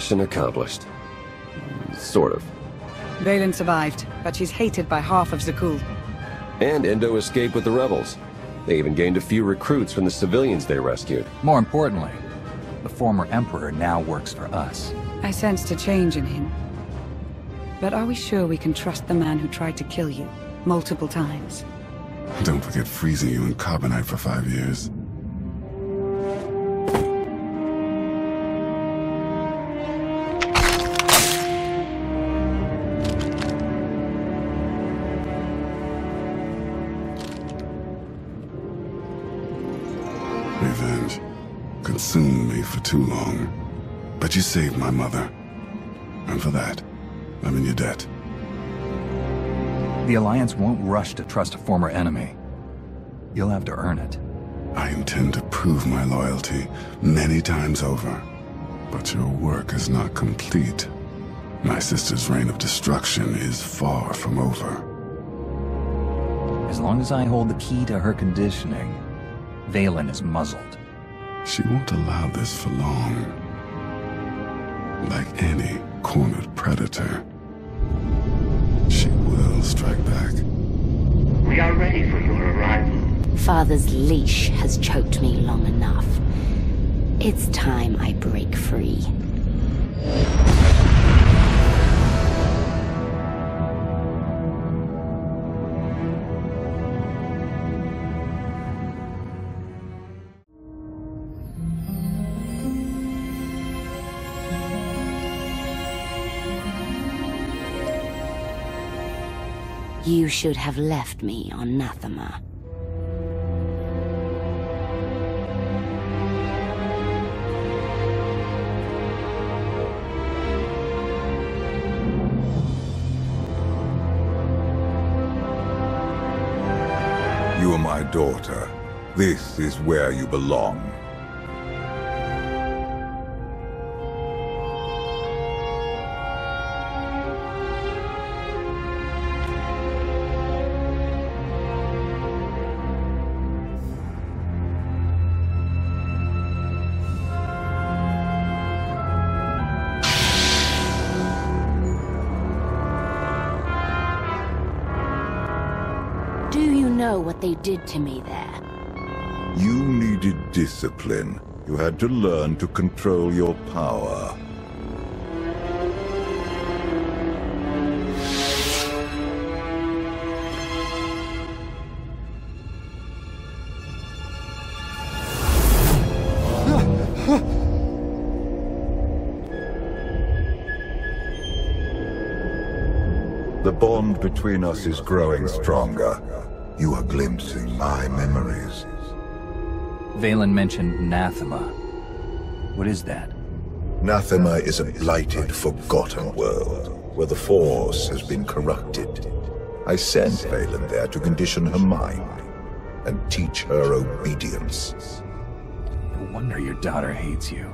Speaker 44: Mission accomplished. Sort of.
Speaker 9: Vaylin survived, but she's hated by half of Zakuul.
Speaker 44: And Indo escaped with the rebels. They even gained a few recruits from the civilians they rescued.
Speaker 7: More importantly, the former Emperor now works for us.
Speaker 9: I sensed a change in him. But are we sure we can trust the man who tried to kill you multiple times?
Speaker 38: Don't forget freezing you in carbonite for five years. Too long. But you saved my mother. And for that, I'm in your debt.
Speaker 7: The Alliance won't rush to trust a former enemy. You'll have to earn it.
Speaker 38: I intend to prove my loyalty many times over. But your work is not complete. My sister's reign of destruction is far from over.
Speaker 7: As long as I hold the key to her conditioning, Vaylin is muzzled.
Speaker 38: She won't allow this for long. Like any cornered predator, she will strike back.
Speaker 56: We are ready for your arrival.
Speaker 3: Father's leash has choked me long enough. It's time I break free. You should have left me on Nathema.
Speaker 11: You are my daughter. This is where you belong.
Speaker 3: Did to me there?
Speaker 11: You needed discipline. You had to learn to control your power. The bond between us is growing stronger. You are glimpsing my memories.
Speaker 7: Vaylin mentioned Nathema. What is that?
Speaker 11: Nathema is a blighted, forgotten world, where the Force has been corrupted. I sent Vaylin there to condition her mind, and teach her obedience.
Speaker 7: No wonder your daughter hates you.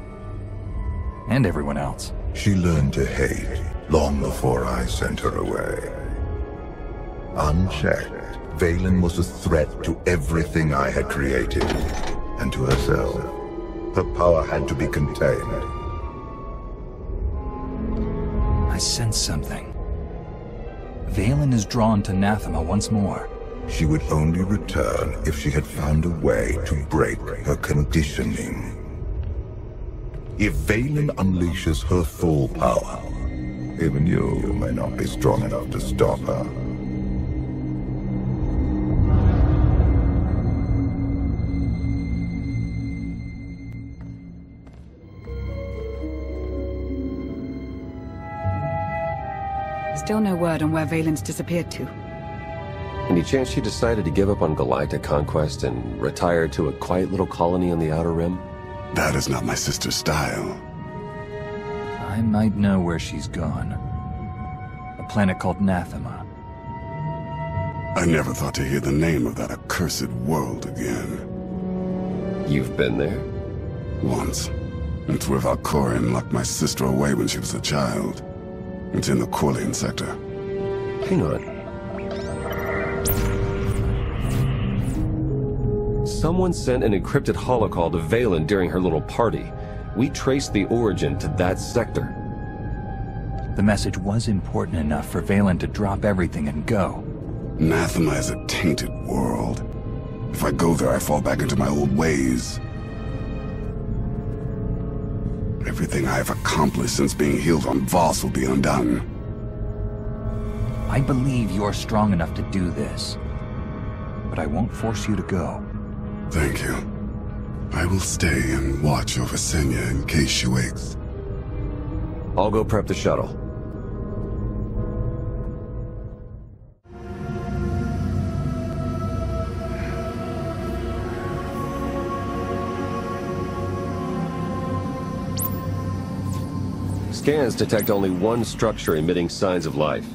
Speaker 7: And everyone else.
Speaker 11: She learned to hate long before I sent her away. Unchecked, Vaylin was a threat to everything I had created, and to herself. Her power had to be contained.
Speaker 7: I sense something. Vaylin is drawn to Nathema once more.
Speaker 11: She would only return if she had found a way to break her conditioning. If Vaylin unleashes her full power, even you may not be strong enough to stop her.
Speaker 9: Still no word on where Vaylin's disappeared to.
Speaker 44: Any chance she decided to give up on galactic conquest and retire to a quiet little colony on the Outer Rim?
Speaker 38: That is not my sister's style.
Speaker 7: I might know where she's gone. A planet called Nathema.
Speaker 38: I never thought to hear the name of that accursed world again.
Speaker 44: You've been there?
Speaker 38: Once. It's where Valkorion locked my sister away when she was a child. It's in the Corlean sector.
Speaker 44: Hang on. Someone sent an encrypted holocall to Vaylin during her little party. We traced the origin to that sector.
Speaker 7: The message was important enough for Vaylin to drop everything and go.
Speaker 38: Nathema is a tainted world. If I go there, I fall back into my old ways. Everything I have accomplished since being healed on Voss will be undone.
Speaker 7: I believe you're strong enough to do this. But I won't force you to go.
Speaker 38: Thank you. I will stay and watch over Senya in case she wakes.
Speaker 44: I'll go prep the shuttle. Scans detect only one structure emitting signs of life.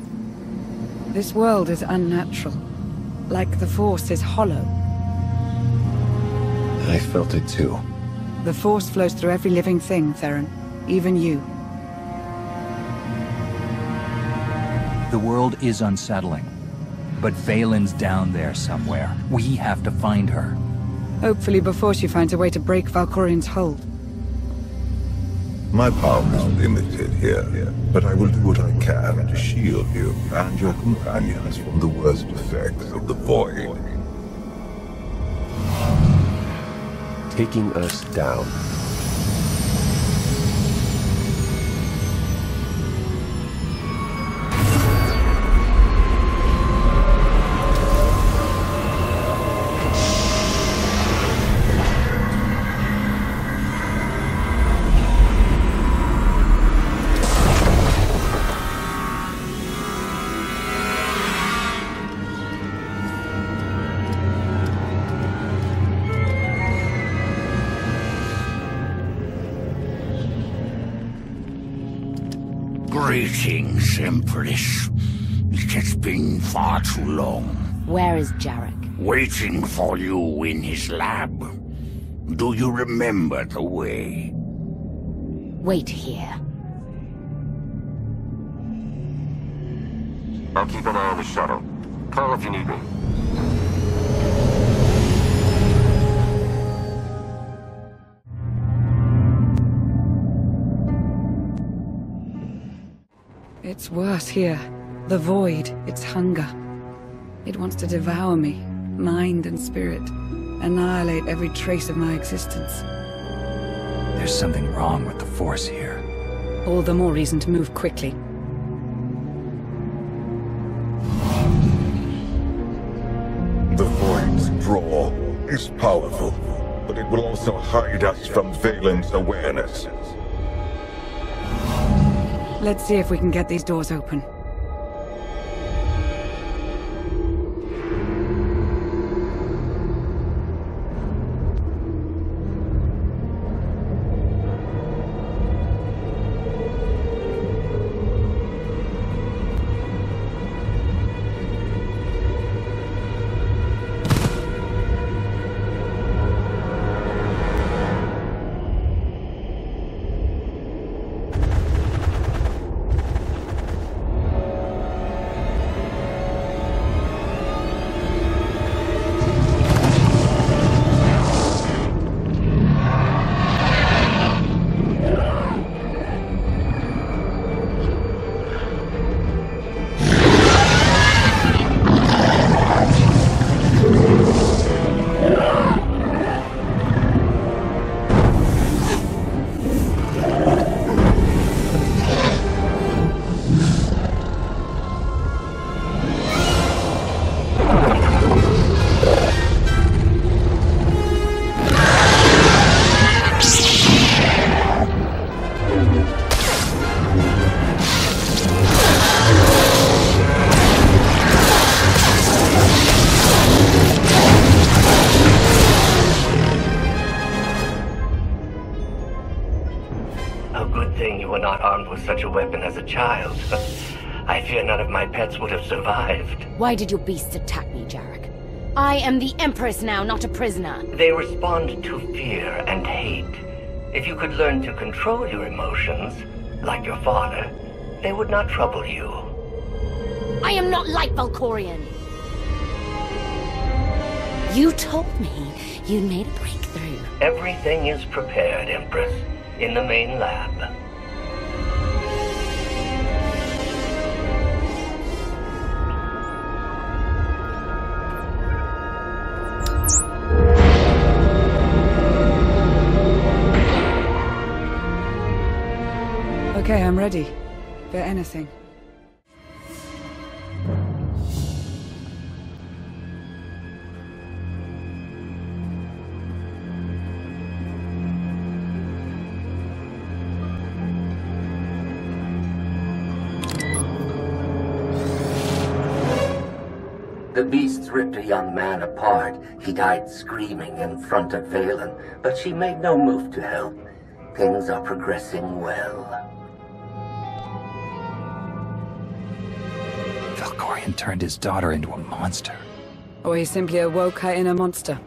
Speaker 9: This world is unnatural. Like the Force is hollow.
Speaker 44: I felt it too.
Speaker 9: The Force flows through every living thing, Theron. Even you.
Speaker 7: The world is unsettling. But Vaylin's down there somewhere. We have to find her.
Speaker 9: Hopefully before she finds a way to break Valkorion's hold.
Speaker 11: My power is limited here, but I will do what I can to shield you and your companions from the worst effects of the Void.
Speaker 44: Taking us down.
Speaker 57: Greetings, Empress. It has been far too long.
Speaker 3: Where is Jarek?
Speaker 57: Waiting for you in his lab. Do you remember the way?
Speaker 3: Wait here.
Speaker 58: I'll keep an eye on the shuttle. Call if you need me.
Speaker 9: It's worse here. The Void, its hunger. It wants to devour me, mind and spirit. Annihilate every trace of my existence.
Speaker 7: There's something wrong with the Force here.
Speaker 9: All the more reason to move quickly.
Speaker 11: The Void's draw is powerful, but it will also hide us from Vaylin's awareness.
Speaker 9: Let's see if we can get these doors open.
Speaker 3: Why did your beasts attack me, Jarek? I am the Empress now, not a prisoner.
Speaker 56: They respond to fear and hate. If you could learn to control your emotions, like your father, they would not trouble you.
Speaker 3: I am not like Valkorion. You told me you'd made a breakthrough.
Speaker 56: Everything is prepared, Empress. in the main lab.
Speaker 9: Ready. For anything.
Speaker 56: The beasts ripped a young man apart. He died screaming in front of Vaylin, but she made no move to help. Things are progressing well.
Speaker 7: Valkorion turned his daughter into a monster.
Speaker 9: Or he simply awoke her inner monster.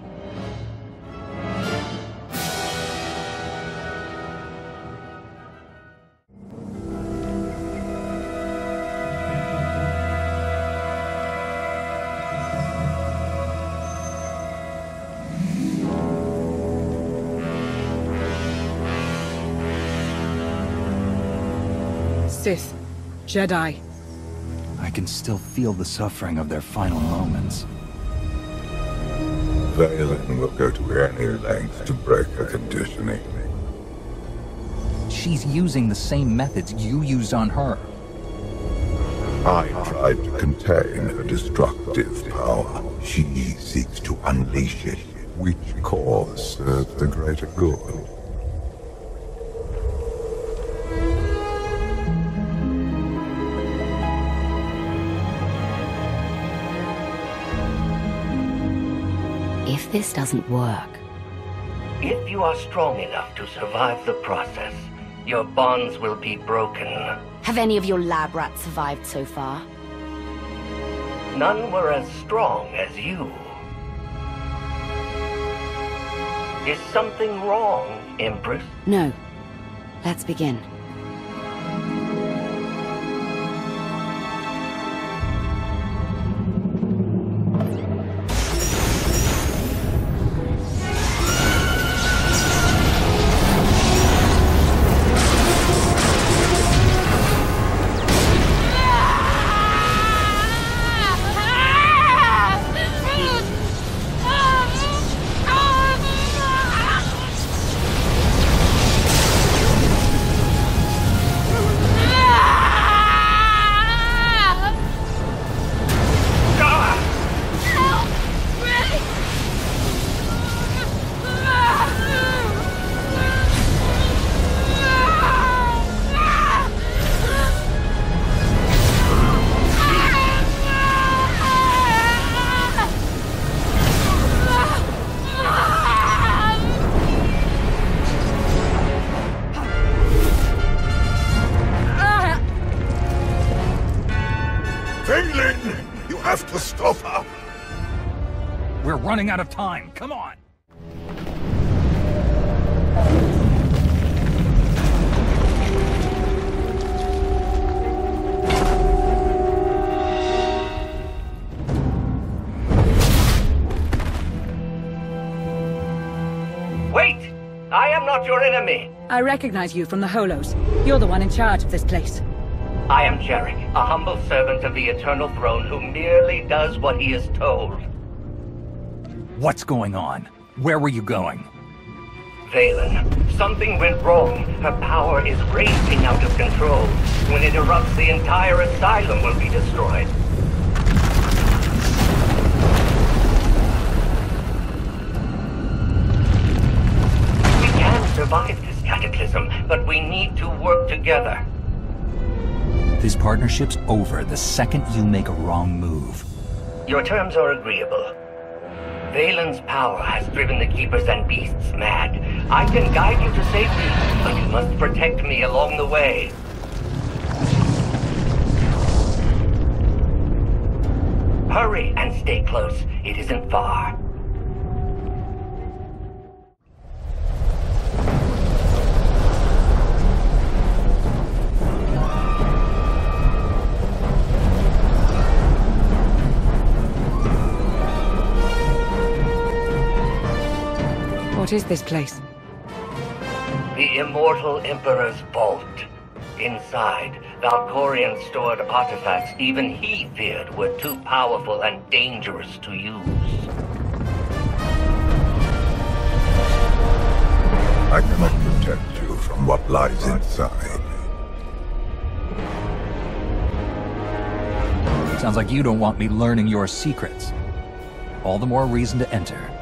Speaker 9: Sith. Jedi.
Speaker 7: I can still feel the suffering of their final moments.
Speaker 11: Vaylin will go to any length to break her conditioning.
Speaker 7: She's using the same methods you used on her.
Speaker 11: I tried to contain her destructive power. She seeks to unleash it. Which cause serves the greater good?
Speaker 3: If this doesn't work,
Speaker 56: If you are strong enough to survive the process, your bonds will be broken.
Speaker 3: have any of your lab rats survived so far?
Speaker 56: None were as strong as you. Is something wrong, Empress?
Speaker 3: No. Let's begin.
Speaker 11: Vaylin! You have to stop her!
Speaker 16: We're running out of time. Come on.
Speaker 56: Wait! I am not your enemy!
Speaker 9: I recognize you from the Holos. You're the one in charge of this place.
Speaker 56: I am Jarek, a humble servant of the Eternal Throne who merely does what he is told.
Speaker 7: What's going on? Where were you going?
Speaker 56: Vaylin, something went wrong. Her power is raging out of control. When it erupts, the entire asylum will be destroyed. We can survive this cataclysm, but we need to work together.
Speaker 7: This partnership's over the second you make a wrong move.
Speaker 56: Your terms are agreeable. Vaylin's power has driven the Keepers and Beasts mad. I can guide you to safety, but you must protect me along the way. Hurry and stay close. It isn't far.
Speaker 9: What is this place?
Speaker 56: The Immortal Emperor's vault. Inside, Valkorion stored artifacts even he feared were too powerful and dangerous to use.
Speaker 59: I cannot protect you from what lies inside.
Speaker 7: Sounds like you don't want me learning your secrets. All the more reason to enter.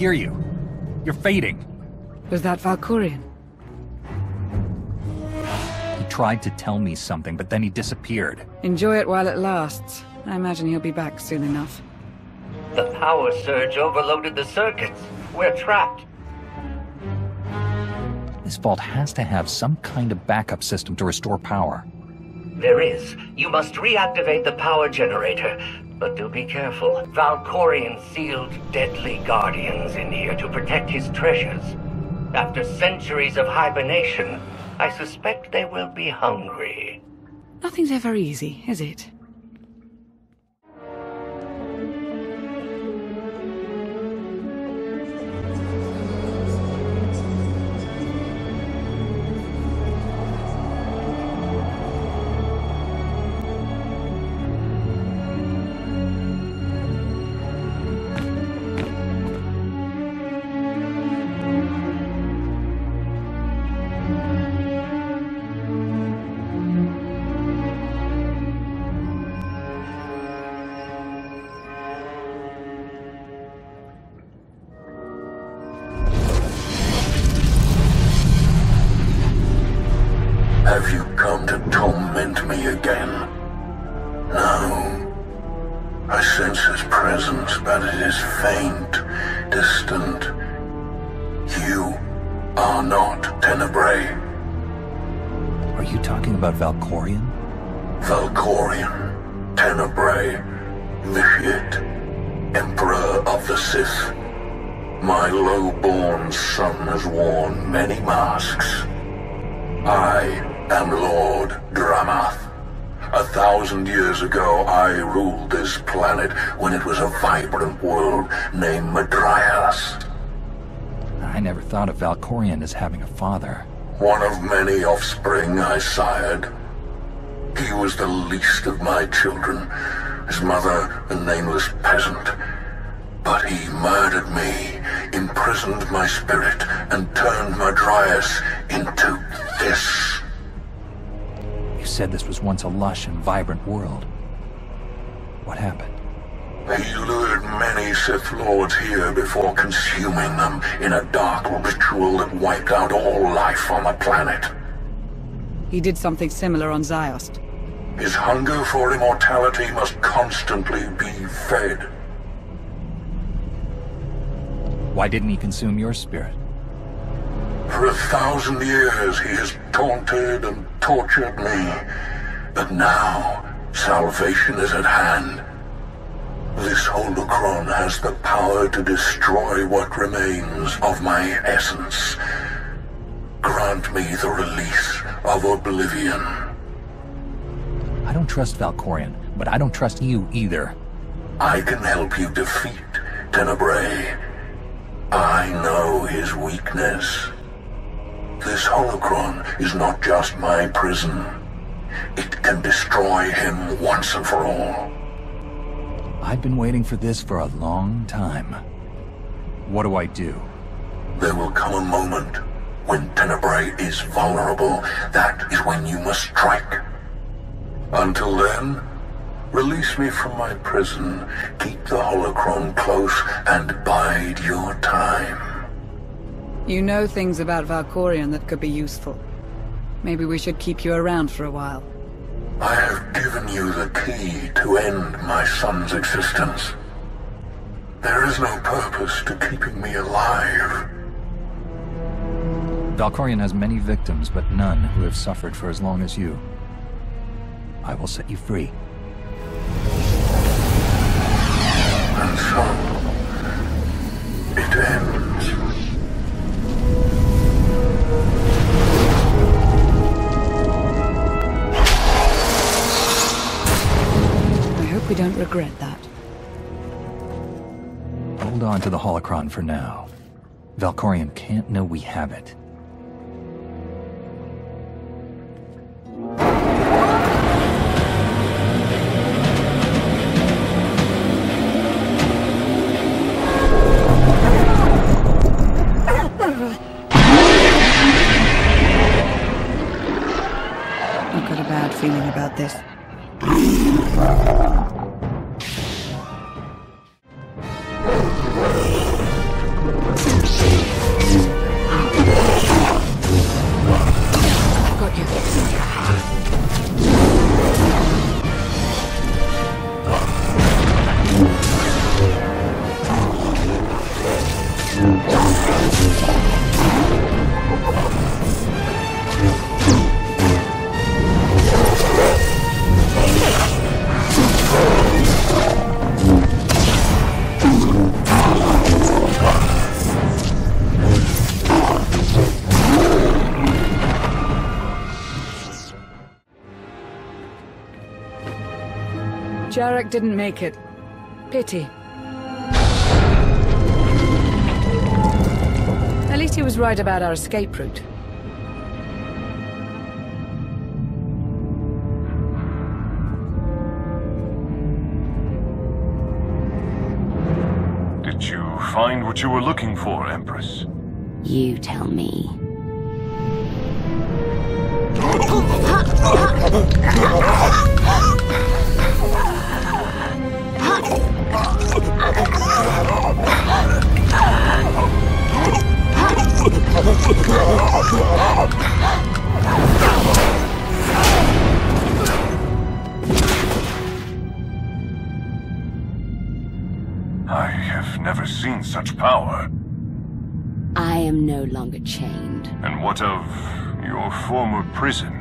Speaker 7: Hear you. You're fading.
Speaker 9: Was that Valkorion?
Speaker 7: He tried to tell me something, but then he disappeared.
Speaker 9: Enjoy it while it lasts. I imagine he'll be back soon enough.
Speaker 56: The power surge overloaded the circuits. We're trapped.
Speaker 7: This vault has to have some kind of backup system to restore power.
Speaker 56: There is. You must reactivate the power generator. But do be careful. Valkorion sealed deadly guardians in here to protect his treasures. After centuries of hibernation, I suspect they will be hungry.
Speaker 9: Nothing's ever easy, is it?
Speaker 7: Valkorion as having a father.
Speaker 59: One of many offspring I sired. He was the least of my children, his mother a nameless peasant. But he murdered me, imprisoned my spirit, and turned Madrias into this.
Speaker 7: You said this was once a lush and vibrant world. What happened?
Speaker 59: He lured many Sith Lords here before consuming them in a dark ritual that wiped out all life on the planet.
Speaker 9: He did something similar on Ziost.
Speaker 59: His hunger for immortality must constantly be fed.
Speaker 7: Why didn't he consume your spirit?
Speaker 59: For a thousand years he has taunted and tortured me. But now, salvation is at hand. This holocron has the power to destroy what remains of my essence. Grant me the release of oblivion.
Speaker 7: I don't trust Valkorion. but I don't trust you either.
Speaker 59: I can help you defeat Tenebrae. I know his weakness. This holocron is not just my prison. It can destroy him once and for all.
Speaker 7: I've been waiting for this for a long time. What do I do?
Speaker 59: There will come a moment when Tenebrae is vulnerable. That is when you must strike. Until then, release me from my prison, keep the holocron close, and bide your time.
Speaker 9: You know things about Valkorion that could be useful. Maybe we should keep you around for a while.
Speaker 59: I have given you the key to end my son's existence. There is no purpose to keeping me alive.
Speaker 7: Valkorion has many victims, but none who have suffered for as long as you. I will set you free.
Speaker 59: And so,
Speaker 9: regret that.
Speaker 7: Hold on to the holocron for now. Valkorion can't know we have it.
Speaker 9: I've got a bad feeling about this. Jarek didn't make it. Pity. At least he was right about our escape route.
Speaker 60: Did you find what you were looking for, Empress?
Speaker 3: You tell me.
Speaker 60: Of your former prison?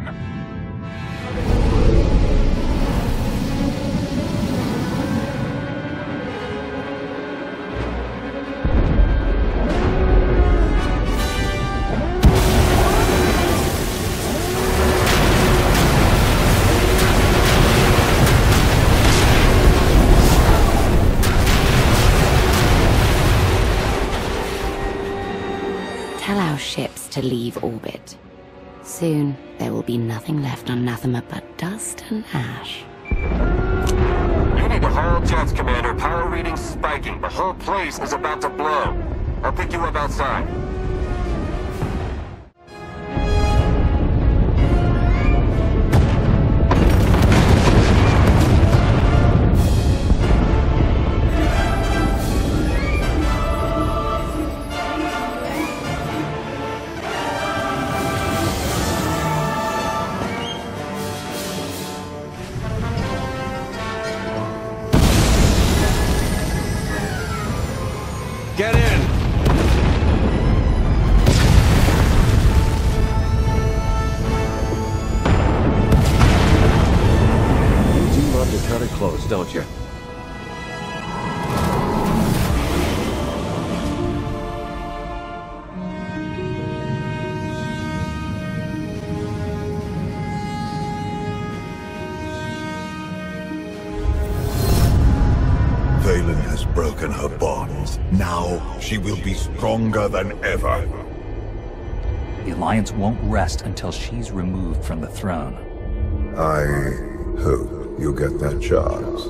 Speaker 3: Be nothing left on Nathema but dust and ash.
Speaker 48: You need to haul jets, Commander. Power readings spiking. The whole place is about to blow. I'll pick you up outside.
Speaker 11: Stronger than ever.
Speaker 7: The Alliance won't rest until she's removed from the throne.
Speaker 11: I hope you get that chance.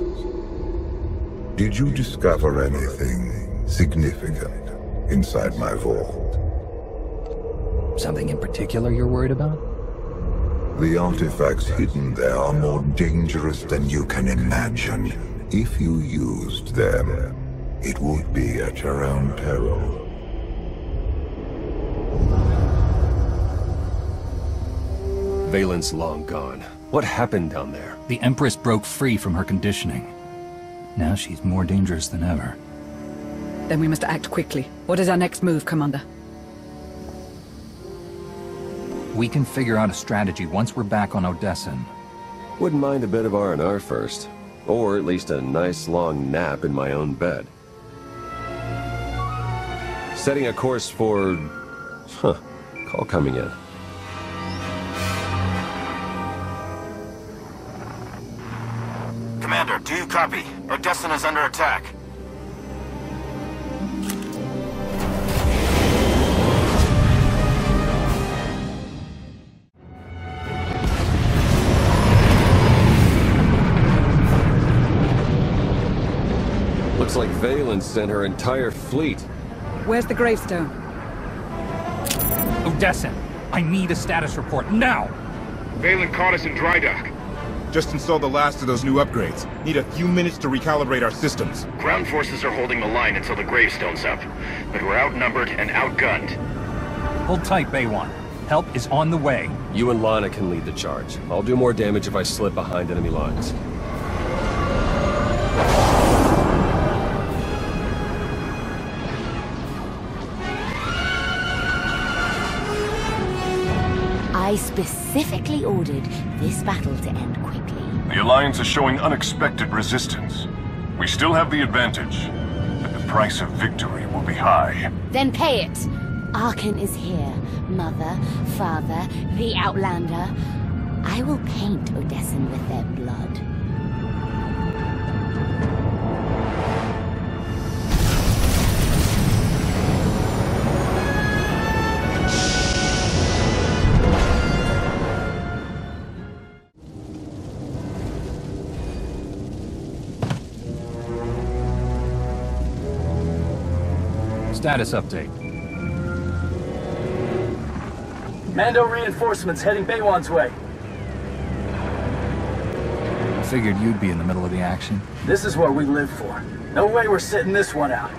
Speaker 11: Did you discover anything significant inside my vault?
Speaker 7: Something in particular you're worried about?
Speaker 11: The artifacts hidden there are more dangerous than you can imagine. If you used them, it would be at your own peril.
Speaker 6: Vaylin's long gone. What happened down there?
Speaker 7: The Empress broke free from her conditioning. Now she's more dangerous than ever.
Speaker 9: Then we must act quickly. What is our next move, Commander?
Speaker 7: We can figure out a strategy once we're back on Odessen.
Speaker 6: Wouldn't mind a bit of R&R first. Or at least a nice long nap in my own bed. Setting a course for... Huh. Call coming in.
Speaker 48: Copy? Odessen is under attack.
Speaker 6: Looks like Vaylin sent her entire fleet.
Speaker 9: Where's the gravestone?
Speaker 61: Odessen, I need a status report now!
Speaker 15: Vaylin caught us in dry dock. Just installed the last of those new upgrades. Need a few minutes to recalibrate our systems.
Speaker 8: Ground forces are holding the line until the gravestone's up, but we're outnumbered and outgunned.
Speaker 61: Hold tight, Bey'wan. Help is on the way.
Speaker 6: You and Lana can lead the charge. I'll do more damage if I slip behind enemy lines.
Speaker 3: I specifically ordered this battle to end quickly.
Speaker 60: The Alliance is showing unexpected resistance. We still have the advantage, but the price of victory will be high.
Speaker 3: Then pay it! Arcann is here. Mother, father, the Outlander. I will paint Odessen with their blood.
Speaker 7: Status update.
Speaker 62: Mando reinforcements heading Bey'wan's way.
Speaker 7: I Figured you'd be in the middle of the action.
Speaker 62: This is what we live for. No way we're sitting this one out.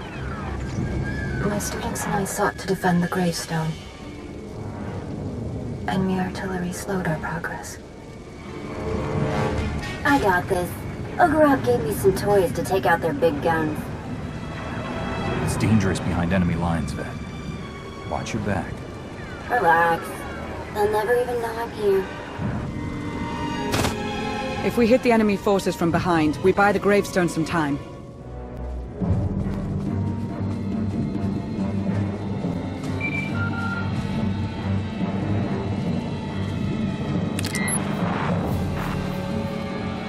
Speaker 12: My students and I sought to defend the gravestone. Enemy artillery slowed our progress.
Speaker 32: I got this. Ogorok gave me some toys to take out their big guns.
Speaker 7: It's dangerous behind enemy lines, Vette. Watch your back.
Speaker 32: Relax. They'll never even know I'm here.
Speaker 9: If we hit the enemy forces from behind, we buy the gravestone some time.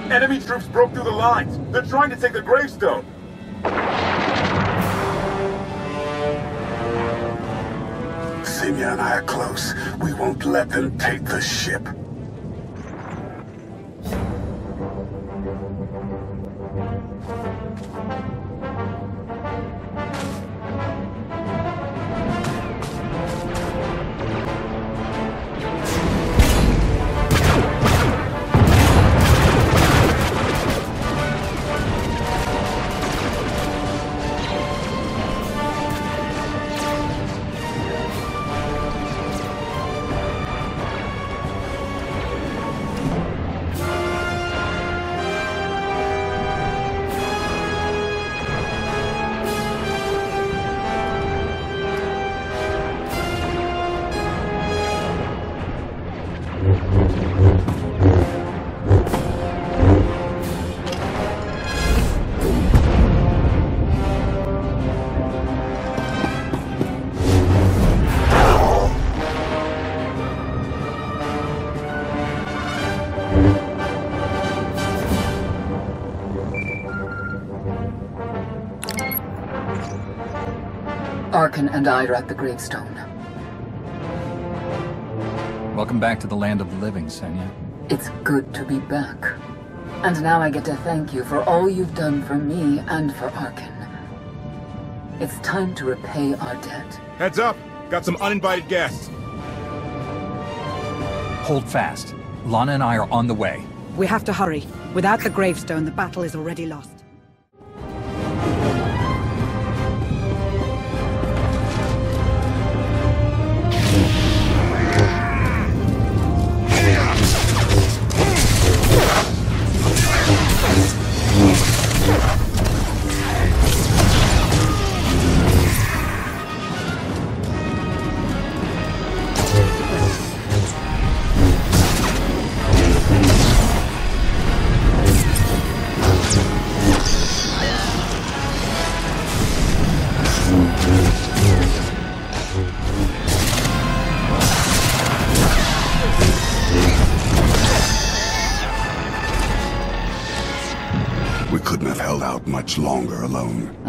Speaker 15: Enemy troops broke through the lines. They're trying to take the gravestone.
Speaker 38: And I are close. We won't let them take the ship.
Speaker 1: And I are at the gravestone.
Speaker 7: Welcome back to the land of the living, Senya.
Speaker 1: It's good to be back. And now I get to thank you for all you've done for me and for Arcann. It's time to repay our debt.
Speaker 15: Heads up! Got some uninvited guests.
Speaker 7: Hold fast. Lana and I are on the way.
Speaker 9: We have to hurry. Without the gravestone, the battle is already lost.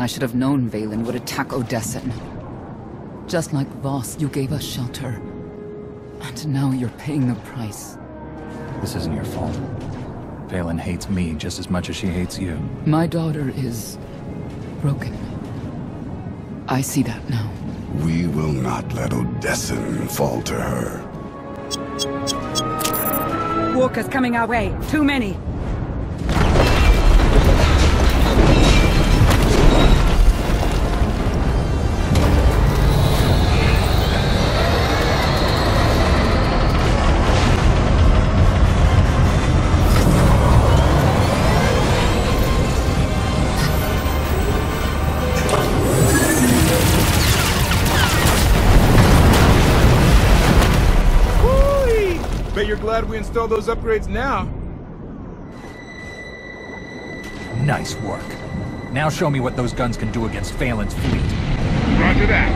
Speaker 1: I should have known Vaylin would attack Odessen. Just like Voss, you gave us shelter. And now you're paying the price.
Speaker 7: This isn't your fault. Vaylin hates me just as much as she hates you.
Speaker 1: My daughter is... broken. I see that now.
Speaker 38: We will not let Odessen fall to her.
Speaker 9: Walkers coming our way. Too many.
Speaker 15: We install those upgrades now.
Speaker 7: Nice work. Now show me what those guns can do against Vaylin's fleet.
Speaker 15: Roger that.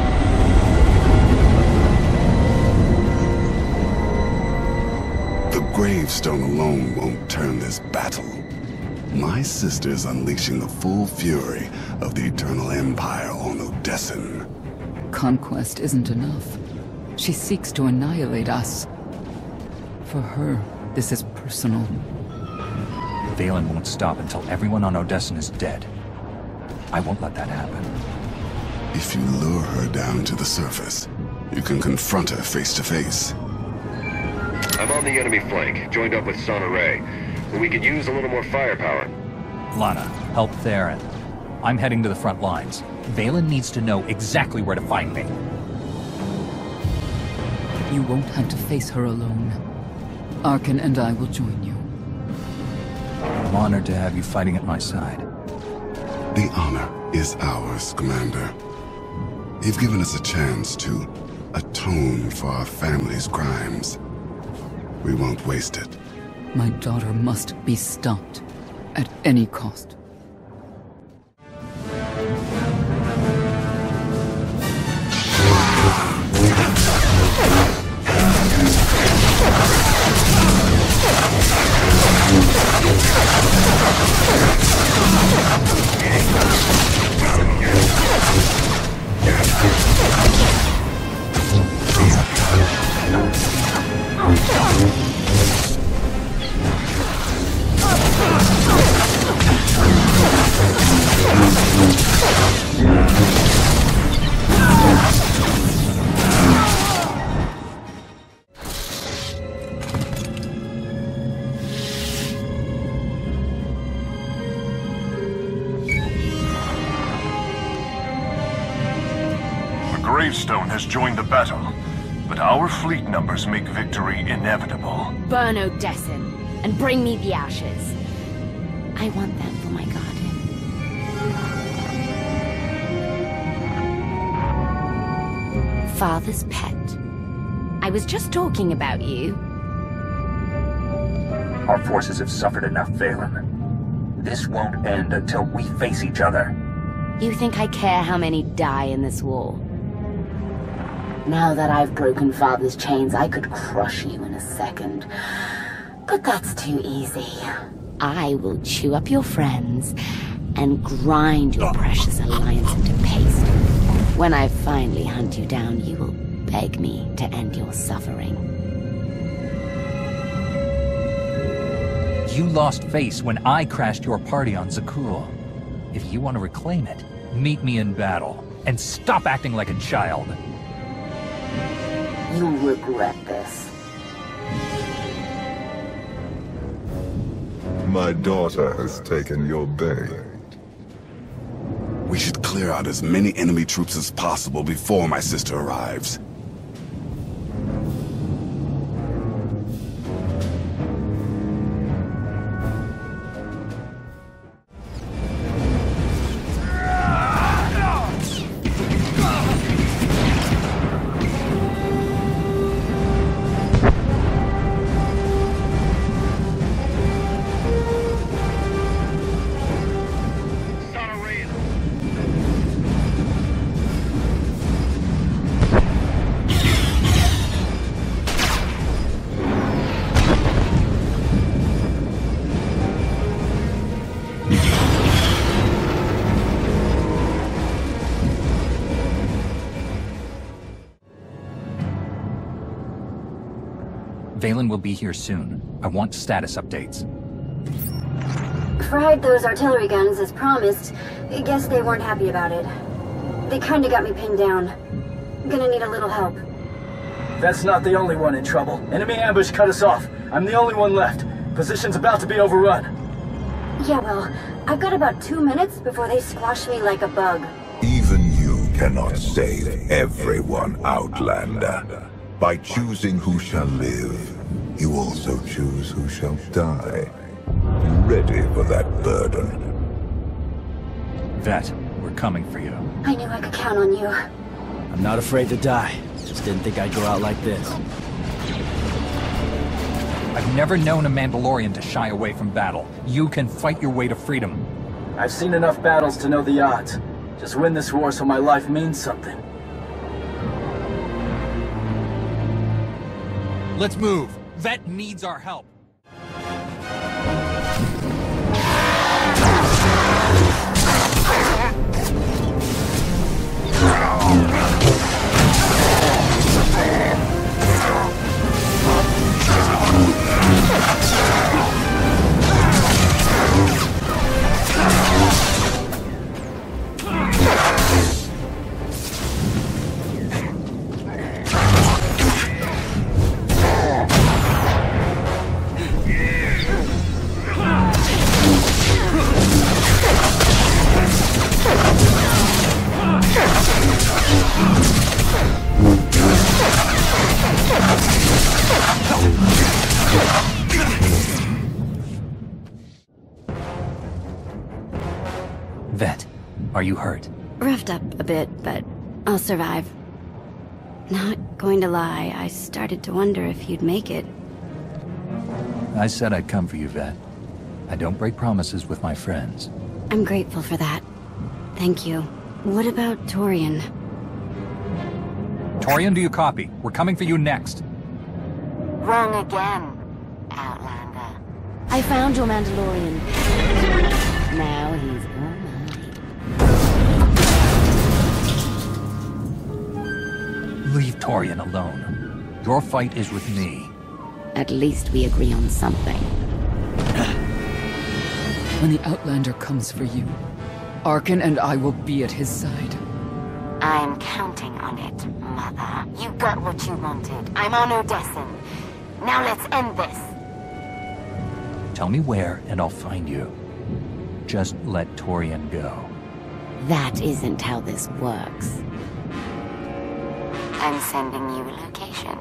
Speaker 38: The gravestone alone won't turn this battle. My sister's unleashing the full fury of the Eternal Empire on Odessen.
Speaker 1: Conquest isn't enough. She seeks to annihilate us. For her, this is personal.
Speaker 7: Vaylin won't stop until everyone on Odessen is dead. I won't let that happen.
Speaker 38: If you lure her down to the surface, you can confront her face to face.
Speaker 6: I'm on the enemy flank, joined up with Sana-Rae. But we could use a little more firepower.
Speaker 7: Lana, help Theron. I'm heading to the front lines. Vaylin needs to know exactly where to find me.
Speaker 1: You won't have to face her alone. Arcann and I will join you.
Speaker 7: I'm honored to have you fighting at my side.
Speaker 38: The honor is ours, Commander. You've given us a chance to atone for our family's crimes. We won't waste it.
Speaker 1: My daughter must be stopped. At any cost.
Speaker 3: And bring me the ashes. I want them for my garden. Father's pet. I was just talking about you.
Speaker 63: Our forces have suffered enough, Vaylin. This won't end until we face each other.
Speaker 3: You think I care how many die in this war? Now that I've broken Father's chains, I could crush you in a second. But that's too easy. I will chew up your friends and grind your precious alliance into paste. When I finally hunt you down, you will beg me to end your suffering.
Speaker 7: You lost face when I crashed your party on Zakuul. If you want to reclaim it, meet me in battle, and stop acting like a child.
Speaker 64: You'll regret this.
Speaker 11: My daughter has taken your bait.
Speaker 38: We should clear out as many enemy troops as possible before my sister arrives.
Speaker 7: Vaylin will be here soon. I want status updates.
Speaker 32: Fried those artillery guns as promised. I guess they weren't happy about it. They kinda got me pinned down. Gonna need a little help.
Speaker 65: That's not the only one in trouble. Enemy ambush cut us off. I'm the only one left. Position's about to be overrun.
Speaker 32: Yeah, well, I've got about two minutes before they squash me like a bug.
Speaker 11: Even you cannot save everyone, Outlander. By choosing who shall live, you also choose who shall die. You ready for that burden?
Speaker 7: Vette, we're coming for you.
Speaker 32: I knew I could count on you.
Speaker 10: I'm not afraid to die. Just didn't think I'd go out like this.
Speaker 7: I've never known a Mandalorian to shy away from battle. You can fight your way to freedom.
Speaker 65: I've seen enough battles to know the odds. Just win this war so my life means something.
Speaker 7: Let's move. Vette needs our help. Vette, are you hurt?
Speaker 3: Roughed up a bit, but I'll survive. Not going to lie, I started to wonder if you'd make it.
Speaker 7: I said I'd come for you, Vette. I don't break promises with my friends.
Speaker 3: I'm grateful for that. Thank you. What about Torian?
Speaker 7: Torian, do you copy? We're coming for you next.
Speaker 64: Wrong again, Outlander.
Speaker 3: I found your Mandalorian. Now he's all mine.
Speaker 7: Leave Torian alone. Your fight is with me.
Speaker 3: At least we agree on something.
Speaker 1: When the Outlander comes for you, Arcann and I will be at his side.
Speaker 64: I'm counting on it, Mother. You got what you wanted. I'm on Odessen. Now let's end this.
Speaker 7: Tell me where, and I'll find you. Just let Torian go.
Speaker 3: That isn't how this works.
Speaker 64: I'm sending you a location.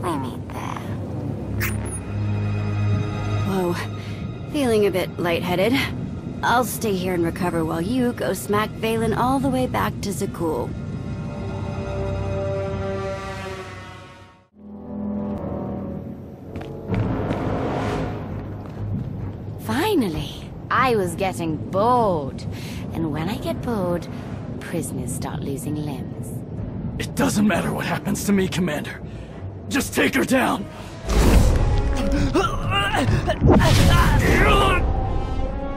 Speaker 64: We meet there.
Speaker 3: Whoa. Feeling a bit lightheaded. I'll stay here and recover while you go smack Vaylin all the way back to Zakuul. Finally! I was getting bored. And when I get bored, prisoners start losing limbs.
Speaker 65: It doesn't matter what happens to me, Commander. Just take her down.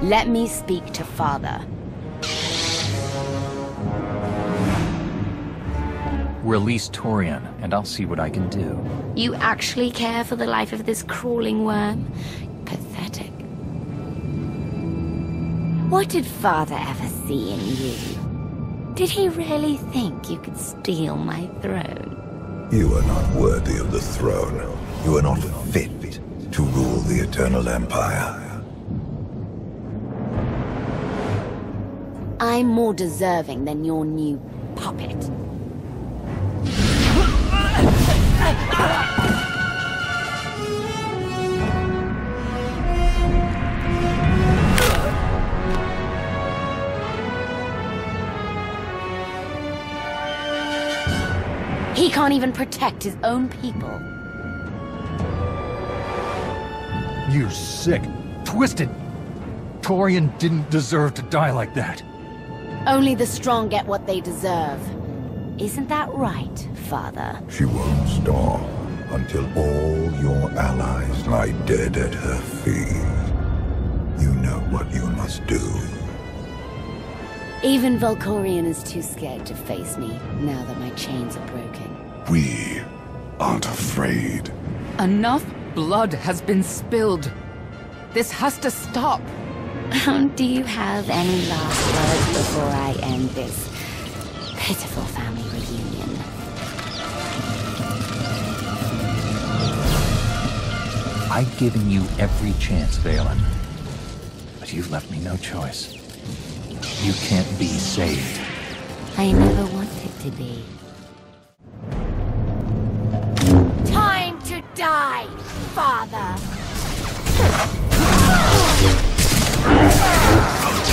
Speaker 3: Let me speak to father.
Speaker 7: Release Torian, and I'll see what I can do.
Speaker 3: You actually care for the life of this crawling worm? Pathetic. What did Father ever see in you? Did he really think you could steal my throne?
Speaker 11: You are not worthy of the throne. You are not fit to rule the Eternal Empire.
Speaker 3: I'm more deserving than your new puppet. He can't even protect his own people.
Speaker 7: You sick, twisted. Torian didn't deserve to die like that.
Speaker 3: Only the strong get what they deserve. Isn't that right, Father?
Speaker 11: She won't stop until all your allies lie dead at her feet. You know what you must do.
Speaker 3: Even Valkorion is too scared to face me now that my chains are broken.
Speaker 38: We aren't afraid.
Speaker 66: Enough blood has been spilled. This has to stop.
Speaker 3: Um, do you have any last words before I end this pitiful family reunion?
Speaker 7: I've given you every chance, Vaylin. But you've left me no choice. You can't be saved.
Speaker 3: I never wanted to be. Time to die, Father!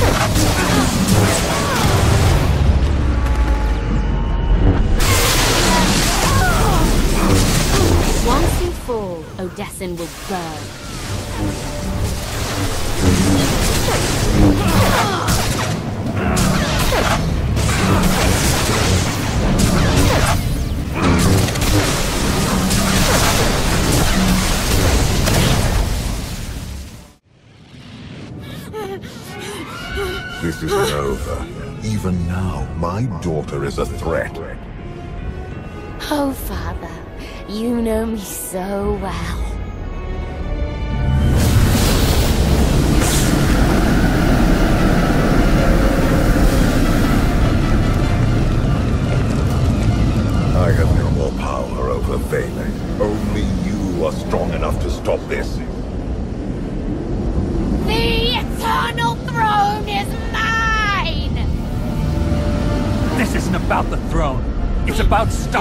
Speaker 3: Once you fall, Odessen will burn.
Speaker 11: Isn't over. Even now, my daughter is a threat.
Speaker 3: Oh, Father, you know me so well.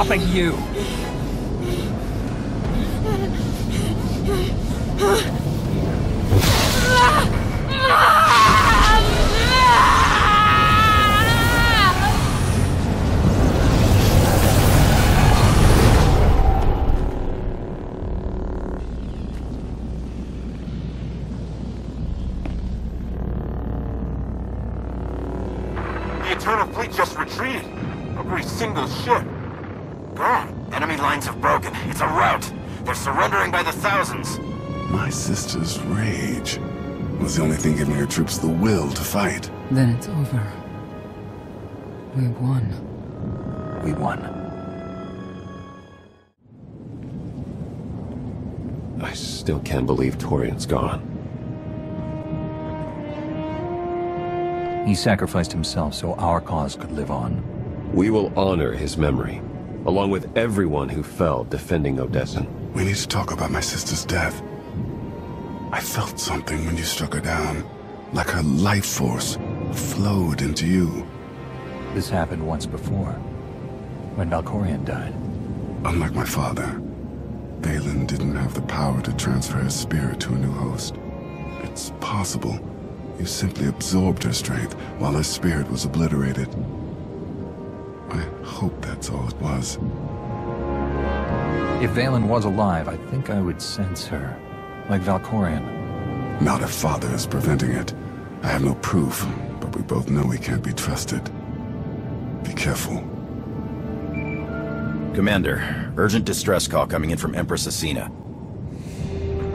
Speaker 16: Stopping you.
Speaker 38: Fight.
Speaker 66: Then it's over. We won.
Speaker 7: We won.
Speaker 44: I still can't believe Torian's gone.
Speaker 7: He sacrificed himself so our cause could live on.
Speaker 44: We will honor his memory, along with everyone who fell defending Odessen.
Speaker 38: We need to talk about my sister's death. I felt something when you struck her down. Like her life force flowed into you.
Speaker 7: This happened once before, when Valkorion died.
Speaker 38: Unlike my father, Vaylin didn't have the power to transfer his spirit to a new host. It's possible. You simply absorbed her strength while her spirit was obliterated. I hope that's all it was.
Speaker 7: If Vaylin was alive, I think I would sense her. Like Valkorion.
Speaker 38: Not if Father is preventing it. I have no proof, but we both know he can't be trusted. Be careful.
Speaker 26: Commander, urgent distress call coming in from Empress Acina.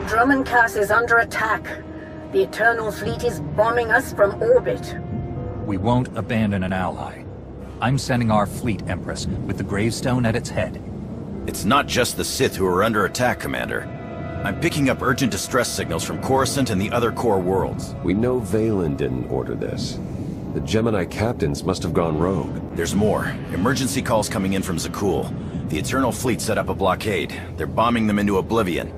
Speaker 67: Dromund Kaas is under attack. The Eternal Fleet is bombing us from orbit.
Speaker 7: We won't abandon an ally. I'm sending our fleet, Empress, with the gravestone at its head.
Speaker 26: It's not just the Sith who are under attack, Commander. I'm picking up urgent distress signals from Coruscant and the other core worlds.
Speaker 44: We know Vaylin didn't order this. The Gemini captains must have gone rogue.
Speaker 26: There's more. Emergency calls coming in from Zakuul. The Eternal Fleet set up a blockade. They're bombing them into oblivion.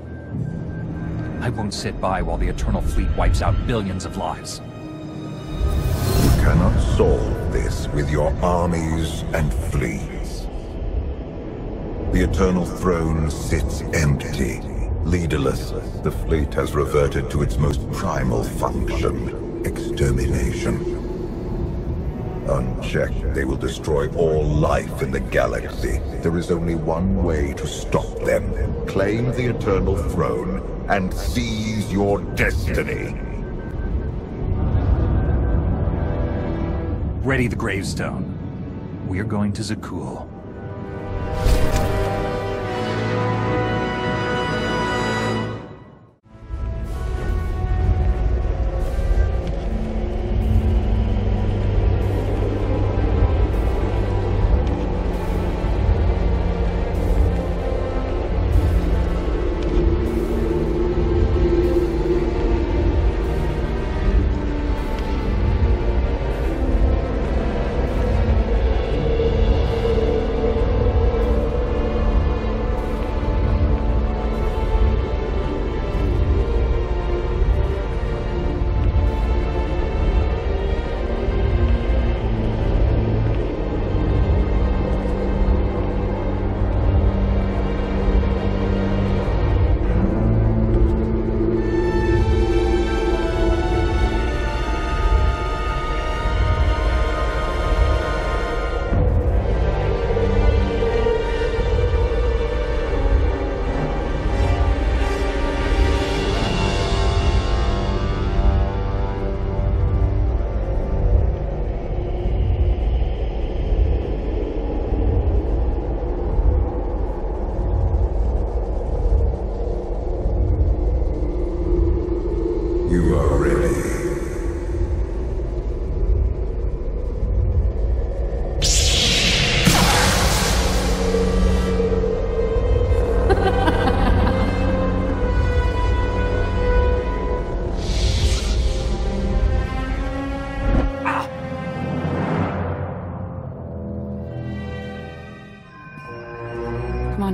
Speaker 7: I won't sit by while the Eternal Fleet wipes out billions of lives.
Speaker 11: You cannot solve this with your armies and fleets. The Eternal Throne sits empty, leaderless. The fleet has reverted to its most primal function, extermination. Unchecked, they will destroy all life in the galaxy. There is only one way to stop them. Claim the Eternal Throne and seize your destiny.
Speaker 7: Ready the gravestone. We're going to Zakuul.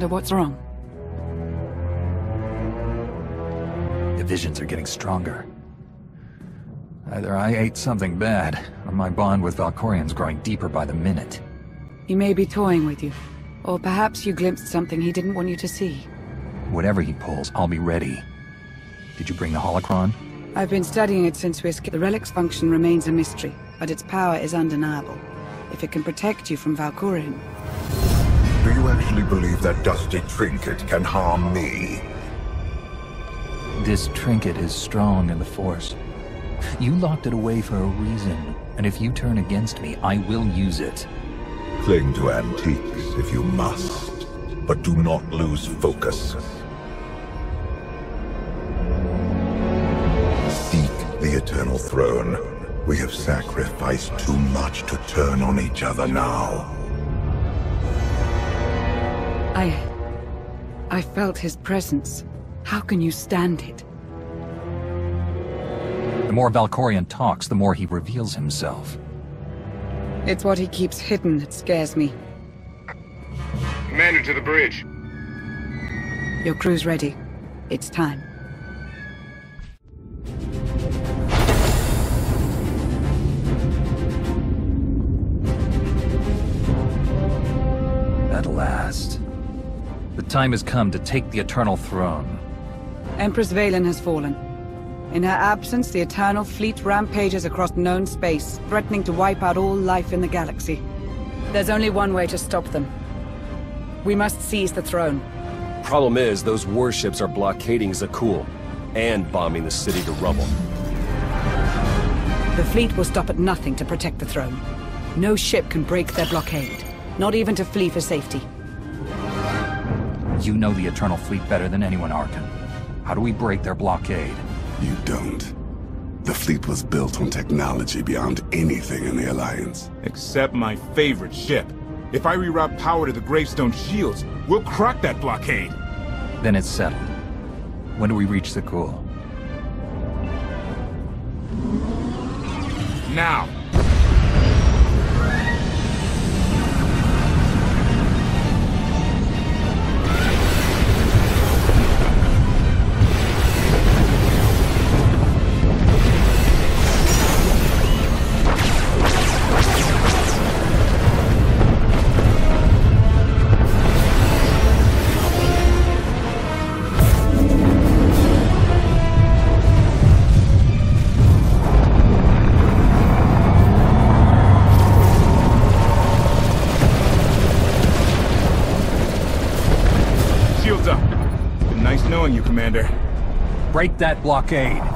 Speaker 9: Commander, what's wrong?
Speaker 7: The visions are getting stronger. Either I ate something bad, or my bond with Valkorion's growing deeper by the minute.
Speaker 9: He may be toying with you. Or perhaps you glimpsed something he didn't want you to see.
Speaker 7: Whatever he pulls, I'll be ready. Did you bring the holocron?
Speaker 9: I've been studying it since we escaped. The relic's function remains a mystery, but its power is undeniable. If it can protect you from Valkorion.
Speaker 11: Do you actually believe that dusty trinket can harm me?
Speaker 7: This trinket is strong in the Force. You locked it away for a reason, and if you turn against me, I will use it.
Speaker 11: Cling to antiques if you must, but do not lose focus. Seek the Eternal Throne. We have sacrificed too much to turn on each other now.
Speaker 9: I... I felt his presence. How can you stand it?
Speaker 7: The more Valkorion talks, the more he reveals himself.
Speaker 9: It's what he keeps hidden that scares me.
Speaker 68: Commander to the bridge.
Speaker 9: Your crew's ready. It's time.
Speaker 7: Time has come to take the Eternal Throne.
Speaker 9: Empress Vaylin has fallen. In her absence, the Eternal Fleet rampages across known space, threatening to wipe out all life in the galaxy. There's only one way to stop them. We must seize the throne.
Speaker 6: Problem is, those warships are blockading Zakuul and bombing the city to rubble.
Speaker 9: The fleet will stop at nothing to protect the throne. No ship can break their blockade, not even to flee for safety.
Speaker 7: You know the Eternal Fleet better than anyone, Arcann. How do we break their blockade?
Speaker 38: You don't. The fleet was built on technology beyond anything in the Alliance.
Speaker 15: Except my favorite ship. If I reroute power to the Gravestone shields, we'll crack that blockade.
Speaker 7: Then it's settled. When do we reach Zakuul?
Speaker 15: Now!
Speaker 7: Break that blockade.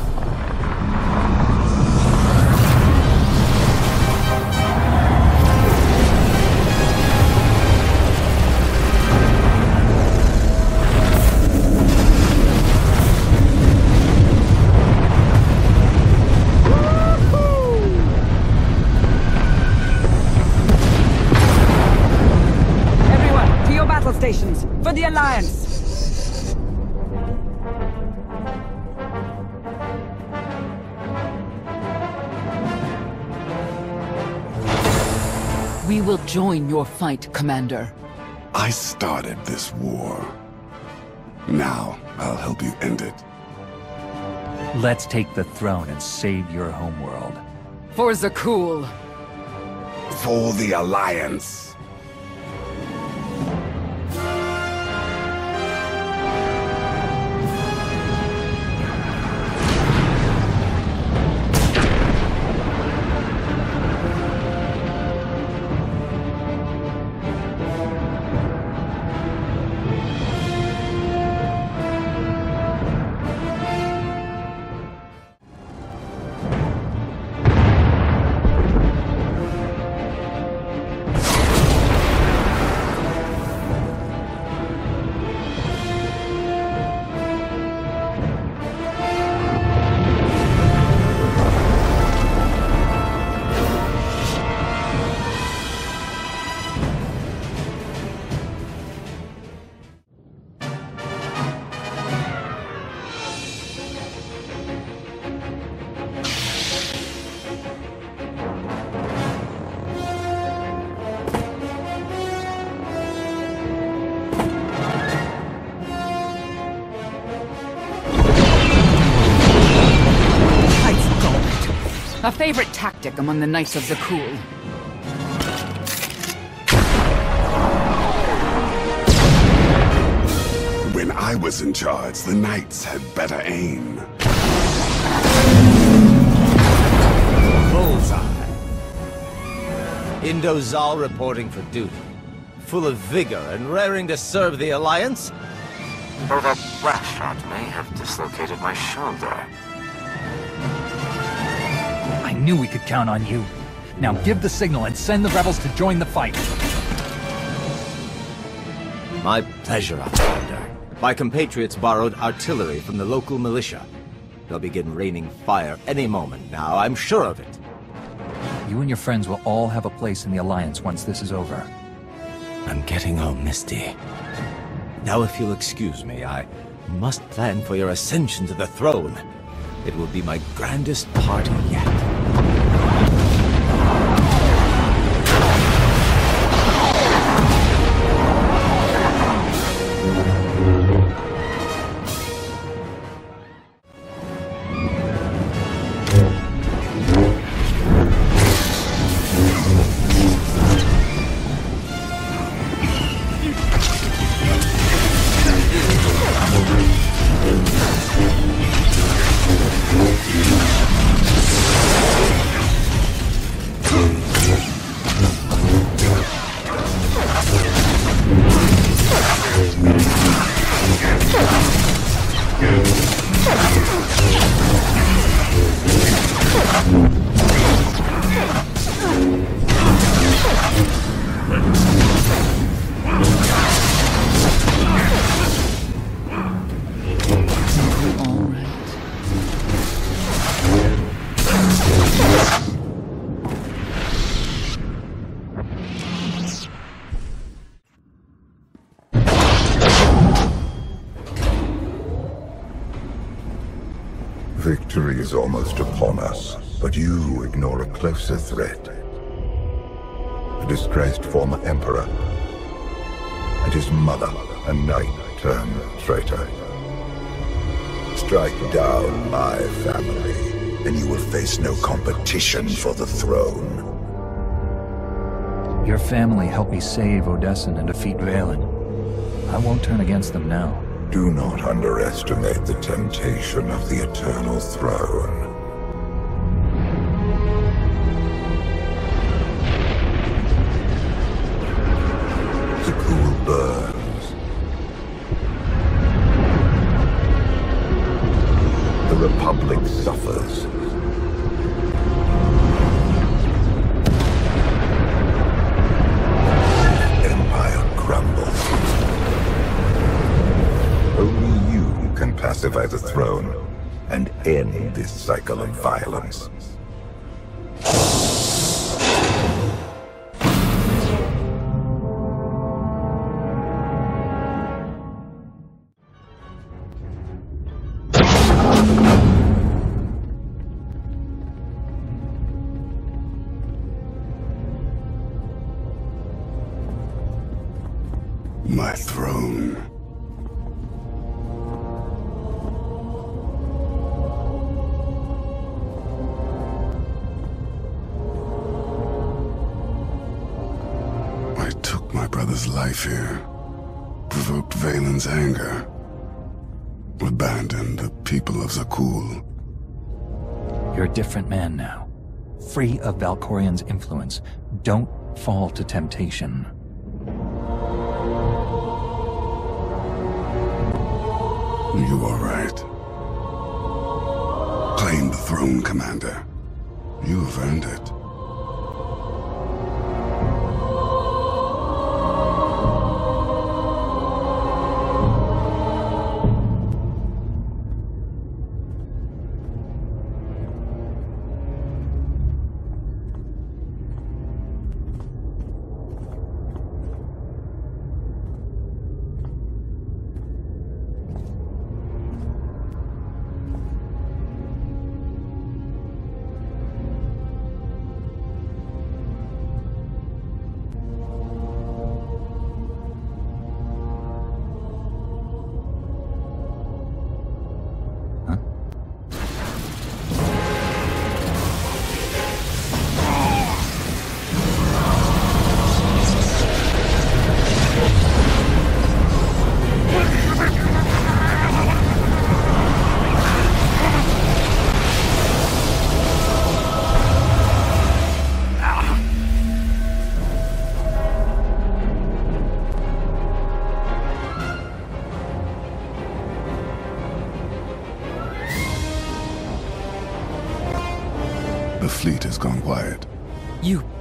Speaker 1: Join your fight, Commander.
Speaker 38: I started this war. Now, I'll help you end it.
Speaker 7: Let's take the throne and save your homeworld.
Speaker 1: For Zakuul.
Speaker 38: For the Alliance.
Speaker 1: Favorite tactic among the Knights of Zakuul.
Speaker 38: When I was in charge, the knights had better aim.
Speaker 41: Bullseye. Indo Zal reporting for duty. Full of vigor and raring to serve the Alliance.
Speaker 48: Though that blast shot may have dislocated my shoulder.
Speaker 7: I knew we could count on you. Now give the signal and send the rebels to join the fight.
Speaker 41: My pleasure, Commander. My compatriots borrowed artillery from the local militia. They'll begin raining fire any moment now, I'm sure of it.
Speaker 7: You and your friends will all have a place in the Alliance once this is over.
Speaker 41: I'm getting all misty. Now if you'll excuse me, I must plan for your ascension to the throne. It will be my grandest party yet.
Speaker 11: Competition for the throne.
Speaker 7: Your family helped me save Odessen and defeat Vaylin. I won't turn against them now.
Speaker 11: Do not underestimate the temptation of the Eternal Throne. Zakuul burns. The Republic suffers. Cycle
Speaker 7: Free of Valkorion's influence. Don't fall to temptation.
Speaker 38: You are right. Claim the throne, Commander. You have earned it.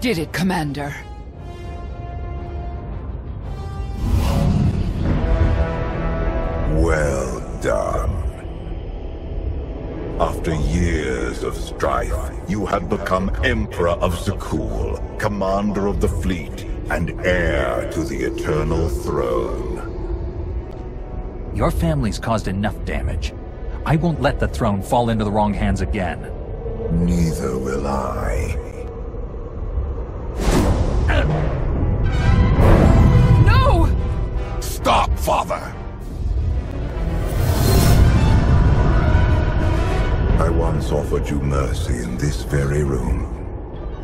Speaker 66: Did it, Commander.
Speaker 11: Well done. After years of strife, you have become Emperor of Zakuul, Commander of the Fleet, and heir to the Eternal Throne.
Speaker 7: Your family's caused enough damage. I won't let the throne fall into the wrong hands again.
Speaker 11: Neither will I. once offered you mercy in this very room,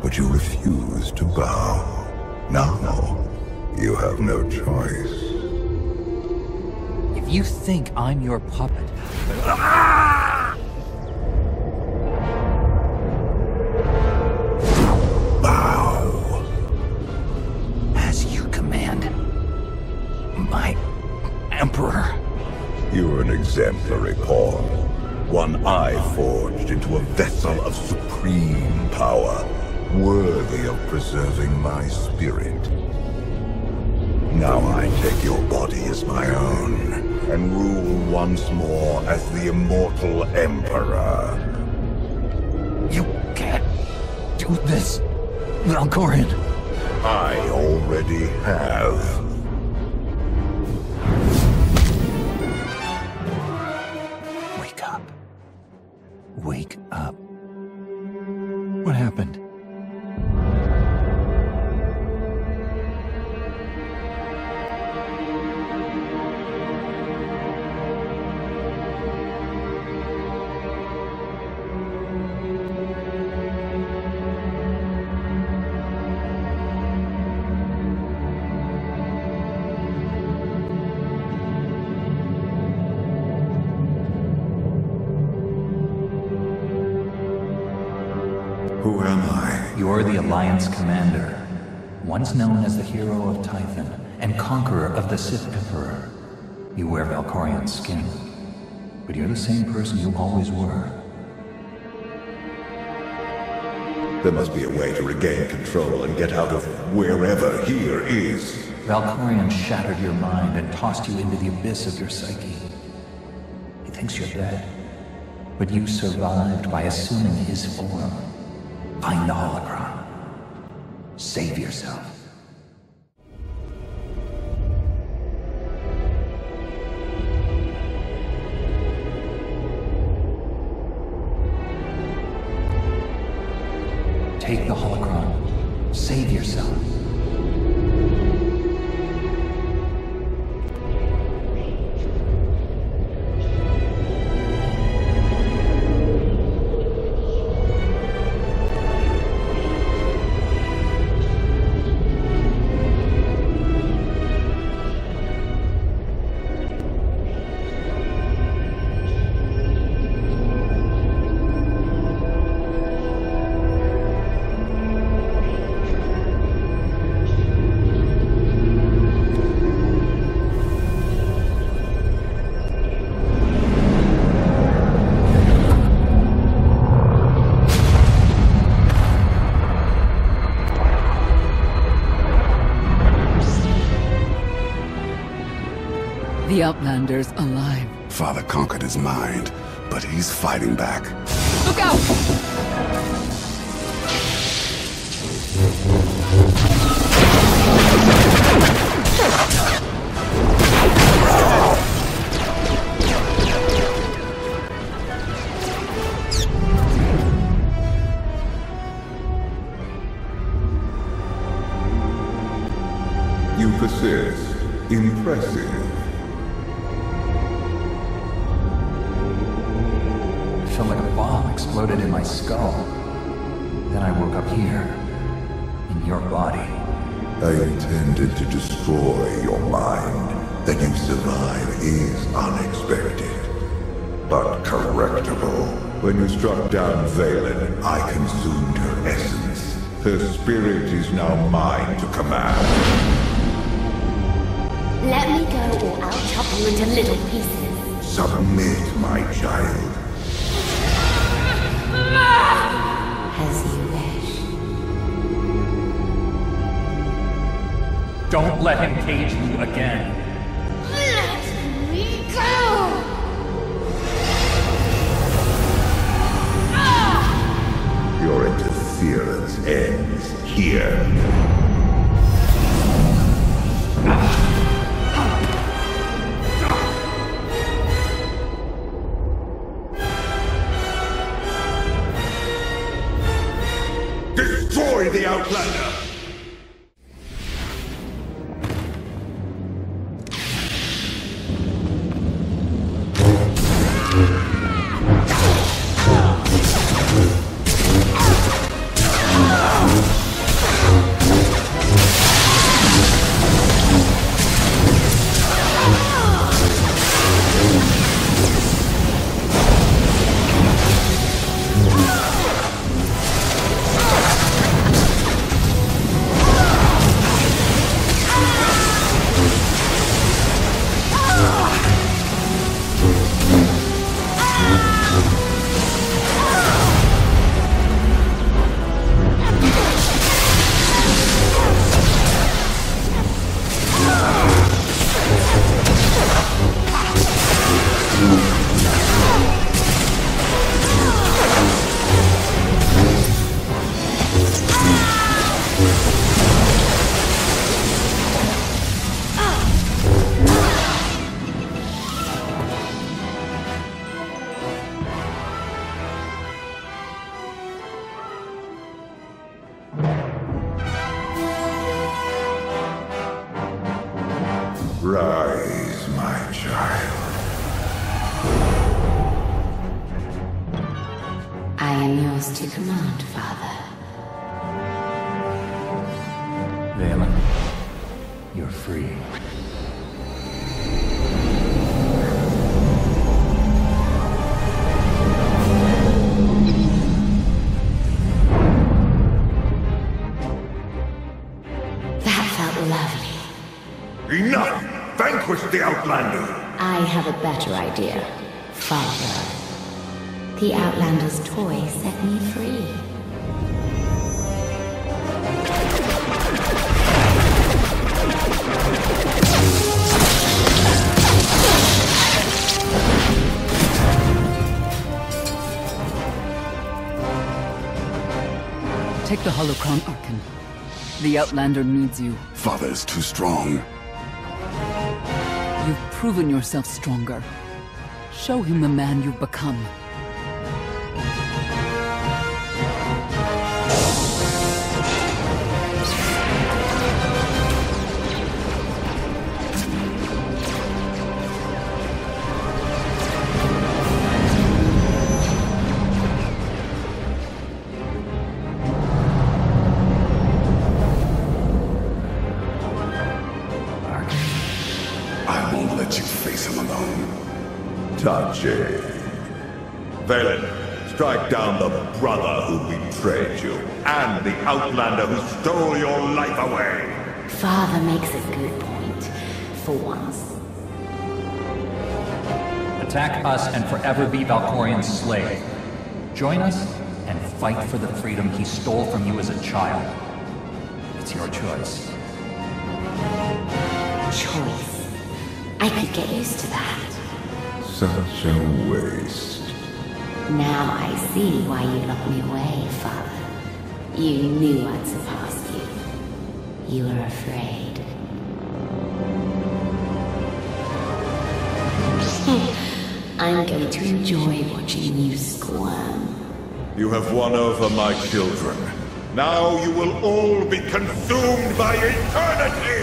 Speaker 11: but you refused to bow. Now, you have no choice.
Speaker 7: If you think I'm your puppet...
Speaker 11: Bow.
Speaker 7: As you command. My... Emperor.
Speaker 11: You're an exemplary pawn. one I forged into a vessel of supreme power, worthy of preserving my spirit. Now I take your body as my own, and rule once more as the immortal Emperor.
Speaker 7: You can't do this, Valkorion.
Speaker 11: I already have.
Speaker 7: Commander, once known as the hero of Tython and conqueror of the Sith Emperor. You wear Valkorion's skin, but you're the same person you always were.
Speaker 11: There must be a way to regain control and get out of wherever here is.
Speaker 7: Valkorion shattered your mind and tossed you into the abyss of your psyche. He thinks you're dead, but you survived by assuming his form. Find the holocron. Save yourself. The
Speaker 9: Outlander's alive.
Speaker 38: Father conquered his mind, but he's fighting back.
Speaker 9: Look out!
Speaker 11: You persist. Impressive.
Speaker 7: My skull. Then I woke up here, in your body.
Speaker 11: I intended to destroy your mind. That you survive is unexpected, but correctable. When you struck down Vaylin, I consumed her essence. Her spirit is now mine to command.
Speaker 69: Let me go or I'll chop you into little pieces.
Speaker 11: Submit, my child.
Speaker 69: As you wish.
Speaker 16: Don't let him cage you again.
Speaker 69: Let me go!
Speaker 11: Your interference ends here. The Outlander
Speaker 1: needs you.
Speaker 38: Father's too strong.
Speaker 1: You've proven yourself stronger. Show him the man you've become.
Speaker 11: Outlander who stole your life away.
Speaker 3: Father makes a good point. For once.
Speaker 7: Attack us and forever be Valkorion's slave. Join us and fight for the freedom he stole from you as a child. It's your choice.
Speaker 3: Choice. I could get used to that.
Speaker 11: Such a waste.
Speaker 3: Now I see why you locked me away, Father. You knew I'd surpass you. You were afraid. I'm going to enjoy watching you squirm.
Speaker 11: You have won over my children. Now you will all be consumed by eternity!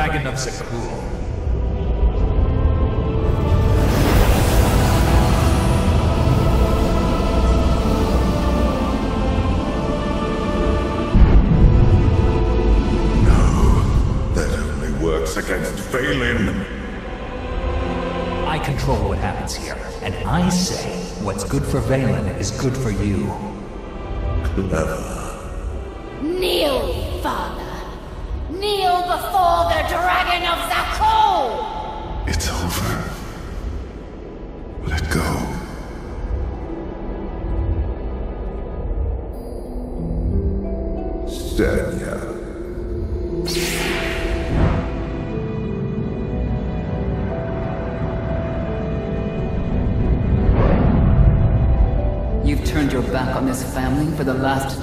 Speaker 7: Dragon of Zakuul.
Speaker 11: That only works against Vaylin.
Speaker 7: I control what happens here, and I say what's good for Vaylin is good for you.
Speaker 11: Clever.
Speaker 3: Kneel
Speaker 70: before the Dragon of Zakuul!
Speaker 38: It's over. Let go.
Speaker 11: Senya.
Speaker 1: You've turned your back on this family for the last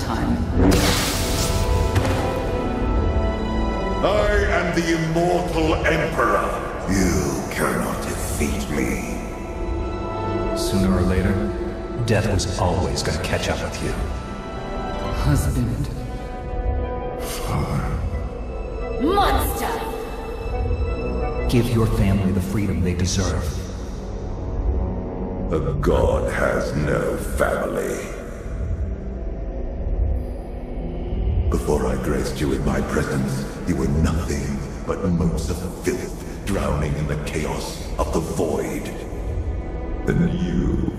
Speaker 11: the immortal Emperor. You cannot defeat me.
Speaker 3: Sooner or later, death was always gonna catch up with you.
Speaker 1: Husband.
Speaker 70: Monster!
Speaker 3: Give your family the freedom they deserve.
Speaker 11: A god has no family. Before I graced you in my presence, you were nothing but motes of filth drowning in the chaos of the void. And you,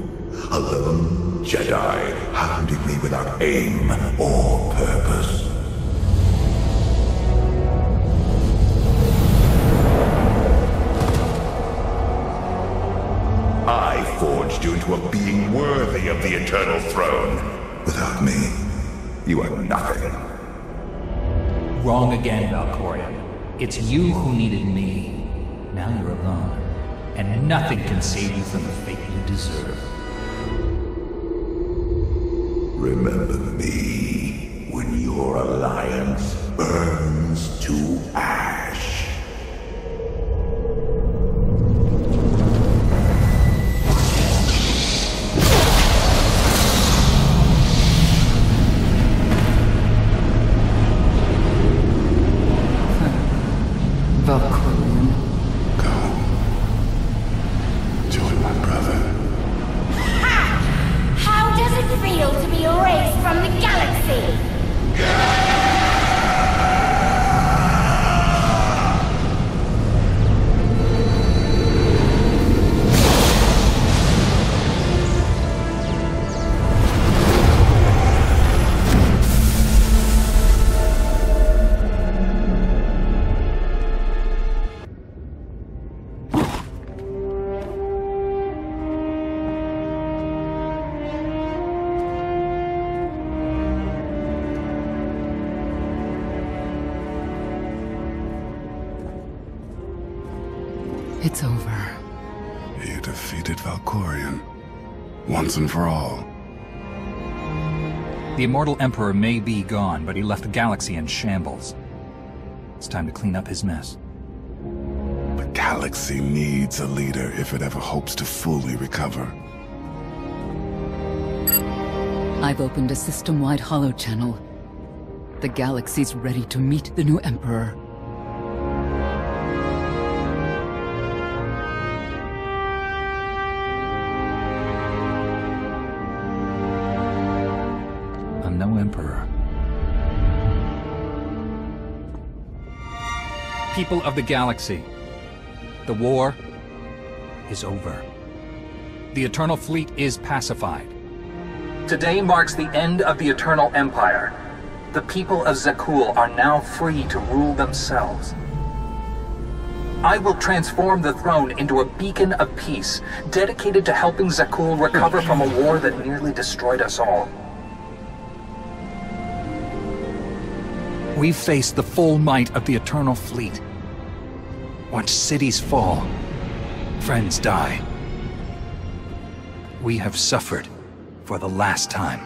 Speaker 11: a lone Jedi, hounding me without aim or purpose.
Speaker 3: It's you who needed me. Now you're alone. And nothing can save you from the fate you deserve.
Speaker 38: Once and for all.
Speaker 7: The Immortal Emperor may be gone, but he left the galaxy in shambles. It's time to clean up his mess.
Speaker 38: The galaxy needs a leader if it ever hopes to fully recover.
Speaker 1: I've opened a system-wide holo channel. The galaxy's ready to meet the new Emperor.
Speaker 7: People of the galaxy, the war is over. The Eternal Fleet is pacified. Today marks the end of the Eternal Empire. The people of Zakuul are now free to rule themselves. I will transform the throne into a beacon of peace, dedicated to helping Zakuul recover from a war that nearly destroyed us all. We face the full might of the Eternal Fleet. Watch cities fall, friends die. We have suffered for the last time.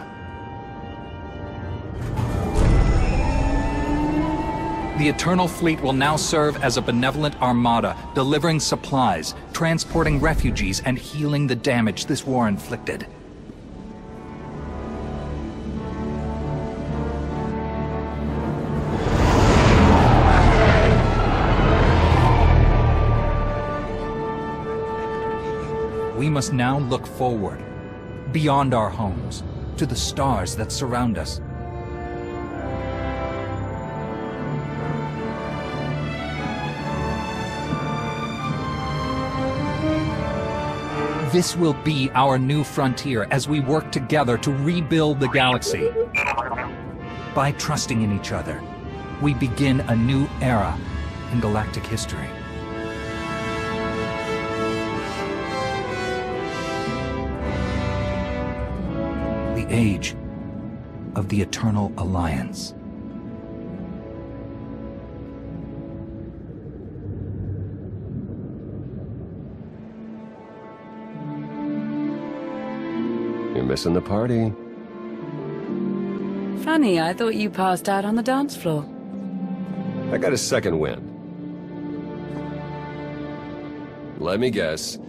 Speaker 7: The Eternal Fleet will now serve as a benevolent armada, delivering supplies, transporting refugees, and healing the damage this war inflicted. Must now look forward, beyond our homes, to the stars that surround us. This will be our new frontier as we work together to rebuild the galaxy. By trusting in each other, we begin a new era in galactic history. Age of the Eternal Alliance.
Speaker 6: You're missing the party.
Speaker 9: Funny, I thought you passed out on the dance floor.
Speaker 6: I got a second wind. Let me guess.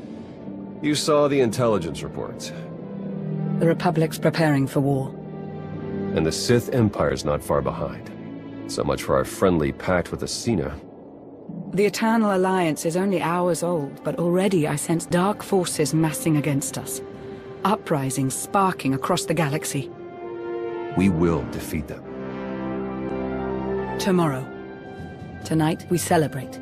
Speaker 6: You saw the intelligence reports.
Speaker 9: The Republic's preparing for war.
Speaker 6: And the Sith Empire's not far behind. So much for our friendly pact with Acina.
Speaker 9: The Eternal Alliance is only hours old, but already I sense dark forces massing against us. Uprisings sparking across the galaxy.
Speaker 6: We will defeat them.
Speaker 9: Tomorrow. Tonight, we celebrate.